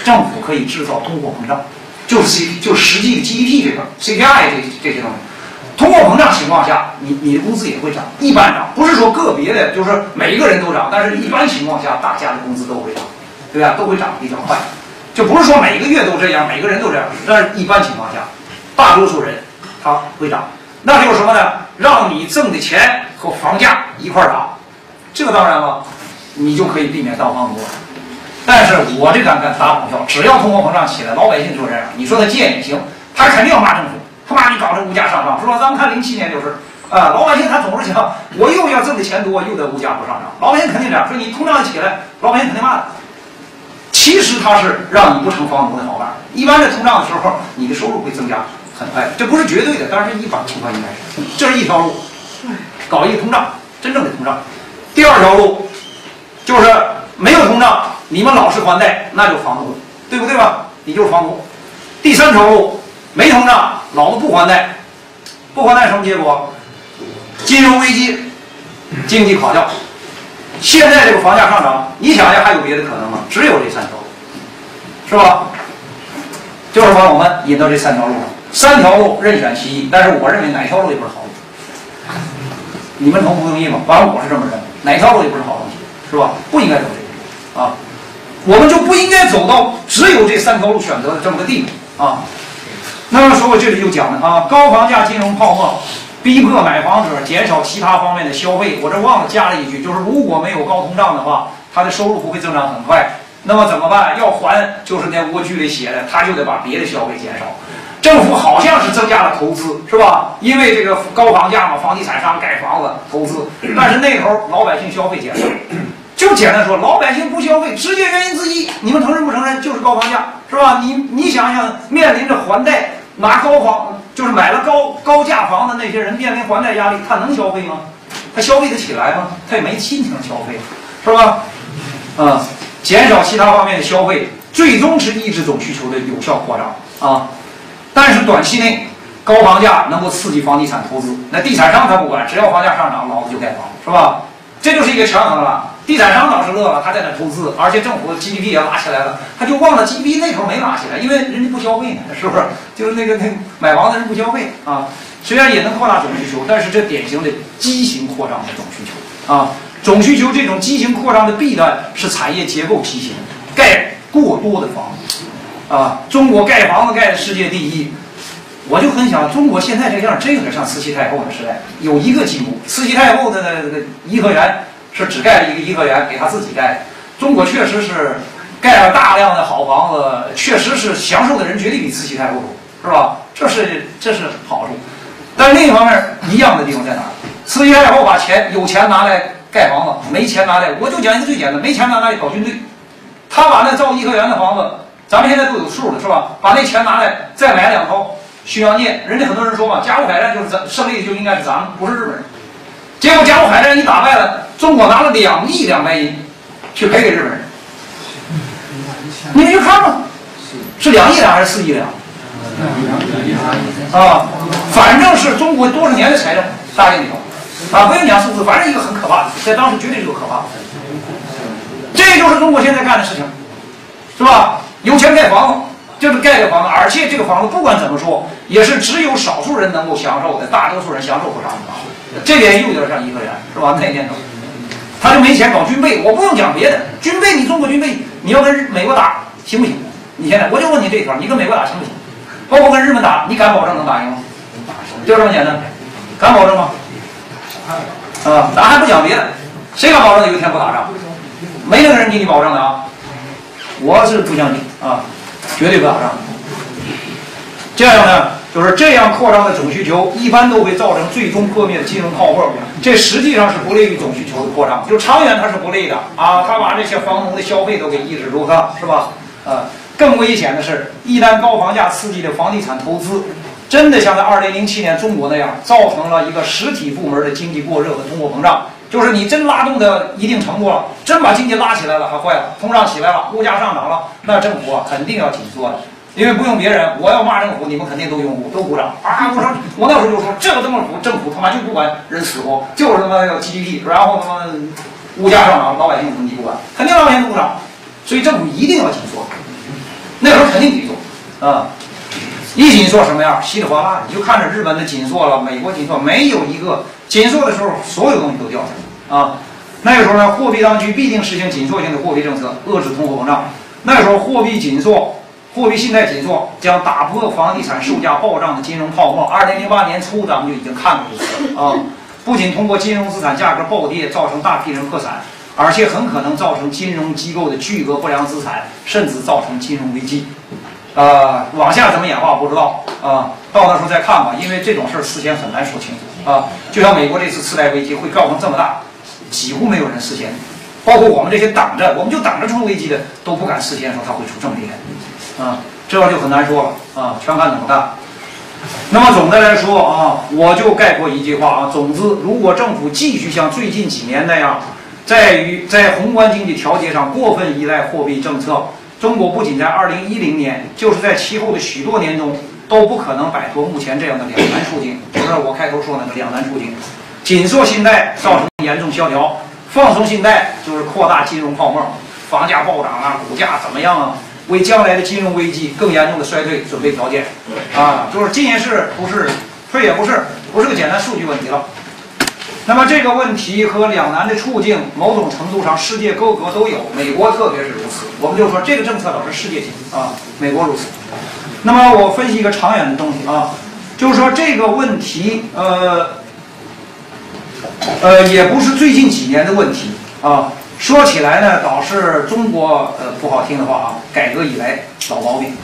政府可以制造通货膨胀，就是 C 就实际的 GDP 这个 CPI 这这些东西。通货膨胀情况下，你你的工资也会涨，一般涨，不是说个别的，就是每一个人都涨，但是一般情况下，大家的工资都会涨，对吧？都会涨比较快，就不是说每个月都这样，每个人都这样，但是一般情况下，大多数人。他会涨，那就是什么呢？让你挣的钱和房价一块涨，这个当然了，你就可以避免当房奴。但是我这敢敢打保票，只要通货膨胀起来，老百姓就这样。你说他贱也行，他肯定要骂政府，他骂你搞这物价上涨，是吧？咱们看零七年就是，啊，老百姓他总是想，我又要挣的钱多，又得物价不上涨，老百姓肯定这样。说你通胀起来，老百姓肯定骂他。其实他是让你不成房奴的好办法。一般的通胀的时候，你的收入会增加。很快，这不是绝对的，但是一般情况应该是，这是一条路，搞一个通胀，真正的通胀。第二条路就是没有通胀，你们老是还贷，那就房奴，对不对吧？你就是房奴。第三条路没通胀，老子不还贷，不还贷什么结果？金融危机，经济垮掉。现在这个房价上涨，你想想还有别的可能吗？只有这三条路，是吧？就是把我们引到这三条路上。三条路任选其一，但是我认为哪条路也不是好路。你们同不同意吗？反正我是这么认为，哪条路也不是好东西，是吧？不应该走这个啊，我们就不应该走到只有这三条路选择的这么个地步啊。那么说，我这里就讲了啊，高房价金融泡沫逼迫买房者减少其他方面的消费。我这忘了加了一句，就是如果没有高通胀的话，他的收入不会增长很快。那么怎么办？要还就是那蜗居里写的，他就得把别的消费减少。政府好像是增加了投资，是吧？因为这个高房价嘛，房地产商盖房子投资，但是那头老百姓消费减少，就简单说，老百姓不消费，直接原因之一，你们承认不承认？就是高房价，是吧？你你想想，面临着还贷，拿高房就是买了高高价房的那些人面临还贷压力，他能消费吗？他消费得起来吗？他也没心情消费，是吧？啊，减少其他方面的消费，最终是抑制总需求的有效扩张啊。但是短期内高房价能够刺激房地产投资，那地产商他不管，只要房价上涨，老子就盖房，是吧？这就是一个权衡了。地产商倒是乐了，他在那投资，而且政府的 GDP 也拉起来了，他就忘了 GDP 那头没拉起来，因为人家不消费呢，是不是？就是那个那买房的人不消费啊。虽然也能扩大总需求，但是这典型的畸形扩张的总需求啊。总需求这种畸形扩张的弊端是产业结构畸形，盖过多的房子啊。中国盖房子盖的世界第一，我就很想，中国现在这样真有点像慈禧太后的时代。有一个进步，慈禧太后的那个颐和园是只盖了一个颐和园给她自己盖的。中国确实是盖了大量的好房子，确实是享受的人绝对比慈禧太后多，是吧？这是这是好处。但另一方面，一样的地方在哪？慈禧太后把钱有钱拿来盖房子，没钱拿来，我就讲一个最简单，没钱拿来搞军队。他把那造颐和园的房子，咱们现在都有数了，是吧？把那钱拿来再买两套巡洋舰，人家很多人说嘛，甲午海战就是咱胜利就应该是咱们，不是日本人。结果甲午海战一打败了，中国拿了两亿两白银去赔给日本人。你们去看吧，是两亿两还是四亿两？啊，反正是中国多少年的财政大印里头，啊，不用讲数字，反正一个很可怕的，在当时绝对是个可怕的。这就是中国现在干的事情，是吧？有钱盖房子，就是盖个房子，而且这个房子不管怎么说，也是只有少数人能够享受的，大多数人享受不上的。这点又有点像颐和园，是吧？那年头，他就没钱搞军备，我不用讲别的，军备你中国军备，你要跟美国打行不行？你现在我就问你这一条，你跟美国打行不行？包括跟日本打，你敢保证能打赢吗？就这么简单，敢保证吗？啊，咱还不讲别的，谁敢保证有一天不打仗？没那个人给你保证的啊！我是不相信啊，绝对不打仗。这样呢，就是这样扩张的总需求，一般都会造成最终破灭的金融泡沫。这实际上是不利于总需求的扩张，就长远它是不利的啊！它把这些房农的消费都给抑制住了，是吧？啊。更危险的是，一旦高房价刺激的房地产投资，真的像在二零零七年中国那样，造成了一个实体部门的经济过热和通货膨胀。就是你真拉动的一定程度了，真把经济拉起来了，还坏了，通胀起来了，物价上涨了，那政府肯定要紧缩的。因为不用别人，我要骂政府，你们肯定都拥护，都鼓掌啊！我说，我那时候就说，这个政府政府他妈就不管人死活，就是他妈要 GDP，然后他妈物价上涨，老百姓你不管，肯定老百姓都鼓掌。所以政府一定要紧缩。那时候肯定紧缩，啊，一紧缩什么样？稀里哗啦，你就看着日本的紧缩了，美国紧缩，没有一个紧缩的时候，所有东西都掉下来啊。那个时候呢，货币当局必定实行紧缩性的货币政策，遏制通货膨胀。那时候货币紧缩，货币信贷紧缩，将打破房地产售价暴涨的金融泡沫。二零零八年初，咱们就已经看过这次啊，不仅通过金融资产价格暴跌，造成大批人破产。而且很可能造成金融机构的巨额不良资产，甚至造成金融危机。呃，往下怎么演化不知道啊，到那时候再看吧。因为这种事儿事先很难说清楚啊。就像美国这次次贷危机会造成这么大，几乎没有人事先，包括我们这些等着，我们就等着出危机的，都不敢事先说它会出这么厉害。啊，这就很难说了啊，全看怎么干。那么总的来说啊，我就概括一句话啊，总之，如果政府继续像最近几年那样。在于在宏观经济调节上过分依赖货币政策，中国不仅在二零一零年，就是在其后的许多年中都不可能摆脱目前这样的两难处境。就是我开头说那个两难处境：紧缩信贷造成严重萧条，放松信贷就是扩大金融泡沫，房价暴涨啊，股价怎么样啊？为将来的金融危机更严重的衰退准备条件。啊，就是进也是不是，退也不是，不是个简单数据问题了。那么这个问题和两难的处境，某种程度上世界各国都有，美国特别是如此。我们就说这个政策倒是世界性啊，美国如此。那么我分析一个长远的东西啊，就是说这个问题，呃，呃，也不是最近几年的问题啊。说起来呢，倒是中国呃不好听的话啊，改革以来老毛病。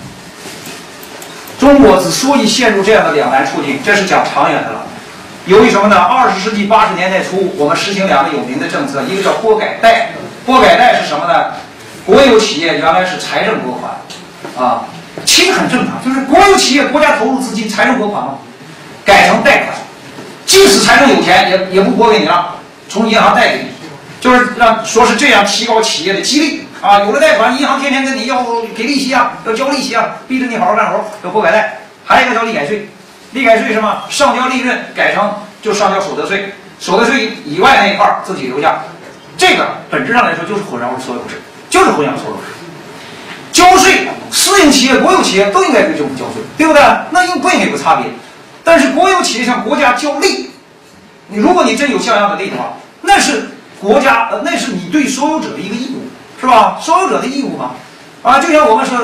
中国之所以陷入这样的两难处境，这是讲长远的了。由于什么呢？二十世纪八十年代初，我们实行两个有名的政策，一个叫拨改贷。拨改贷是什么呢？国有企业原来是财政拨款，啊，其实很正常，就是国有企业国家投入资金财政拨款吗？改成贷款，即使财政有钱，也也不拨给你了，从银行贷给你，就是让说是这样提高企业的激励啊。有了贷款，银行天天跟你要给利息啊，要交利息啊，逼着你好好干活，要拨改贷。还有一个叫利改税，利改税是什么？上交利润改成就上交所得税，所得税以外那一块自己留下。这个本质上来说就是混淆所有制，就是混淆所有制。交税，私营企业、国有企业都应该对政府交税，对不对？那应不应该有差别？但是国有企业向国家交利，你如果你真有像样的利的话，那是国家呃，那是你对所有者的一个义务，是吧？所有者的义务嘛，啊，就像我们说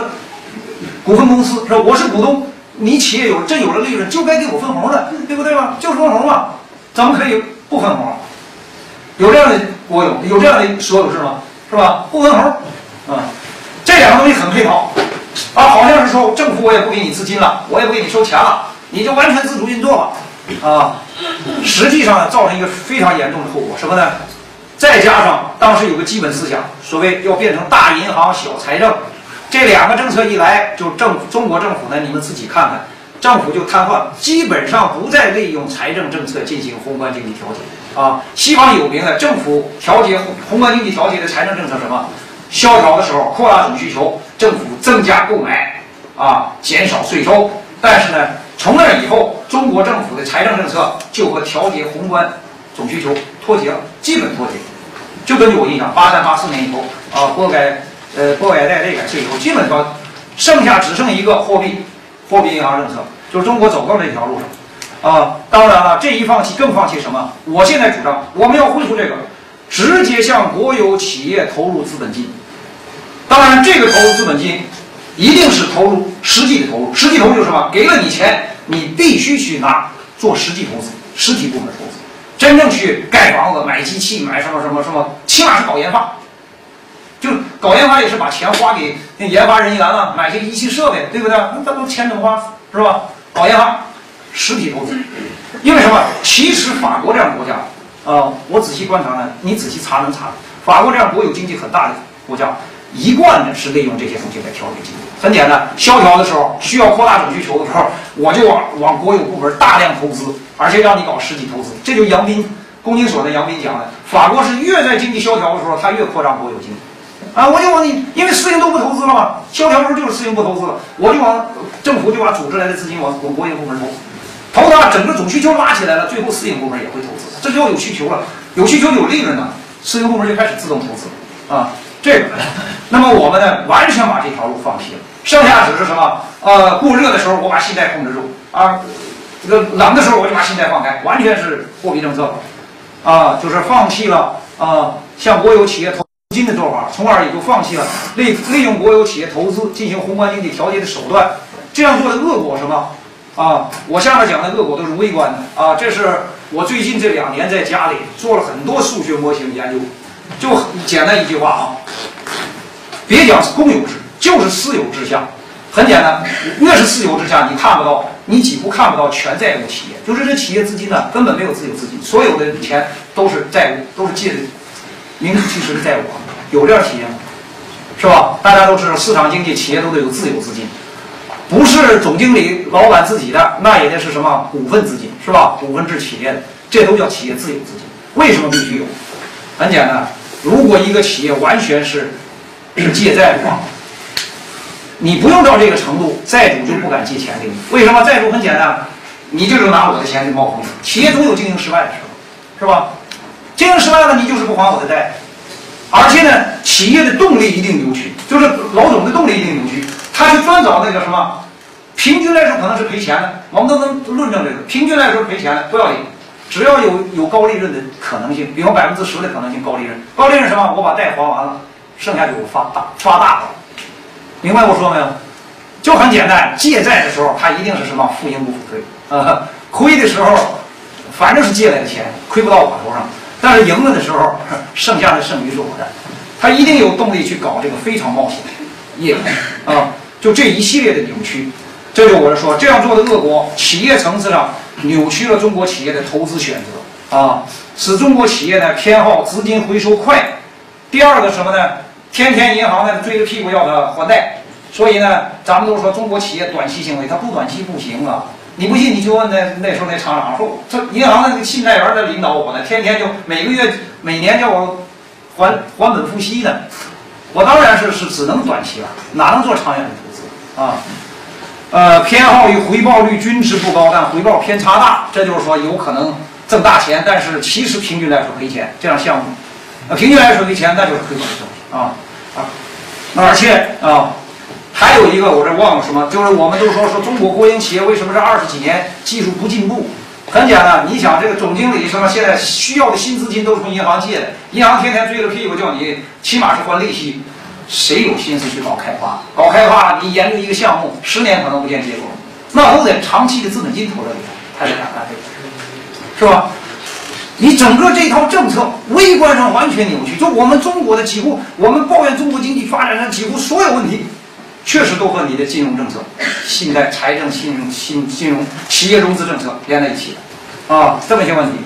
股份公司，是吧？我是股东，你企业有真有了利润，就该给我分红的，对不对嘛？就是分红嘛，怎么可以不分红？有这样的国有，有这样的所有制吗？是吧？不分红，啊。这两个东西很配套，啊，好像是说政府我也不给你资金了，我也不给你收钱了，你就完全自主运作吧，啊，实际上造成一个非常严重的后果，什么呢？再加上当时有个基本思想，所谓要变成大银行小财政，这两个政策一来，就政中国政府呢，你们自己看看，政府就瘫痪，基本上不再利用财政政策进行宏观经济调节，啊，西方有名的政府调节宏观经济调节的财政政策什么？萧条的时候扩大总需求，政府增加购买，啊，减少税收。但是呢，从那以后，中国政府的财政政策就和调节宏观总需求脱节了，基本脱节。就根据我印象，八三八四年以后，啊，拨改呃拨改贷类改税以后，基本上剩下只剩一个货币货币银行政策，就是中国走到这条路上，啊，当然了，这一放弃更放弃什么？我现在主张我们要恢复这个。直接向国有企业投入资本金，当然，这个投入资本金一定是投入实际的投入。实际投入就是什么？给了你钱，你必须去拿做实际投资，实体部门投资，真正去盖房子、买机器、买什么什么什么，起码是搞研发。就搞研发也是把钱花给那研发人员了，买些仪器设备，对不对？那都钱怎么花？是吧？搞研发，实体投资。因为什么？其实法国这样的国家。呃，我仔细观察呢，你仔细查能查，法国这样国有经济很大的国家，一贯的是利用这些东西来调节经济。很简单，萧条的时候需要扩大总需求的时候，我就往往国有部门大量投资，而且让你搞实体投资。这就杨斌公金所的杨斌讲的，法国是越在经济萧条的时候，他越扩张国有经济。啊，我就往你，因为私营都不投资了嘛，萧条时候就是私营不投资了，我就往政府就把组织来的资金往国国有部门投。投的话，整个总需求拉起来了，最后私营部门也会投资，这就有需求了，有需求有利润了，私营部门就开始自动投资啊。这个，那么我们呢，完全把这条路放弃了，剩下只是什么？呃，过热的时候我把信贷控制住啊，这个冷的时候我就把信贷放开，完全是货币政策啊，就是放弃了啊，向国有企业投金的做法，从而也就放弃了利利用国有企业投资进行宏观经济调节的手段。这样做的恶果什么？啊，我下面讲的恶果都是微观的啊，这是我最近这两年在家里做了很多数学模型研究，就简单一句话啊，别讲公有制，就是私有制下，很简单，越是私有制下，你看不到，你几乎看不到全债务企业，就是这企业资金呢根本没有自有资金，所有的钱都是债务，都是借的，名副其实的债务，有这样企业吗？是吧？大家都知道，市场经济企业都得有自有资金。不是总经理、老板自己的，那也得是什么股份资金，是吧？股份制企业的，这都叫企业自有资金。为什么必须有？很简单，如果一个企业完全是是借债的话，你不用到这个程度，债主就不敢借钱给你。为什么？债主很简单，你就是拿我的钱去冒风险。企业总有经营失败的时候，是吧？经营失败了，你就是不还我的债。而且呢，企业的动力一定扭曲，就是老总的动力一定扭曲。他就专找那个什么，平均来说可能是赔钱的，我们都能论证这个。平均来说赔钱的不要紧，只要有有高利润的可能性，比方百分之十的可能性高利润。高利润什么？我把贷还完了，剩下就发大发大了。明白我说没有？就很简单，借债的时候它一定是什么负盈不负亏啊，亏的时候反正是借来的钱，亏不到我头上。但是赢了的时候，剩下的剩余是我的，他一定有动力去搞这个非常冒险的业务啊。就这一系列的扭曲，这就我是说，这样做的恶果，企业层次上扭曲了中国企业的投资选择啊，使中国企业呢偏好资金回收快。第二个什么呢？天天银行呢追着屁股要他还贷，所以呢，咱们都说中国企业短期行为，它不短期不行啊。你不信，你就问那那时候那厂长说，这银行的那个信贷员在领导我呢，天天就每个月每年叫我还还本付息的，我当然是是只能短期了，哪能做长远的投资啊？呃，偏好于回报率均值不高，但回报偏差大，这就是说有可能挣大钱，但是其实平均来说赔钱。这样项目，呃，平均来说赔钱，那就是亏本的东西啊啊！而且啊。还有一个，我这忘了什么，就是我们都说说中国国营企业为什么这二十几年技术不进步？很简单，你想这个总经理什么，现在需要的新资金都从银行借的，银行天天追着屁股叫你，起码是还利息，谁有心思去搞开发？搞开发，你研究一个项目，十年可能不见结果，那都得长期的资本金投在里面，才能干这个，是吧？你整个这套政策微观上完全扭曲，就我们中国的几乎，我们抱怨中国经济发展上几乎所有问题。确实都和你的金融政策、信贷、财政、信用、信金融、企业融资政策连在一起的，啊，这么一些问题，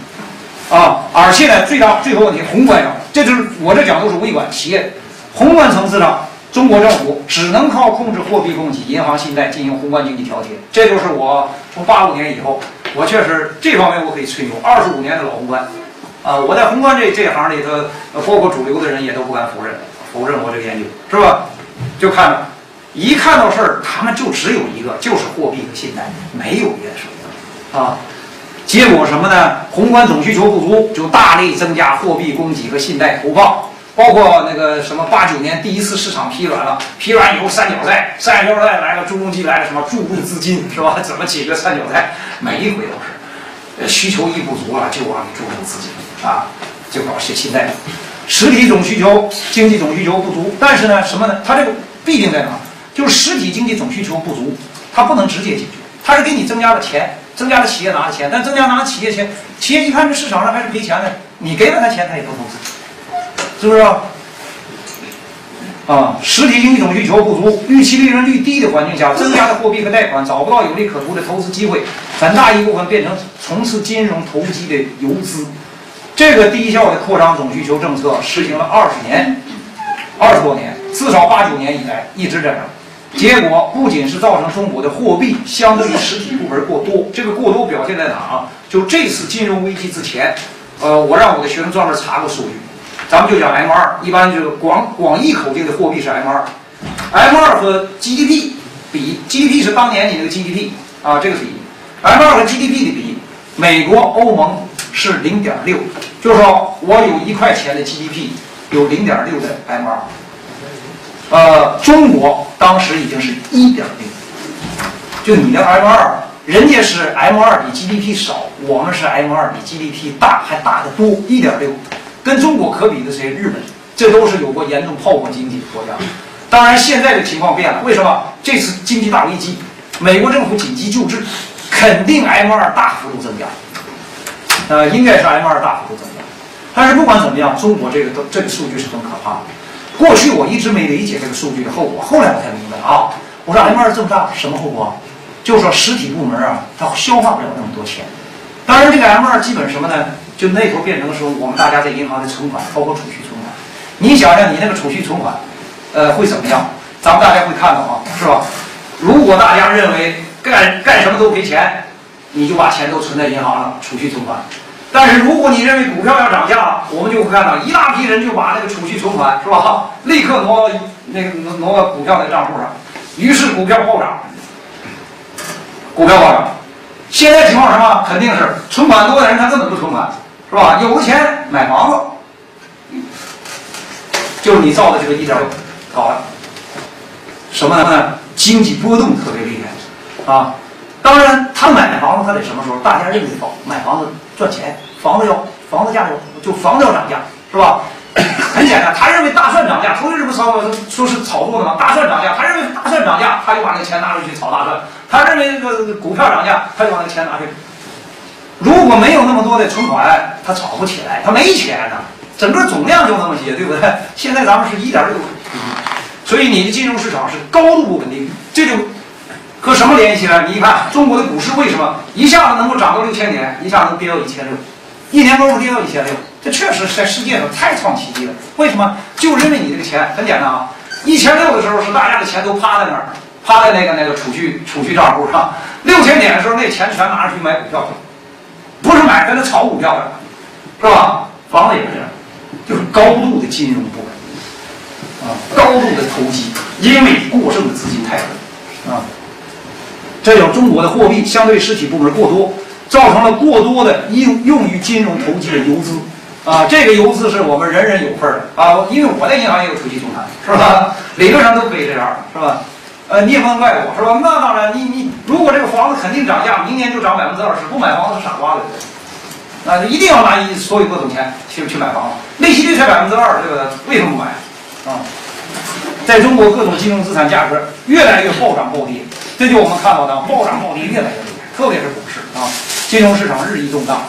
啊，而且呢，最大最后问题宏观上，这就是我这讲都是微观企业，宏观层次上，中国政府只能靠控制货币供给、银行信贷进行宏观经济调节，这就是我从八五年以后，我确实这方面我可以吹牛，二十五年的老宏观，啊，我在宏观这这行里头，包括主流的人也都不敢否认，否认我这个研究，是吧？就看着。一看到事儿，他们就只有一个，就是货币和信贷，没有别的手段啊。结果什么呢？宏观总需求不足，就大力增加货币供给和信贷投放，包括那个什么八九年第一次市场疲软了，疲软以后三角债，三角债来了，中共寄来了什么注入资金是吧？怎么解决三角债？每一回都是，呃，需求一不足了就往里注入资金啊，就搞些信贷。实体总需求、经济总需求不足，但是呢，什么呢？它这个弊病在哪？就是实体经济总需求不足，它不能直接解决，它是给你增加了钱，增加了企业拿的钱，但增加拿企业钱，企业一看这市场上还是赔钱的，你给了他钱，他也不投资，是不是？啊，实体经济总需求不足，预期利润率低的环境下，增加的货币和贷款找不到有利可图的投资机会，很大一部分变成从事金融投机的游资。这个低效的扩张总需求政策实行了二十年，二十多年，至少八九年以来一直这样。结果不仅是造成中国的货币相对于实体部门过多，这个过多表现在哪啊？就这次金融危机之前，呃，我让我的学生专门查过数据，咱们就讲 M 二，一般就是广广义口径的货币是 M 二，M 二和 GDP 比，GDP 是当年你那个 GDP 啊，这个比，M 二和 GDP 的比，美国、欧盟是零点六，就是说我有一块钱的 GDP，有零点六的 M 二。呃，中国当时已经是一点零，就你的 M 二，人家是 M 二比 GDP 少，我们是 M 二比 GDP 大，还大得多，一点六。跟中国可比的这些日本，这都是有过严重泡沫经济的国家。当然，现在的情况变了，为什么？这次经济大危机，美国政府紧急救治，肯定 M 二大幅度增加。呃，应该是 M 二大幅度增加。但是不管怎么样，中国这个都这个数据是很可怕的。过去我一直没理解这个数据的后果，后来我才明白啊！我说 M 二这么大，什么后果？就是说实体部门啊，它消化不了那么多钱。当然，这个 M 二基本什么呢？就那头变成说我们大家在银行的存款，包括储蓄存款。你想想，你那个储蓄存款，呃，会怎么样？咱们大家会看到啊，是吧？如果大家认为干干什么都赔钱，你就把钱都存在银行了，储蓄存款。但是如果你认为股票要涨价了，我们就会看到一大批人就把那个储蓄存款是吧，立刻挪到那个挪挪到股票的账户上，于是股票暴涨，股票暴涨。现在情况什么？肯定是存款多的人他根本不存款，是吧？有钱买房子，就是你造的这个一点六搞的，什么呢？经济波动特别厉害啊。当然，他买房子他得什么时候？大家认为房买房子赚钱，房子要房子价要就房子要涨价，是吧？很简单，他认为大蒜涨价，投资者不炒说是炒作的吗？大蒜涨价，他认为大蒜涨价，他就把那个钱拿出去炒大蒜。他认为这个股票涨价，他就把那个钱拿去。如果没有那么多的存款，他炒不起来，他没钱呢。整个总量就那么些，对不对？现在咱们是一点六，所以你的金融市场是高度不稳定，这就。和什么联系起来？你一看中国的股市为什么一下子能够涨到六千点，一下子能跌到一千六，一年功夫跌到一千六？这确实是在世界上太创奇迹了。为什么？就因为你这个钱很简单啊，一千六的时候是大家的钱都趴在那儿，趴在那个那个储蓄储蓄账户上。六千点的时候，那钱全拿着去买股票去，不是买，跟那炒股票的，是吧？房子也是这样，就是高度的金融不稳啊，高度的投机，因为过剩的资金太多啊。这种中国的货币相对实体部门过多，造成了过多的用用于金融投机的游资啊。这个游资是我们人人有份儿的啊，因为我在银行也有储蓄存款，是吧？理论上都可以这样，是吧？呃，你也不能怪我，是吧？那当然，你你如果这个房子肯定涨价，明年就涨百分之二十，不买房子是傻瓜对不对？那一定要拿你所有各种钱去去买房子，利息率才百分之二，这个为什么不买啊？在中国，各种金融资产价格越来越暴涨暴跌，这就我们看到的暴涨暴跌越来越厉害，特别是股市啊，金融市场日益动荡。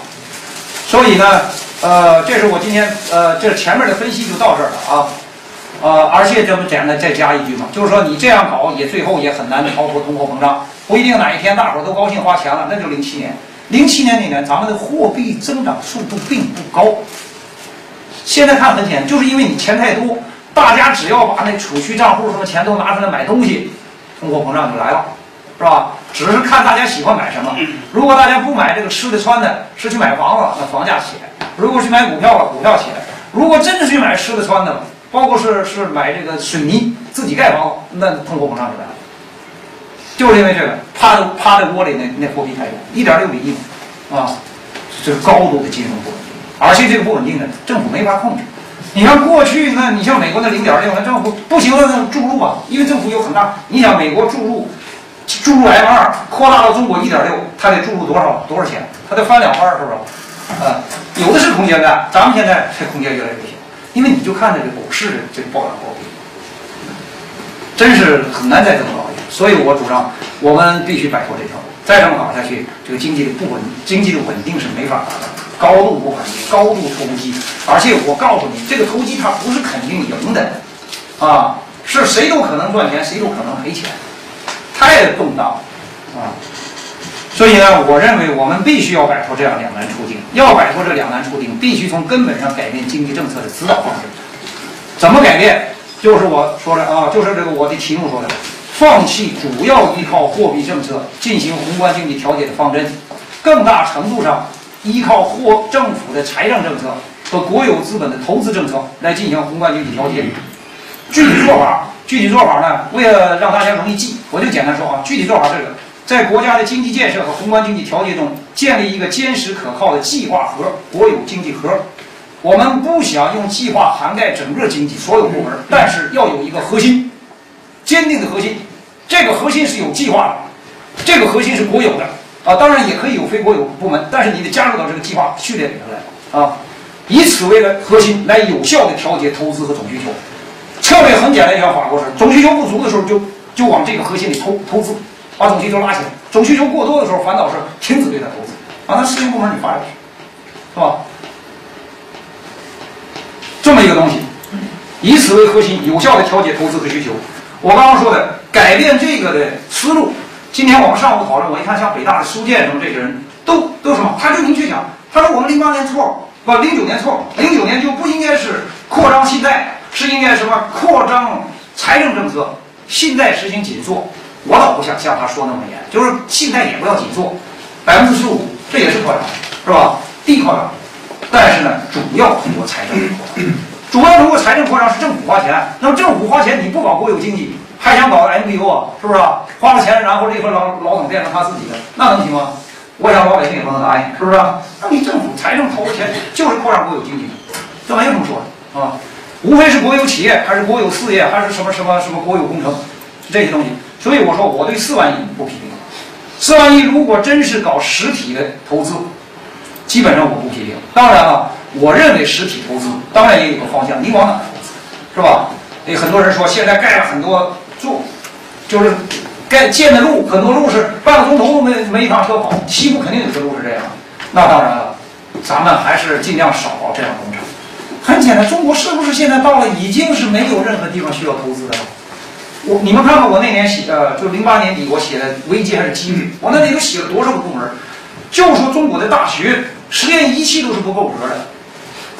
所以呢，呃，这是我今天呃这前面的分析就到这儿了啊。呃，而且这么简单再加一句嘛，就是说你这样搞也最后也很难逃脱通货膨胀，不一定哪一天大伙儿都高兴花钱了，那就零七年，零七年那年咱们的货币增长速度并不高。现在看很简单，就是因为你钱太多，大家只要把那储蓄账户什么钱都拿出来买东西，通货膨胀就来了，是吧？只是看大家喜欢买什么。如果大家不买这个吃的穿的，是去买房子，那房价起来；如果去买股票了，股票起来；如果真的去买吃的穿的了。包括是是买这个水泥自己盖房，那通货膨胀就来了，就是因为这个趴趴在窝里那那货币太多，一点六个亿嘛，啊，这是高度的金融不稳定，而且这个不稳定呢，政府没法控制。你看过去，那你像美国那零点六，那政府不行了，那注入啊，因为政府有很大。你想美国注入注入 M 二扩大到中国一点六，它得注入多少多少钱？它得翻两番，是不是？啊，有的是空间的，咱们现在这空间越来越小。因为你就看这个股市的这个暴涨暴跌，真是很难再这么搞下去。所以我主张，我们必须摆脱这条路。再这么搞下去，这个经济的不稳，经济的稳定是没法达到的。高度不稳定，高度投机，而且我告诉你，这个投机它不是肯定赢的，啊，是谁都可能赚钱，谁都可能赔钱，太动荡，啊。所以呢，我认为我们必须要摆脱这样两难处境。要摆脱这两难处境，必须从根本上改变经济政策的指导方针。怎么改变？就是我说的啊，就是这个我的题目说的，放弃主要依靠货币政策进行宏观经济调节的方针，更大程度上依靠货政府的财政政策和国有资本的投资政策来进行宏观经济调节。具体做法，具体做法呢？为了让大家容易记，我就简单说啊，具体做法这个。在国家的经济建设和宏观经济调节中，建立一个坚实可靠的计划核——国有经济核。我们不想用计划涵盖整个经济所有部门，但是要有一个核心，坚定的核心。这个核心是有计划的，这个核心是国有的啊，当然也可以有非国有部门，但是你得加入到这个计划序列里头来啊，以此为了核心来有效的调节投资和总需求。策略很简单，像法国式，总需求不足的时候就就往这个核心里投投资。把总需求拉起来，总需求过多的时候，反倒是停止对它投资，把他私营部门你发下去，是吧？这么一个东西，以此为核心，有效的调节投资和需求。我刚刚说的改变这个的思路，今天我们上午讨论，我一看像北大的苏建什么这些人都都什么，他就明确讲，他说我们零八年错，不零九年错，零九年就不应该是扩张信贷，是应该什么扩张财政政策，信贷实行紧缩。我倒不想像他说那么严，就是信贷也不要紧缩，百分之十五，这也是扩张，是吧？地扩张，但是呢，主要通过财政扩张，主要通过财政扩张是政府花钱，那么政府花钱你不搞国有经济，还想搞 MBO 啊？是不是？花了钱，然后这份老老总变成他自己的，那能行吗？我想老百姓也不能答应，是不是？那你政府财政投的钱就是扩张国有经济，这没什么说的啊，无非是国有企业，还是国有事业，还是什么什么什么国有工程，这些东西。所以我说，我对四万亿不批评。四万亿如果真是搞实体的投资，基本上我不批评。当然了，我认为实体投资当然也有个方向，你往哪投资，是吧？有很多人说现在盖了很多住，就是盖建的路，很多路是半个钟头没没一趟车跑。西部肯定有些路是这样，那当然了，咱们还是尽量少搞这样工程。很简单，中国是不是现在到了已经是没有任何地方需要投资的了？我你们看看我那年写呃，就零八年底我写的危机还是机遇？我那里头写了多少个部门？就说中国的大学实验仪器都是不够格的，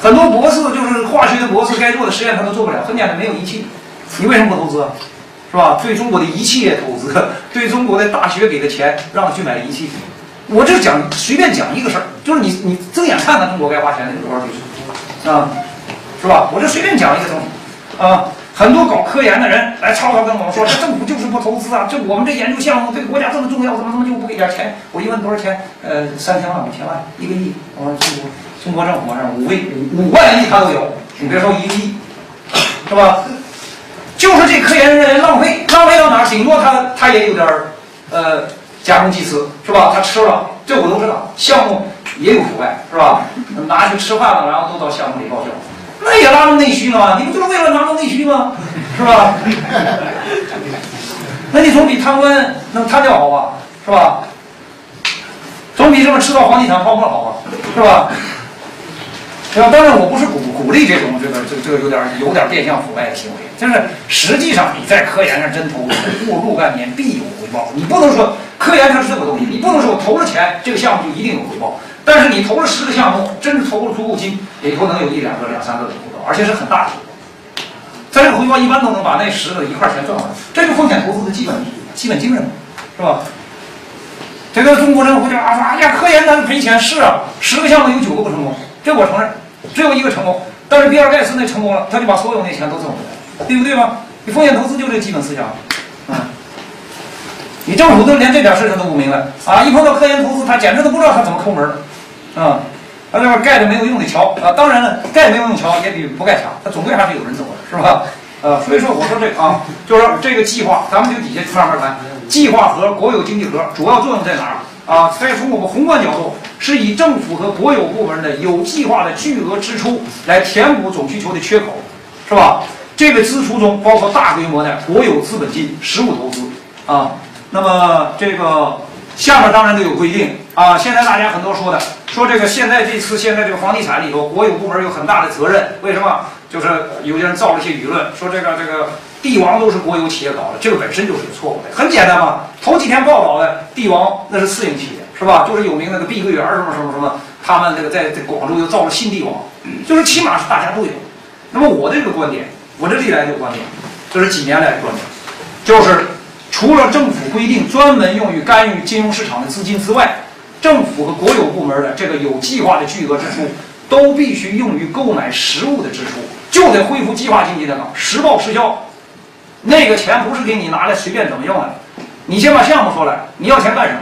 很多博士就是化学的博士该做的实验他都做不了，很简单没有仪器，你为什么不投资？是吧？对中国的仪器也投资，对中国的大学给的钱让他去买仪器。我就讲随便讲一个事儿，就是你你睁眼看看中国该花钱的有多少笔数啊，是吧？我就随便讲一个东西啊。很多搞科研的人来吵吵跟我们说，这政府就是不投资啊，这我们这研究项目对国家这么重要，怎么怎么就不给点钱？我一问多少钱？呃，三千万、五千万、一个亿。我说中国中国政府这五位五五万亿他都有，你别说一个亿，是吧？就是这科研人员浪费，浪费到哪儿？顶多他他也有点儿呃加工技师，是吧？他吃了，这我都知道，项目也有腐败，是吧？拿去吃饭了，然后都到项目里报销。那也拉动内需呢？你不就是为了拉动内需吗？是吧？那你总比贪官能贪掉好啊，是吧？总比这么吃到房地产泡沫好啊，是吧？对吧？当然，我不是鼓鼓励这种这个这个这个有点有点变相腐败的行为，就是实际上你在科研上真投入，入入半年必有回报。你不能说科研它是这个东西，你不能说我投了钱，这个项目就一定有回报。但是你投了十个项目，真是投入足够金，里头能有一两个、两三个的回报，而且是很大的回报。在这个回报一般都能把那十个一块钱赚回来，这就风险投资的基本基本精神嘛，是吧？这个中国人会讲啊说，哎呀，科研难赔钱，是啊，十个项目有九个不成功，这我承认，只有一个成功。但是比尔盖茨那成功了，他就把所有那钱都挣回来，对不对吧？你风险投资就这基本思想，嗯。你政府都连这点事情都不明白啊！一碰到科研投资，他简直都不知道他怎么抠门儿。啊，他这边盖的没有用的桥啊，当然了，盖没有用桥也比不盖强，他总归还是有人走的，是吧？呃，所以说我说这啊，就是说这个计划，咱们就底下慢慢谈。计划和国有经济核主要作用在哪儿啊？再从我们宏观角度，是以政府和国有部门的有计划的巨额支出来填补总需求的缺口，是吧？这个支出中包括大规模的国有资本金实物投资啊。那么这个下面当然都有规定啊。现在大家很多说的。说这个现在这次现在这个房地产里头，国有部门有很大的责任。为什么？就是有些人造了一些舆论，说这个这个帝王都是国有企业搞的，这个本身就是错误的。很简单嘛，头几天报道的帝王那是私营企业，是吧？就是有名那个碧桂园什么什么什么，他们这个在在广州又造了新帝王，就是起码是大家都有。那么我的这个观点，我这历来的观点，这是几年来的观点，就是除了政府规定专门用于干预金融市场的资金之外。政府和国有部门的这个有计划的巨额支出，都必须用于购买实物的支出，就得恢复计划经济的了，实报实销。那个钱不是给你拿来随便怎么用的，你先把项目说来，你要钱干什么？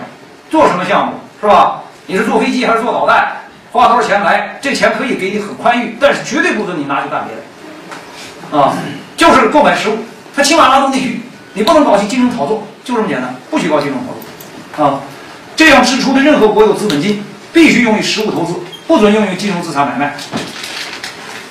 做什么项目是吧？你是坐飞机还是坐导弹？花多少钱来？这钱可以给你很宽裕，但是绝对不准你拿去干别的。啊，就是购买实物，他起码拉动内需，你不能搞金融炒作，就这么简单，不许搞金融炒作。啊。这样支出的任何国有资本金必须用于实物投资，不准用于金融资产买卖。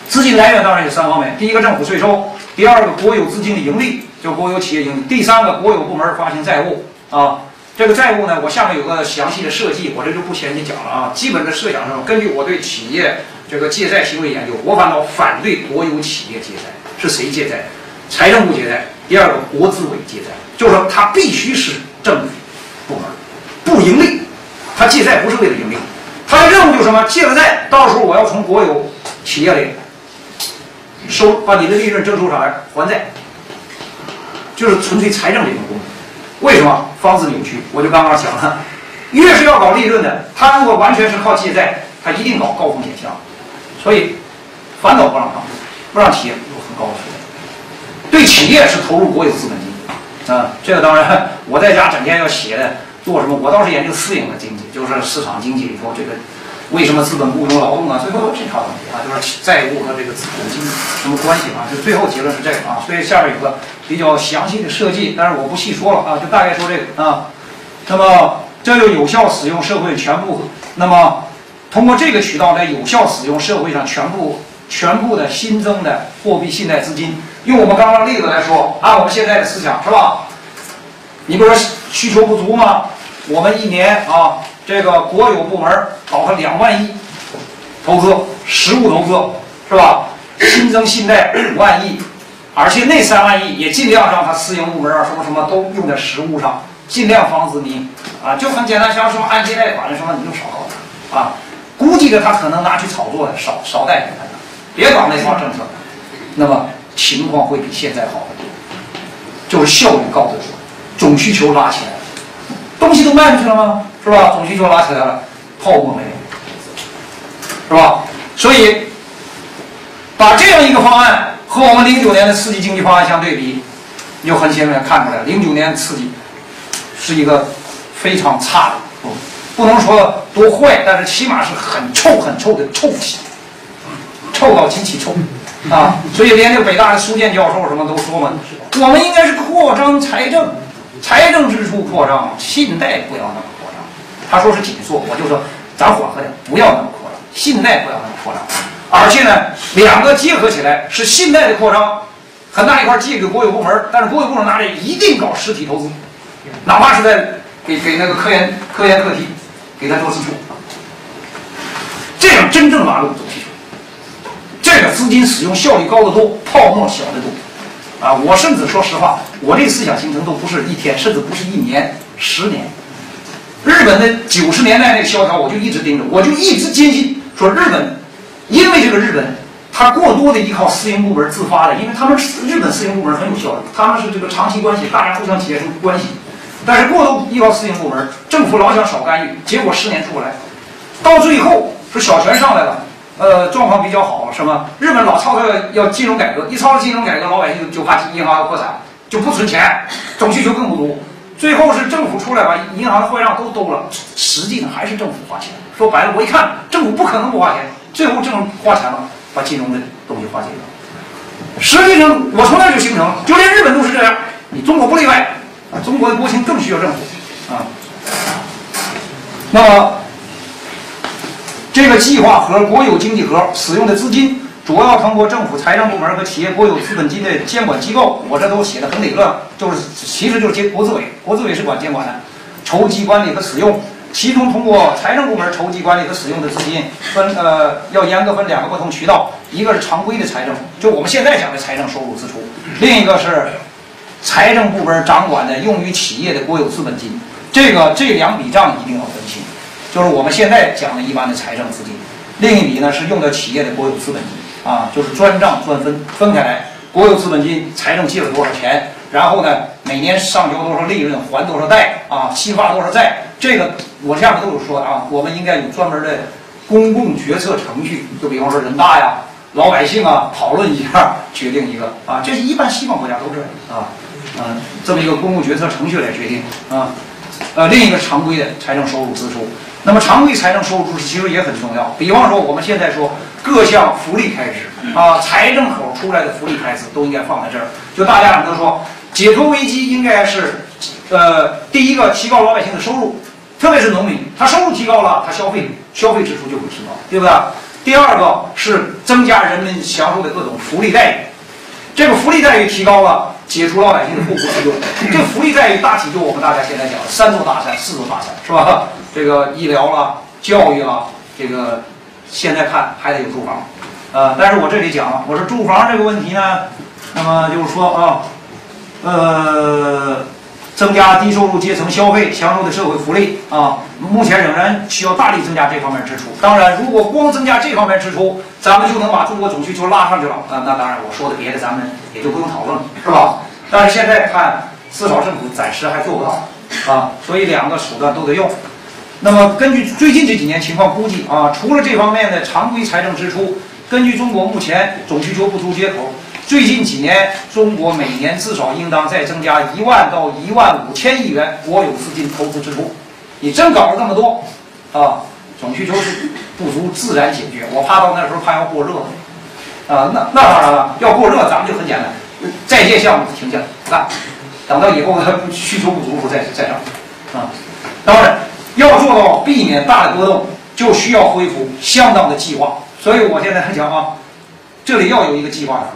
资金来源当然有三方面：第一个政府税收，第二个国有资金的盈利，就国有企业盈利；第三个国有部门发行债务。啊，这个债务呢，我下面有个详细的设计，我这就不前去讲了啊。基本的设想上，根据我对企业这个借债行为研究，我反倒反对国有企业借债。是谁借债？财政部借债。第二个，国资委借债，就是说它必须是政府部门。不盈利，他借债不是为了盈利，他的任务就是什么？借了债，到时候我要从国有企业里收，把你的利润征收上来还债，就是纯粹财政这种功能。为什么？防止扭曲。我就刚刚讲了，越是要搞利润的，他如果完全是靠借债，他一定搞高风险项目，所以反倒不让他，不让企业有很高的。对企业是投入国有资本金啊，这个当然我在家整天要写的。做什么？我倒是研究私营的经济，就是市场经济里头这个为什么资本雇佣劳动啊？最后都这套东西啊，就是债务和这个资本经济什么关系啊？就最后结论是这个啊。所以下面有个比较详细的设计，但是我不细说了啊，就大概说这个啊。那么这就有效使用社会全部，那么通过这个渠道来有效使用社会上全部全部的新增的货币信贷资金。用我们刚刚例子来说，按我们现在的思想是吧？你不是说需求不足吗？我们一年啊，这个国有部门搞个两万亿投资，实物投资是吧？新增信贷五万亿，而且那三万亿也尽量让他私营部门啊什么什么都用在实物上，尽量防止你啊，就很简单，像什么按揭贷款的什么你就少搞点啊。估计着他可能拿去炒作的，少少贷给他，别搞那套政策，那么情况会比现在好很多。就是效率高的多，总需求拉起来了，东西都卖出去了吗？是吧？总需求拉起来了，泡沫没有，是吧？所以把这样一个方案和我们零九年的刺激经济方案相对比，你就很显然看出来，零九年刺激是一个非常差的，不不能说多坏，但是起码是很臭很臭的臭气，臭到极其臭啊！所以连这个北大的苏建教授什么都说嘛，我们应该是扩张财政，财政支出扩张，信贷不要那么扩张。他说是紧缩，我就说咱缓和点，不要那么扩张，信贷不要那么扩张。而且呢，两个结合起来是信贷的扩张，很大一块借给国有部门，但是国有部门拿着一定搞实体投资，哪怕是在给给那个科研科研课题给他做支出，这样真正拉动。这个资金使用效率高得多，泡沫小得多。啊，我甚至说实话，我这思想形成都不是一天，甚至不是一年、十年。日本的九十年代那个萧条，我就一直盯着，我就一直坚信说日本，因为这个日本，它过多的依靠私营部门自发的，因为他们日本私营部门很有效率，他们是这个长期关系，大家互相结生关系。但是过度依靠私营部门，政府老想少干预，结果十年出不来，到最后是小泉上来了。呃，状况比较好，什么？日本老操着要金融改革，一操着金融改革，老百姓就怕银行要破产，就不存钱，总需求更不足。最后是政府出来把银行的坏账都兜了，实际上还是政府花钱。说白了，我一看政府不可能不花钱，最后政府花钱了，把金融的东西花解了。实际上，我从那就形成，就连日本都是这样，你中国不例外啊。中国的国情更需要政府啊。那么。这个计划和国有经济盒使用的资金，主要通过政府财政部门和企业国有资本金的监管机构。我这都写的很理论，就是其实就是监国资委，国资委是管监管的，筹集管理和使用。其中通过财政部门筹集管理和使用的资金，分呃要严格分两个不同渠道，一个是常规的财政，就我们现在讲的财政收入支出；另一个是财政部门掌管的用于企业的国有资本金。这个这两笔账一定要分清。就是我们现在讲的一般的财政资金，另一笔呢是用的企业的国有资本金啊，就是专账专分分开来，国有资本金财政借了多少钱，然后呢每年上交多少利润，还多少贷啊，新发多少债，这个我下面都有说啊，我们应该有专门的公共决策程序，就比方说人大呀、老百姓啊讨论一下决定一个啊，这是一般西方国家都这样啊，嗯，这么一个公共决策程序来决定啊，呃，另一个常规的财政收入支出。那么常规财政收入其实也很重要，比方说我们现在说各项福利开支啊，财政口出来的福利开支都应该放在这儿。就大家都说解脱危机应该是，呃，第一个提高老百姓的收入，特别是农民，他收入提高了，他消费消费支出就会提高，对不对？第二个是增加人们享受的各种福利待遇，这个福利待遇提高了。解除老百姓的后顾之忧，这福利待遇大体就我们大家现在讲的三座大山、四座大山，是吧？这个医疗啦、教育啦，这个现在看还得有住房，呃，但是我这里讲了，我说住房这个问题呢，那么就是说啊，呃，增加低收入阶层消费，享受的社会福利啊，目前仍然需要大力增加这方面支出。当然，如果光增加这方面支出，咱们就能把中国总需求拉上去了啊！那当然，我说的别的咱们也就不用讨论了，是吧？但是现在看，至少政府暂时还做不到啊，所以两个手段都得用。那么根据最近这几年情况估计啊，除了这方面的常规财政支出，根据中国目前总需求不足接口，最近几年中国每年至少应当再增加一万到一万五千亿元国有资金投资支出。你真搞了这么多啊，总需求不足自然解决。我怕到那时候怕要过热啊，那那当然了，要过热咱们就很简单。在建项目停下来，干，等到以后它需求不足时候再再涨，啊，当然要做到避免大的波动，就需要恢复相当的计划。所以我现在还讲啊，这里要有一个计划的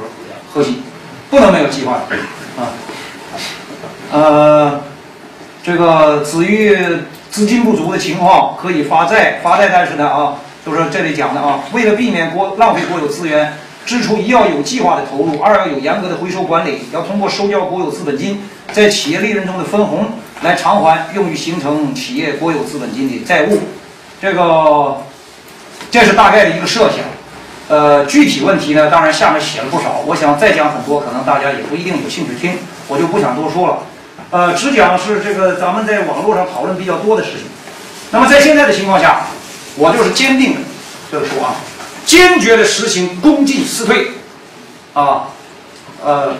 核核心，不能没有计划啊。呃，这个至于资金不足的情况，可以发债，发债，但是呢啊，就是这里讲的啊，为了避免国浪费国有资源。支出一要有计划的投入，二要有严格的回收管理，要通过收缴国有资本金在企业利润中的分红来偿还用于形成企业国有资本金的债务。这个这是大概的一个设想。呃，具体问题呢，当然下面写了不少，我想再讲很多，可能大家也不一定有兴趣听。我。就不想多说了。呃，只讲是这个咱们在网络上讨论比较多的事情。那么在现在的情况下，我就是坚定的，就是说啊，坚决的实行公进私退，啊，呃，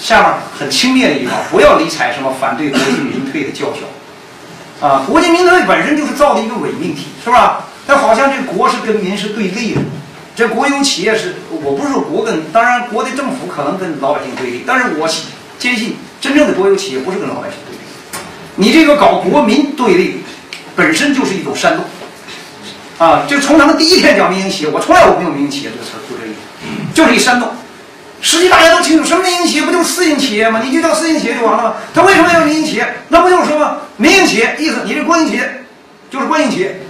下面很轻蔑的一条，不要理睬什么反对国进民退的叫嚣，啊，国进民退本身就是造的一个伪命题，是吧？那好像这国是跟民是对立的，这国有企业是，我不是说国跟，当然国的政府可能跟老百姓对立，但是我坚信。真正的国有企业不是跟老百姓对立，你这个搞国民对立，本身就是一种煽动，啊，就从咱们第一天讲民营企业，我从来我没有民营企业这个词儿，就这意思，就是一煽动。实际大家都清楚，什么民营企业不就是私营企业吗？你就叫私营企业就完了吗？他为什么要民营企业？那不就是说吗？民营企业意思，你这国营企业就是国营企业，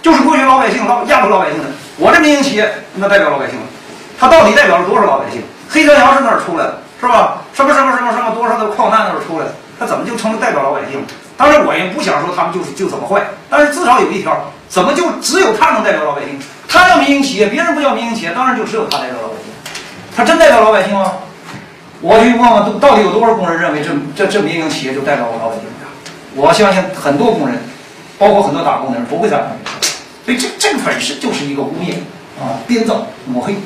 就是剥削老百姓、老压迫老百姓的。我这民营企业那代表老百姓了，它到底代表了多少老百姓？黑条条是哪儿出来的？是吧？什么什么什么什么多少的矿难都是出来的，他怎么就成了代表老百姓？当然我也不想说他们就是就怎么坏，但是至少有一条，怎么就只有他能代表老百姓？他叫民营企业，别人不叫民营企业，当然就只有他代表老百姓。他真代表老百姓吗？我去问问，到底有多少工人认为这这这民营企业就代表我老百姓？我相信很多工人，包括很多打工的人不会赞同。所以这这个本身就是一个污蔑啊，编造抹黑。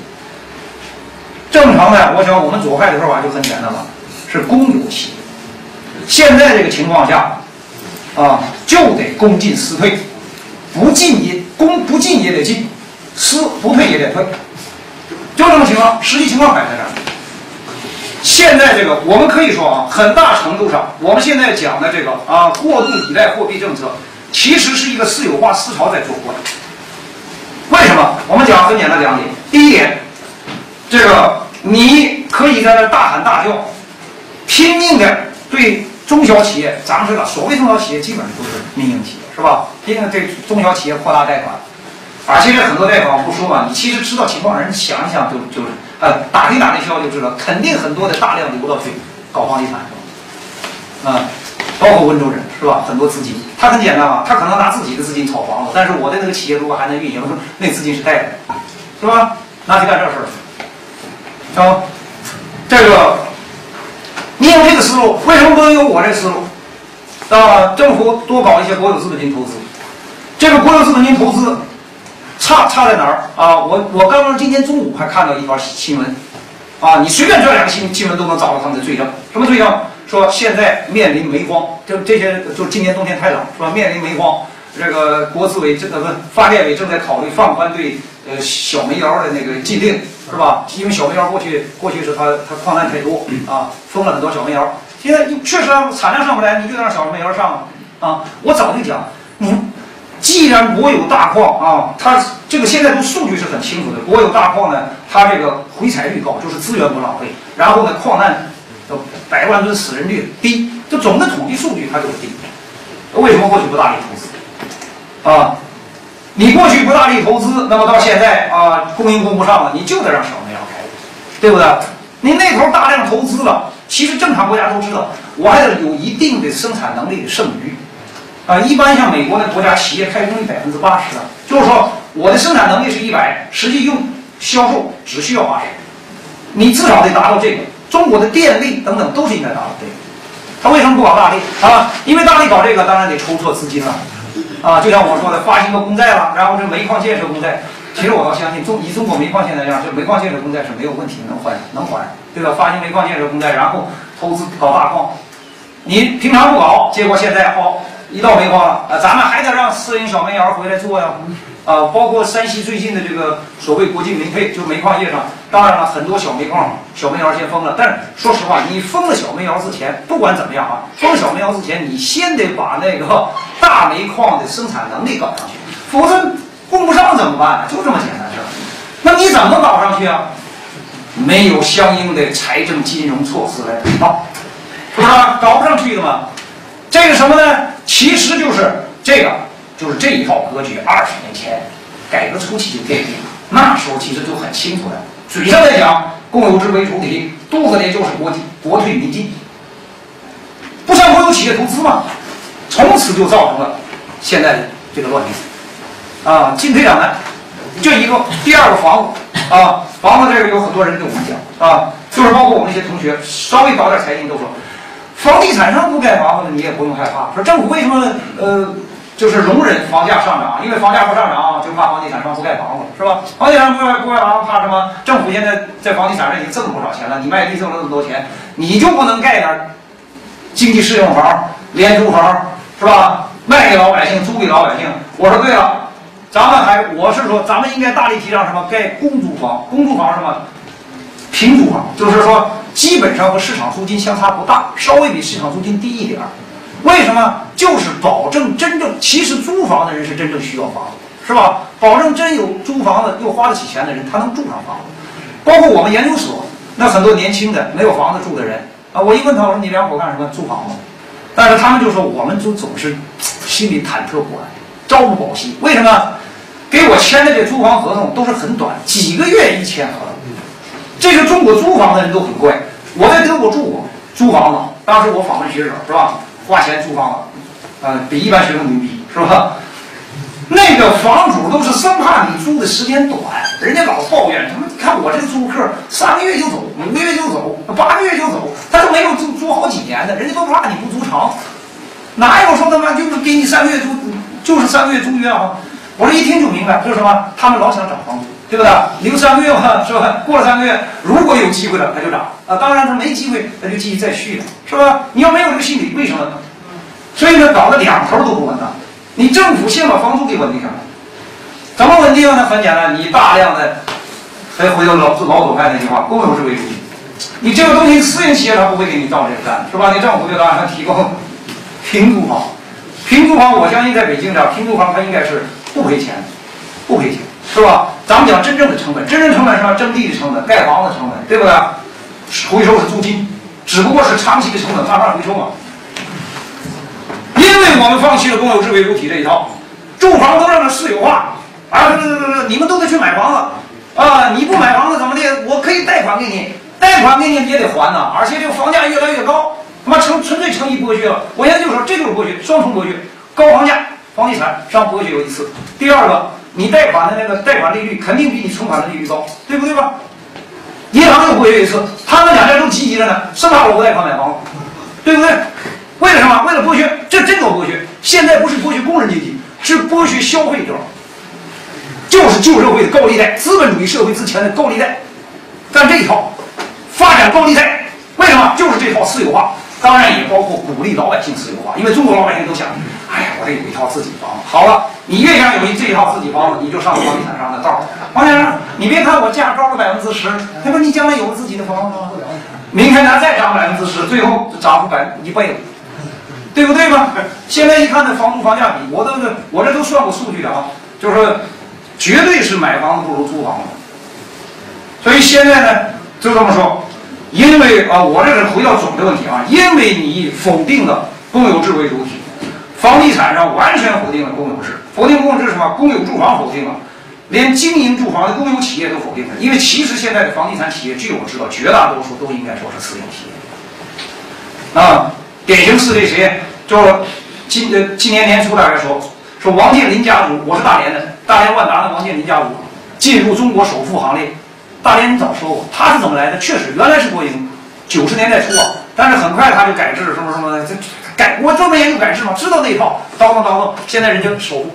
正常的，我想我们左派的说法就很简单了，是公有企业。现在这个情况下，啊，就得公进私退，不进也公不进也得进，私不退也得退，就这么情况。实际情况摆在这儿。现在这个我们可以说啊，很大程度上，我们现在讲的这个啊，过度依赖货币政策，其实是一个私有化思潮在作怪。为什么？我们讲很简单两点。第一点，这个。你可以在那大喊大叫，拼命的对中小企业，咱们知道，所谓中小企业基本上都是民营企业，是吧？拼命对中小企业扩大贷款，而且这很多贷款我不说嘛，你其实知道情况，人想一想就就是，呃，打听打听消息就知道，肯定很多的大量流到去搞房地产，包括温州人，是吧？很多资金，他很简单啊，他可能拿自己的资金炒房子，但是我的那个企业如果还能运营，那资金是贷的，是吧？拿去干这事儿。啊，这个，你有这个思路，为什么不能有我这思路？啊，政府多搞一些国有资本金投资，这个国有资本金投资差差在哪儿啊？我我刚刚今天中午还看到一条新闻，啊，你随便转两个新新闻都能找到他们的罪证，什么罪证？说现在面临煤荒，就这些，就今年冬天太冷，是吧？面临煤荒，这个国资委这个不发改委正在考虑放宽对呃小煤窑的那个禁令。是吧？因为小煤窑过去过去是它它矿难太多啊，封了很多小煤窑。现在确实产量上不来，你就让小煤窑上啊。我早就讲，你既然国有大矿啊，它这个现在都数据是很清楚的，国有大矿呢，它这个回采率高，就是资源不浪费。然后呢，矿难的百万吨死人率低，就总的统计数据它就是低。为什么过去不大力投资啊？你过去不大力投资，那么到现在啊，供应供不上了，你就得让小煤窑开，对不对？你那头大量投资了，其实正常国家都知道，我还得有一定的生产能力的剩余，啊，一般像美国的国家企业开工率百分之八十啊，就是说我的生产能力是一百，实际用销售只需要八十，你至少得达到这个。中国的电力等等都是应该达到这个，他为什么不搞大力啊？因为大力搞这个，当然得筹措资金了。啊，就像我说的，发行个公债了，然后这煤矿建设公债，其实我倒相信中以中国煤矿现在这样，这煤矿建设公债是没有问题，能还能还，对吧？发行煤矿建设公债，然后投资搞大矿，你平常不搞，结果现在哦一到煤矿了，啊，咱们还得让私营小煤窑回来做呀。包括山西最近的这个所谓国际民配，就煤矿业上，当然了很多小煤矿、小煤窑先封了。但是说实话，你封了小煤窑之前，不管怎么样啊，封小煤窑之前，你先得把那个大煤矿的生产能力搞上去，否则供不上怎么办？就这么简单事儿。那你怎么搞上去啊？没有相应的财政金融措施来配套，是不是？搞不上去的嘛。这个什么呢？其实就是这个。就是这一套格局，二十年前改革初期就奠定了。那时候其实就很清楚的，嘴上在讲公有制为主体，肚子里就是国国退民进，不向国有企业投资嘛，从此就造成了现在的这个乱局啊，进退两难。这一个，第二个房子啊，房子这个有很多人跟我们讲啊，就是包括我们一些同学稍微搞点财经都说，房地产商不盖房子，你也不用害怕。说政府为什么呃就是容忍房价上涨？因为房价不上涨，就怕房地产商不盖房子，是吧？房地产不盖不盖房子，怕什么？政府现在在房地产上已经挣了不少钱了，你卖地挣了那么多钱，你就不能盖点经济适用房、廉租房，是吧？卖给老百姓，租给老百姓。我说对了，咱们还我是说，咱们应该大力提倡什么？盖公租房，公租房什么？平租房，就是说基本上和市场租金相差不大，稍微比市场租金低一点儿。为什么？就是保证真正其实租房的人是真正需要房子，是吧？保证真有租房子又花得起钱的人，他能住上房子。包括我们研究所，那很多年轻的没有房子住的人啊，我一问他，我说你两口干什么？租房子。但是他们就说，我们就总是心里忐忑不安，朝不保夕。为什么？给我签的这租房合同都是很短，几个月一签合同。这个中国租房的人都很怪。我在德国住过租房子，当时我访问学生是吧？花钱租房子，啊，比一般学生牛逼是吧？那个房主都是生怕你租的时间短，人家老抱怨，他们看我这租客三个月就走，五个月就走，八个月就走，他都没有租租好几年的，人家都怕你不租长。哪有说他妈就是给你三个月租，就是三个月租约啊？我这一听就明白，就是什么？他们老想涨房租。对不对？留三个月嘛，是吧？过了三个月，如果有机会了，它就涨啊。当然，它没机会，它就继续再续了，是吧？你要没有这个心理，为什么呢？所以呢，搞得两头都不稳当。你政府先把房租给稳定下来，怎么稳定呢？很简单，你大量的，还回到老老左派那句话，公有制为主。你这个东西，私营企业他不会给你照这个干，是吧？你政府就当然要提供平租房，平租房，我相信在北京这平租房它应该是不赔钱，不赔钱。是吧？咱们讲真正的成本，真正成本是什么？征地的成本，盖房子的成本，对不对？回收是租金，只不过是长期的成本慢慢回收嘛。因为我们放弃了公有制为主体这一套，住房都让它私有化啊！对对对对，你们都得去买房子啊！你不买房子怎么的？我可以贷款给你，贷款给你你也得还呐！而且这个房价越来越高，他妈成纯粹成一剥削了。我现在就说这就是剥削，双重剥削，高房价，房地产上剥削有一次，第二个。你贷款的那个贷款利率肯定比你存款的利率高，对不对吧？银行又剥削一次，他们两家都积极着呢，生怕我不贷款买房子，对不对？为了什么？为了剥削，这真叫剥削。现在不是剥削工人阶级，是剥削消费者，就是旧社会的高利贷，资本主义社会之前的高利贷，干这一套，发展高利贷，为什么？就是这套私有化，当然也包括鼓励老百姓私有化，因为中国老百姓都想，哎呀，我得有一套自己房子。好了。你越想有一这一套自己房子，你就上房地产商的道儿。房地产商，你别看我价高了百分之十，那不你将来有了自己的房子吗？明天它再涨百分之十，最后就涨幅百一倍了，对不对嘛？现在一看这房租房价比，我都是我这都算过数据的啊，就是说，绝对是买房子不如租房子。所以现在呢，就这么说，因为啊，我这是回到总的问题啊，因为你否定了公有制为主体。房地产上完全否定了公有制，否定公有制什么？公有住房否定了，连经营住房的公有企业都否定了。因为其实现在的房地产企业，据我知道，绝大多数都应该说是私营企业。啊，典型是这谁？就今呃今年年初大概说说王健林家族，我是大连的，大连万达的王健林家族进入中国首富行列。大连你早说过，他是怎么来的？确实原来是国营，九十年代初啊，但是很快他就改制，什么什么的这。改我专门研究改制嘛，知道那一套，倒腾倒腾，现在人家首富，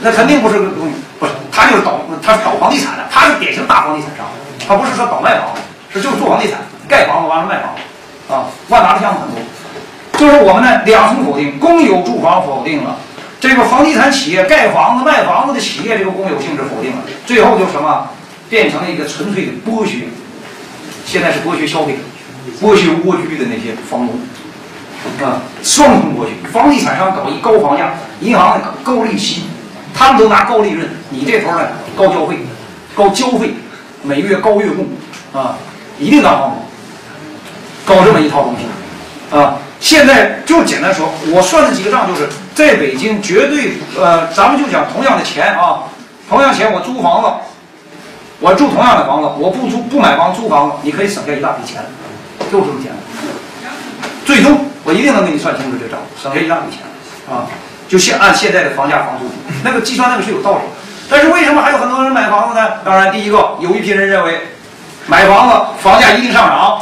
那肯定不是个东西，不是他就是倒，他是搞房地产的，他是典型大房地产商，他不是说倒卖房子，是就是做房地产，盖房子完了卖房。子，啊，万达的项目很多，就是我们呢两重否定，公有住房否定了，这个房地产企业盖房子卖房子的企业这个公有性质否定了，最后就什么？变成了一个纯粹的剥削，现在是剥削消费者，剥削蜗居的那些房东。啊，双重剥削，房地产商搞一高房价，银行搞高利息，他们都拿高利润，你这头呢高交费，高交费，每月高月供，啊，一定当房主，搞这么一套东西，啊，现在就简单说，我算了几个账，就是在北京绝对，呃，咱们就讲同样的钱啊，同样钱我租房子，我住同样的房子，我不租不买房租房子，你可以省下一大笔钱，就这么简单，最终。我一定能给你算清楚这账，省下一大笔钱啊！就现按现在的房价房租，那个计算那个是有道理的。但是为什么还有很多人买房子呢？当然，第一个有一批人认为，买房子房价一定上涨，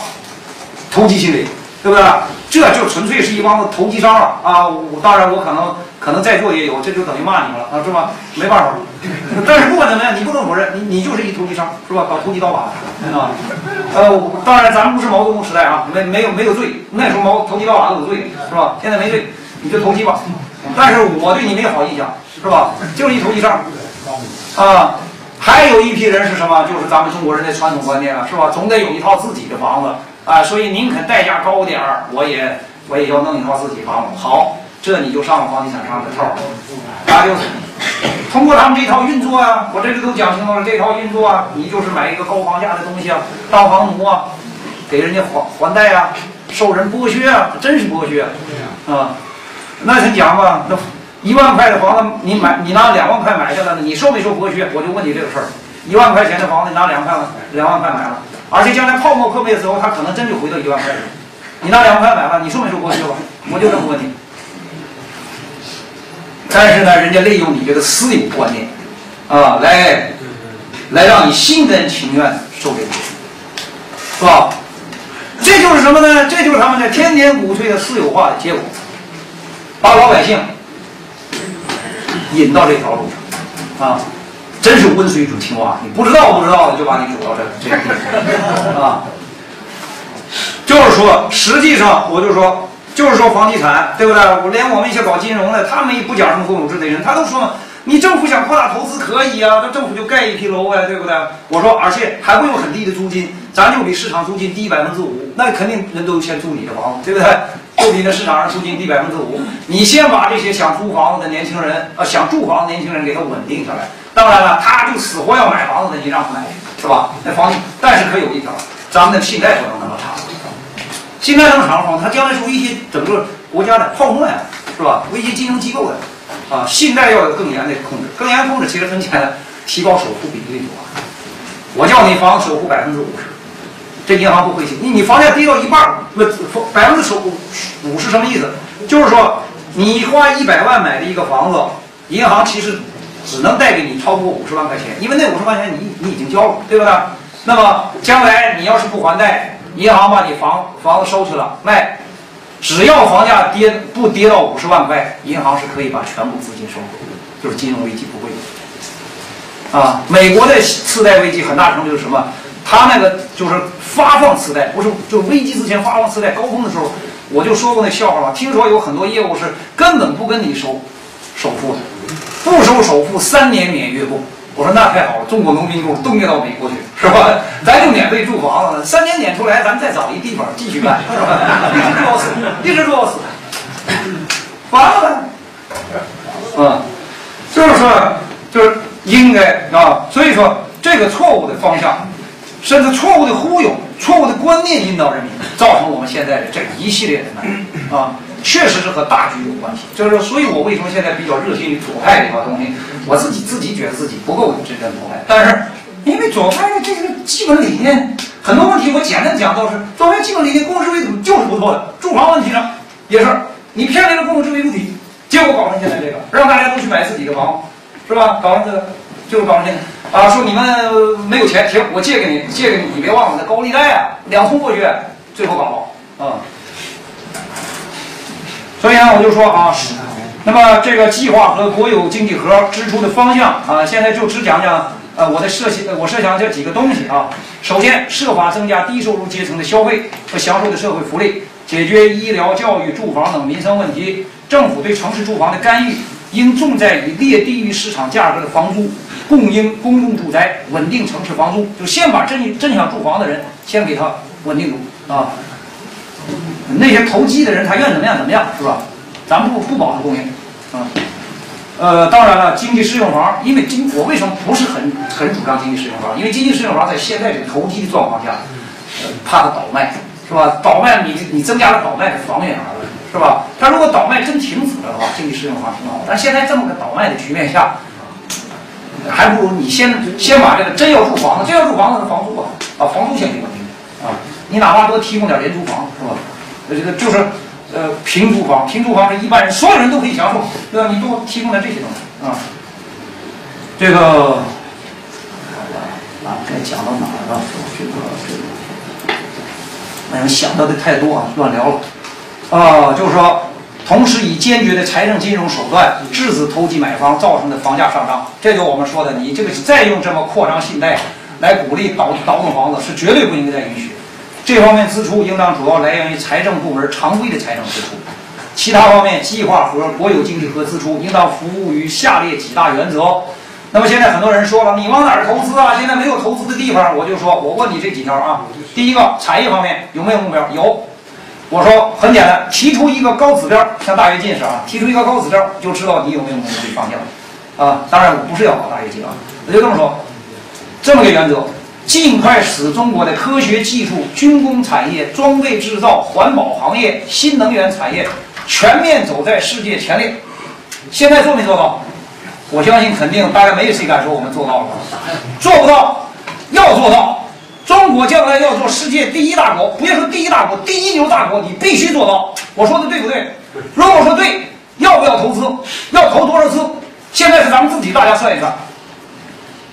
投机心理，对不对？这就纯粹是一帮子投机商了啊！我当然我可能可能在座也有，这就等于骂你们了啊，是吧？没办法，但是不管怎么样，你不能否认，你你就是一投机商，是吧？搞投机倒把的啊。呃，当然咱们不是毛泽东时代啊，没没有没有罪，那时候毛投机倒把都有罪，是吧？现在没罪，你就投机吧。但是我对你没有好印象，是吧？就是一投机商啊。还有一批人是什么？就是咱们中国人的传统观念了，是吧？总得有一套自己的房子啊，所以宁肯代价高点儿，我也我也要弄一套自己房子。好，这你就上了房地产商的套，那就通过他们这套运作啊，我这里都讲清楚了，这套运作啊，你就是买一个高房价的东西啊，当房奴啊，给人家还还贷啊，受人剥削啊，真是剥削啊！那他讲吧，那。一万块的房子，你买，你拿两万块买下来了，你受没受剥削？我就问你这个事儿。一万块钱的房子，你拿两万块两万块买了，而且将来泡沫破灭的时候，它可能真就回到一万块。你拿两万块买了，你受没受剥削吧？我就这么问你。但是呢，人家利用你这个私有观念，啊，来，来让你心甘情愿受这个，是吧？这就是什么呢？这就是他们在天天鼓吹的私有化的结果，把老百姓。引到这条路上，啊，真是温水煮青蛙，你不知道不知道的就把你煮到这这个地方，啊，就是说，实际上我就说，就是说房地产，对不对？我连我们一些搞金融的，他们也不讲什么公有制的人，他都说，你政府想扩大投资可以啊，那政府就盖一批楼呗，对不对？我说，而且还会有很低的租金，咱就比市场租金低百分之五，那肯定人都先租你的房子，对不对？就比那市场上租金低百分之五，你先把这些想租房子的年轻人，呃，想住房的年轻人给他稳定下来。当然了，他就死活要买房子的，你让他买，是吧？那房，但是可有一条，咱们的信贷不能那么差，信贷那么长的话，他将来是威胁整个国家的泡沫呀，是吧？威胁金融机构的，啊，信贷要有更严的控制，更严控制其实很简单，提高首付比例就完。我叫你房首付百分之五十。这银行不亏钱，你你房价跌到一半，那百分之十五五是什么意思？就是说，你花一百万买的一个房子，银行其实只能贷给你超过五十万块钱，因为那五十万块钱你你已经交了，对不对？那么将来你要是不还贷，银行把你房房子收去了卖，只要房价跌不跌到五十万块，银行是可以把全部资金收回，就是金融危机不会有。啊，美国的次贷危机很大程度就是什么？他那个就是发放磁带，不是就危机之前发放磁带高峰的时候，我就说过那笑话了。听说有很多业务是根本不跟你收首付的，不收首付，三年免月供。我说那太好了，中国农民工都灭到美国去，是吧？咱就免费住房，三年撵出来，咱再找一地方继续干，是吧？一直住到死，一直住到死，完了呗。嗯，就是说，就是应该啊，所以说这个错误的方向。甚至错误的忽悠、错误的观念引导人民，造成我们现在的这一系列的难啊，确实是和大局有关系。就是说，所以我为什么现在比较热心于左派这套东西？我自己自己觉得自己不够真正左派，但是因为左派的这个基本理念，很多问题我简单讲都是左派基本理念，共识为主就是不错的。住房问题上也是，你偏离了共识为主体，结果搞成现在这个，让大家都去买自己的房，是吧？搞成这个，就是搞成现在。啊，说你们没有钱，行，我借给你，借给你，你别忘了那高利贷啊，两通过去，最后搞啊。所以呢，我就说啊，那么这个计划和国有经济核支出的方向啊，现在就只讲讲呃我的设想，我设想这几个东西啊。首先，设法增加低收入阶层的消费和享受的社会福利，解决医疗、教育、住房等民生问题。政府对城市住房的干预，应重在以略低于市场价格的房租。供应公共住宅，稳定城市房租，就先把真真想住房的人先给他稳定住啊。那些投机的人，他愿怎么样怎么样，是吧？咱不不保证供应啊。呃，当然了，经济适用房，因为经我为什么不是很很主张经济适用房？因为经济适用房在现在这个投机的状况下，呃，怕它倒卖，是吧？倒卖你你增加了倒卖的房源而论，是吧？它如果倒卖真停止了的话，经济适用房挺好。但现在这么个倒卖的局面下。还不如你先先把这个真要住房子，真要住房子的房租啊，把房租先给我定啊。你哪怕多提供点廉租房是吧？呃这个就是呃平租房，平租房是一般人所有人都可以享受，对吧？你多提供点这些东西啊。这个啊，该讲到哪儿了？这个这个哎呀，想到的太多啊，乱聊了。啊，就是说，同时以坚决的财政金融手段制止投机买房造成的房价上涨，这就我们说的，你这个再用这么扩张信贷来鼓励倒倒腾房子，是绝对不应该再允许。这方面支出应当主要来源于财政部门常规的财政支出，其他方面计划和国有经济和支出应当服务于下列几大原则。那么现在很多人说了，你往哪儿投资啊？现在没有投资的地方，我就说，我问你这几条啊。第一个，产业方面有没有目标？有。我说很简单，提出一个高指标，像大跃进似的啊，提出一个高指标，就知道你有没有努力方向啊。当然，我不是要搞大跃进啊，我就这么说，这么个原则。尽快使中国的科学技术、军工产业、装备制造、环保行业、新能源产业全面走在世界前列。现在做没做到？我相信肯定大家没有谁敢说我们做到了，做不到，要做到。中国将来要做世界第一大国，不要说第一大国，第一流大国，你必须做到。我说的对不对？如果说对，要不要投资？要投多少资？现在是咱们自己大家算一算。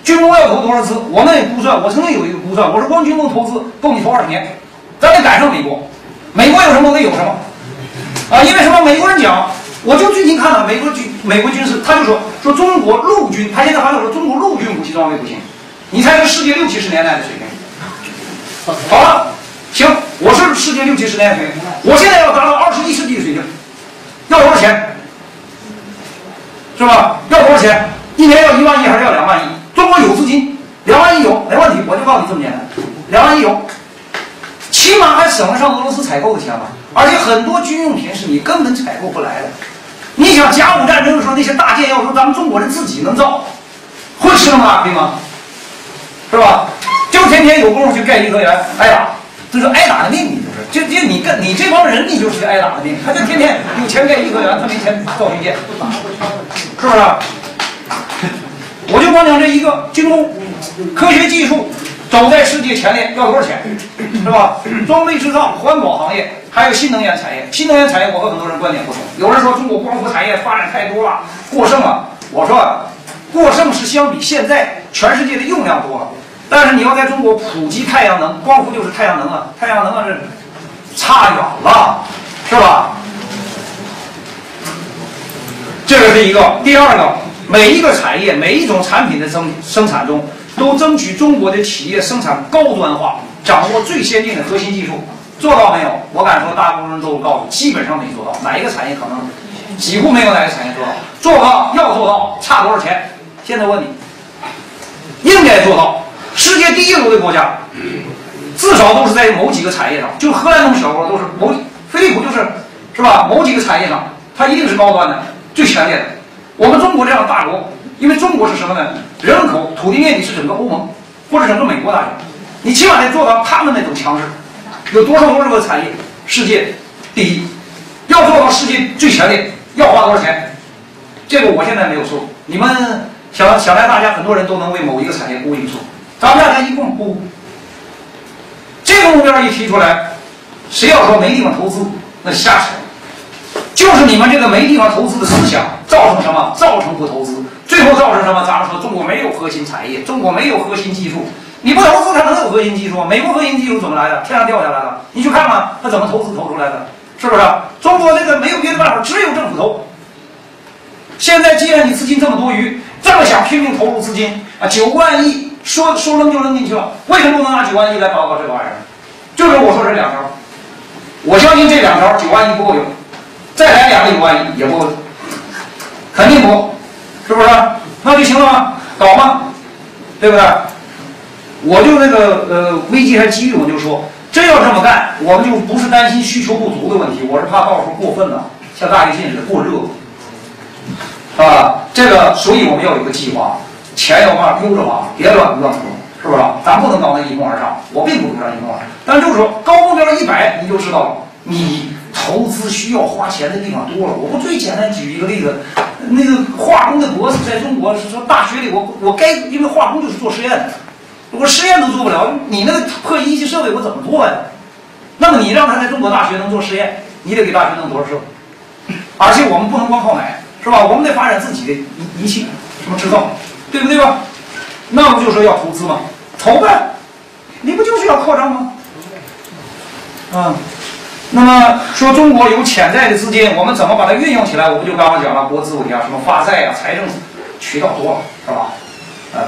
军工要投多少资？我们也估算，我曾经有一个估算，我说光军工投资够你投二十年，咱得赶上美国。美国有什么，我得有什么啊？因为什么？美国人讲，我就最近看了美国军美国军事，他就说说中国陆军，他现在还在说中国陆军武器装备不行。你猜是世界六七十年代的水平？好了，行，我是世界六七十年代水平，我现在要达到二十一世纪的水平，要多少钱？是吧？要多少钱？一年要一万亿还是要两万亿？中国有资金，两万亿有没问题，我就告诉你这么简单，两万亿有，起码还省得上俄罗斯采购的钱吧。而且很多军用品是你根本采购不来的。你想甲午战争的时候那些大舰，要说咱们中国人自己能造，会吃那么大亏吗？是吧？就天天有功夫去盖颐和园挨打，这是挨打的命，你就是，就就你跟你这帮人，你就是挨打的命。他就天天有钱盖颐和园，他没钱造军舰，是不是？我就光讲这一个军工科学技术走在世界前列要多少钱，是吧？装备制造、环保行业，还有新能源产业。新能源产业，我和很多人观点不同。有人说中国光伏产业发展太多了，过剩了。我说，过剩是相比现在全世界的用量多了，但是你要在中国普及太阳能，光伏就是太阳能啊，太阳能啊是差远了，是吧？这个是一个，第二个。每一个产业、每一种产品的生生产中，都争取中国的企业生产高端化，掌握最先进的核心技术，做到没有？我敢说，大部分人都告诉，基本上没做到。哪一个产业可能？几乎没有哪个产业做到。做到，要做到，差多少钱？现在问你，应该做到。世界第一流的国家，至少都是在某几个产业上，就荷兰那种小国都是某，飞利浦就是，是吧？某几个产业上，它一定是高端的，最前列的。我们中国这样大国，因为中国是什么呢？人口、土地面积是整个欧盟或者整个美国大小，你起码得做到他们那种强势。有多少多少个产业世界第一，要做到世界最前列，要花多少钱？这个我现在没有说。你们想想来，大家很多人都能为某一个产业估一个数，咱们大家一共不。这个目标一提出来，谁要说没地方投资，那瞎扯。就是你们这个没地方投资的思想，造成什么？造成不投资，最后造成什么？咱们说中国没有核心产业，中国没有核心技术。你不投资，它能有核心技术吗？美国核心技术怎么来的？天上掉下来的？你去看看，它怎么投资投出来的？是不是？中国这个没有别的办法，只有政府投。现在既然你资金这么多余，这么想拼命投入资金啊，九万亿说说扔就扔进去了，为什么不能拿九万亿来搞搞这个玩意儿？就是我说这两条，我相信这两条九万亿不够用。再来两个九万亿也不够，肯定不，是不是？那就行了吗？搞吗？对不对？我就那个呃，危机还机遇，我就说，真要这么干，我们就不是担心需求不足的问题，我是怕到时候过分了，像大跃进似的过热，啊，这个，所以我们要有个计划，钱要花悠着花，别乱乱花，是不是？咱不能搞那一哄而上，我并不主张一哄而上，但就是说高目标一百，你就知道了，你。投资需要花钱的地方多了，我不最简单举一个例子，那个化工的博士在中国是说大学里，我我该因为化工就是做实验的，我实验都做不了，你那个破仪器设备我怎么做呀？那么你让他在中国大学能做实验，你得给大学弄多少设备？而且我们不能光靠买，是吧？我们得发展自己的仪仪器，什么制造，对不对吧？那不就说要投资吗？投呗，你不就是要扩张吗？嗯，那么说中国有潜在的资金，我们怎么把它运用起来？我不就刚刚讲了，国资委啊，什么发债啊，财政渠道多了，是吧？嗯，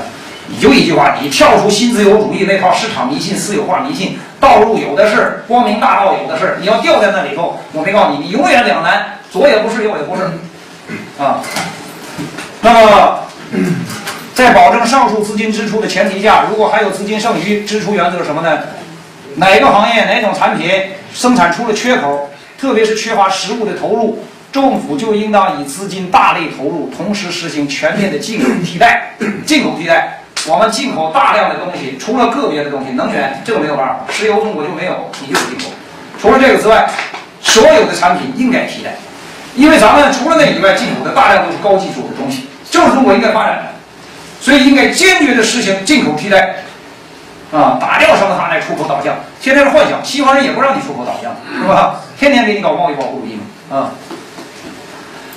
你就一句话，你跳出新自由主义那套市场迷信、私有化迷信，道路有的是，光明大道有的是，你要掉在那里头，我没告诉你，你永远两难，左也不是，右也不是，啊。那么，在保证上述资金支出的前提下，如果还有资金剩余，支出原则是什么呢？哪个行业哪种产品生产出了缺口，特别是缺乏实物的投入，政府就应当以资金大力投入，同时实行全面的进口替代。进口替代，我们进口大量的东西，除了个别的东西，能源这个没有办法，石油中国就没有，你就进口。除了这个之外，所有的产品应该替代，因为咱们除了那以外，进口的大量都是高技术的东西。就是中国应该发展的，所以应该坚决的实行进口替代，啊，打掉生产来出口导向。现在是幻想，西方人也不让你出口导向，是吧？天天给你搞贸易保护主义嘛，啊。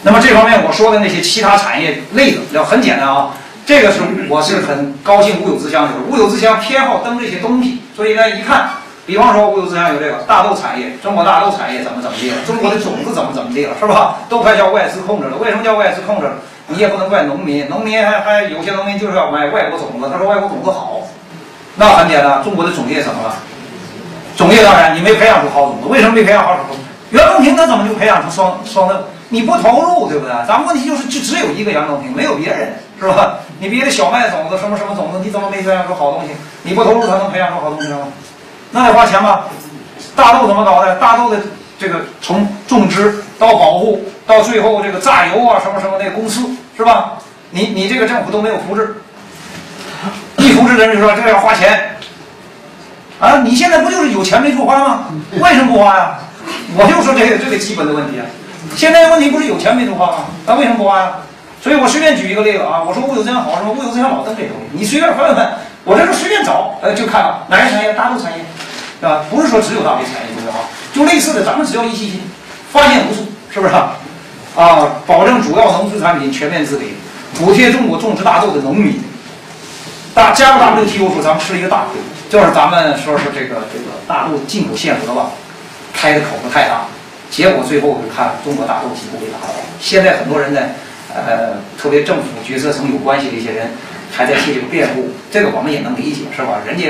那么这方面我说的那些其他产业类的要很简单啊，这个是我是很高兴无有之乡，就是无有之乡偏好登这些东西，所以呢一看，比方说无有之乡有这个大豆产业，中国大豆产业怎么怎么地了，中国的种子怎么怎么地了，是吧？都快叫外资控制了，为什么叫外资控制了？你也不能怪农民，农民还还有些农民就是要买外国种子，他说外国种子好，那很简单，中国的种业怎么了？种业当然你没培养出好种子，为什么没培养好种子？袁隆平他怎么就培养出双双豆？你不投入，对不对？咱们问题就是就只有一个袁隆平，没有别人，是吧？你别的小麦种子什么什么种子，你怎么没培养出好东西？你不投入，他能培养出好东西吗？那得花钱吧？大豆怎么搞的？大豆的这个从种植到保护。到最后，这个榨油啊，什么什么那个公司是吧？你你这个政府都没有扶持，一扶持的人就说这个要花钱啊！你现在不就是有钱没处花吗？为什么不花呀？我就说这个这个基本的问题啊！现在问题不是有钱没处花吗？那为什么不花呀？所以我随便举一个例子啊，我说物有资源好，什么物有资源老登这东西，你随便翻翻翻，我这是随便找，呃，就看了哪个产业，大豆产业，是吧？不是说只有大豆产业重要啊，就类似的，咱们只要一细心，发现无数，是不是？啊，啊保证主要农副产品全面自给，补贴中国种植大豆的农民。大加入 WTO 时候，咱们吃了一个大亏，就是咱们说是这个这个大豆进口限额吧，开的口子太大，结果最后就看中国大豆几乎被打倒。现在很多人呢，呃，特别政府决策层有关系的一些人，还在替这个辩护，这个我们也能理解，是吧？人家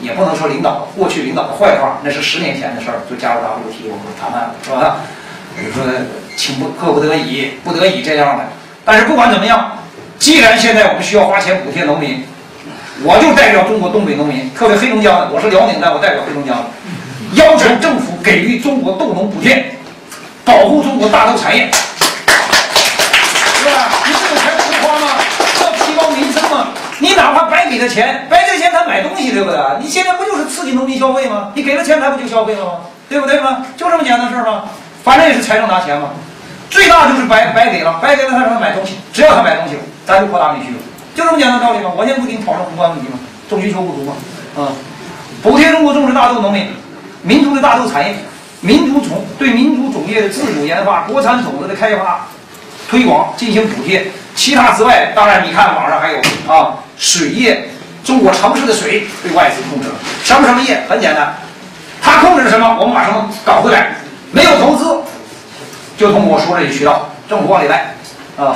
也不能说领导过去领导的坏话，那是十年前的事儿，就加入 WTO 谈判了，是吧？比如说。请不迫不得已，不得已这样的。但是不管怎么样，既然现在我们需要花钱补贴农民，我就代表中国东北农民，特别黑龙江的，我是辽宁的，我代表黑龙江的，要求政府给予中国豆农补贴，保护中国大豆产业，是吧？你这个钱不花吗？要提高民生吗？你哪怕白给他钱，白给钱他买东西，对不对？你现在不就是刺激农民消费吗？你给了钱，他不就消费了吗？对不对吗？就这么简单事儿吗？反正也是财政拿钱嘛。最大就是白白给了，白给了他让他买东西，只要他买东西，咱就扩大内需，就这么简单道理吗？我现在不跟你讨论宏观问题吗？重需求不足吗？啊，补贴中国种植大豆农民，民族的大豆产业，民族种对民族种业的自主研发、国产种子的开发、推广进行补贴。其他之外，当然你看网上还有啊，水业，中国城市的水被外资控制了，什么什么业？很简单，他控制了什么？我们把什么搞回来？没有投资。就通过我说这些渠道，政府往里来，啊，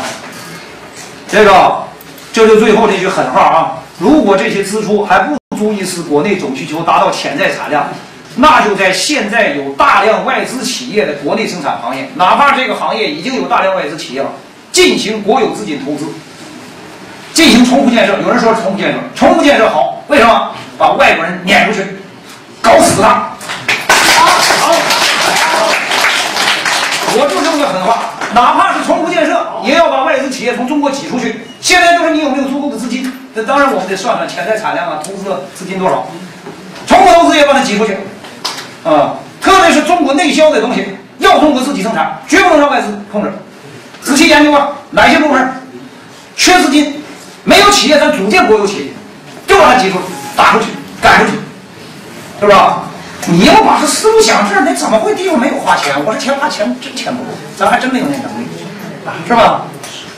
这个这就最后这句狠话啊！如果这些支出还不足以使国内总需求达到潜在产量，那就在现在有大量外资企业的国内生产行业，哪怕这个行业已经有大量外资企业了，进行国有资金投资，进行重复建设。有人说重复建设，重复建设好，为什么？把外国人撵出去，搞死他。我就这么个狠话，哪怕是重复建设，也要把外资企业从中国挤出去。现在就是你有没有足够的资金？这当然我们得算算潜在产量啊，投资的资金多少？重复投资也把它挤出去，啊，特别是中国内销的东西，要中国自己生产，绝不能让外资控制。仔细研究啊，哪些部门缺资金，没有企业，咱组建国有企业，就把它挤出去，打出去，赶出去，是吧？你要把这思路想这，你怎么会地方没有花钱？我这钱花钱真钱不够，咱还真没有那能力，是吧？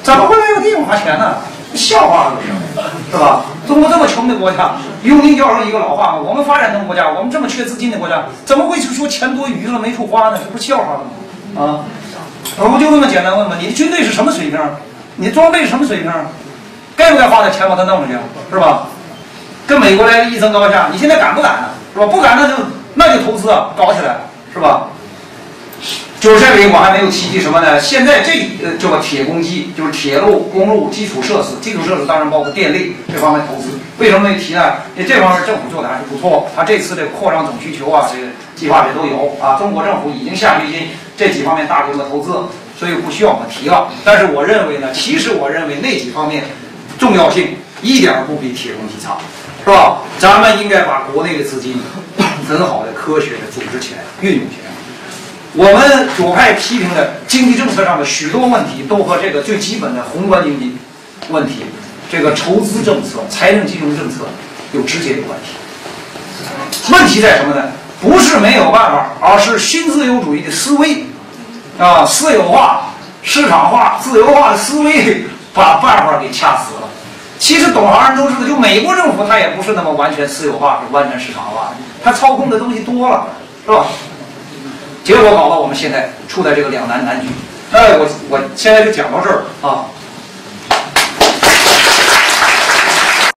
怎么会没有地方花钱呢？笑话是，吧？中国这么穷的国家，用您教授一个老话嘛，我们发展中国家，我们这么缺资金的国家，怎么会是说钱多余了没处花呢？这不是笑话吗？啊，我不就这么简单问问，你的军队是什么水平？你的装备是什么水平？该不该花点钱把它弄出去？是吧？跟美国来一争高下，你现在敢不敢呢？是吧？不敢那就那就投资啊，搞起来，是吧？就是这里我还没有提及什么呢？现在这呃叫铁公鸡，就是铁路、公路基础设施，基础设施当然包括电力这方面投资。为什么没提呢？因为这方面政府做的还是不错，他这次的扩张总需求啊，这个计划里都有啊。中国政府已经下决心这几方面大规模投资，所以不需要我们提了。但是我认为呢，其实我认为那几方面重要性一点不比铁公鸡差，是吧？咱们应该把国内的资金很好的、科学的组织起来、运用起来。我们左派批评的经济政策上的许多问题，都和这个最基本的宏观经济问题，这个筹资政策、财政金融政策有直接的关系。问题在什么呢？不是没有办法，而是新自由主义的思维啊，私有化、市场化、自由化的思维把办法给掐死了。其实懂行人都知道，就美国政府它也不是那么完全私有化、是完全市场化，它操控的东西多了，是吧？结果搞到我们现在处在这个两难难局。哎，我我现在就讲到这儿啊。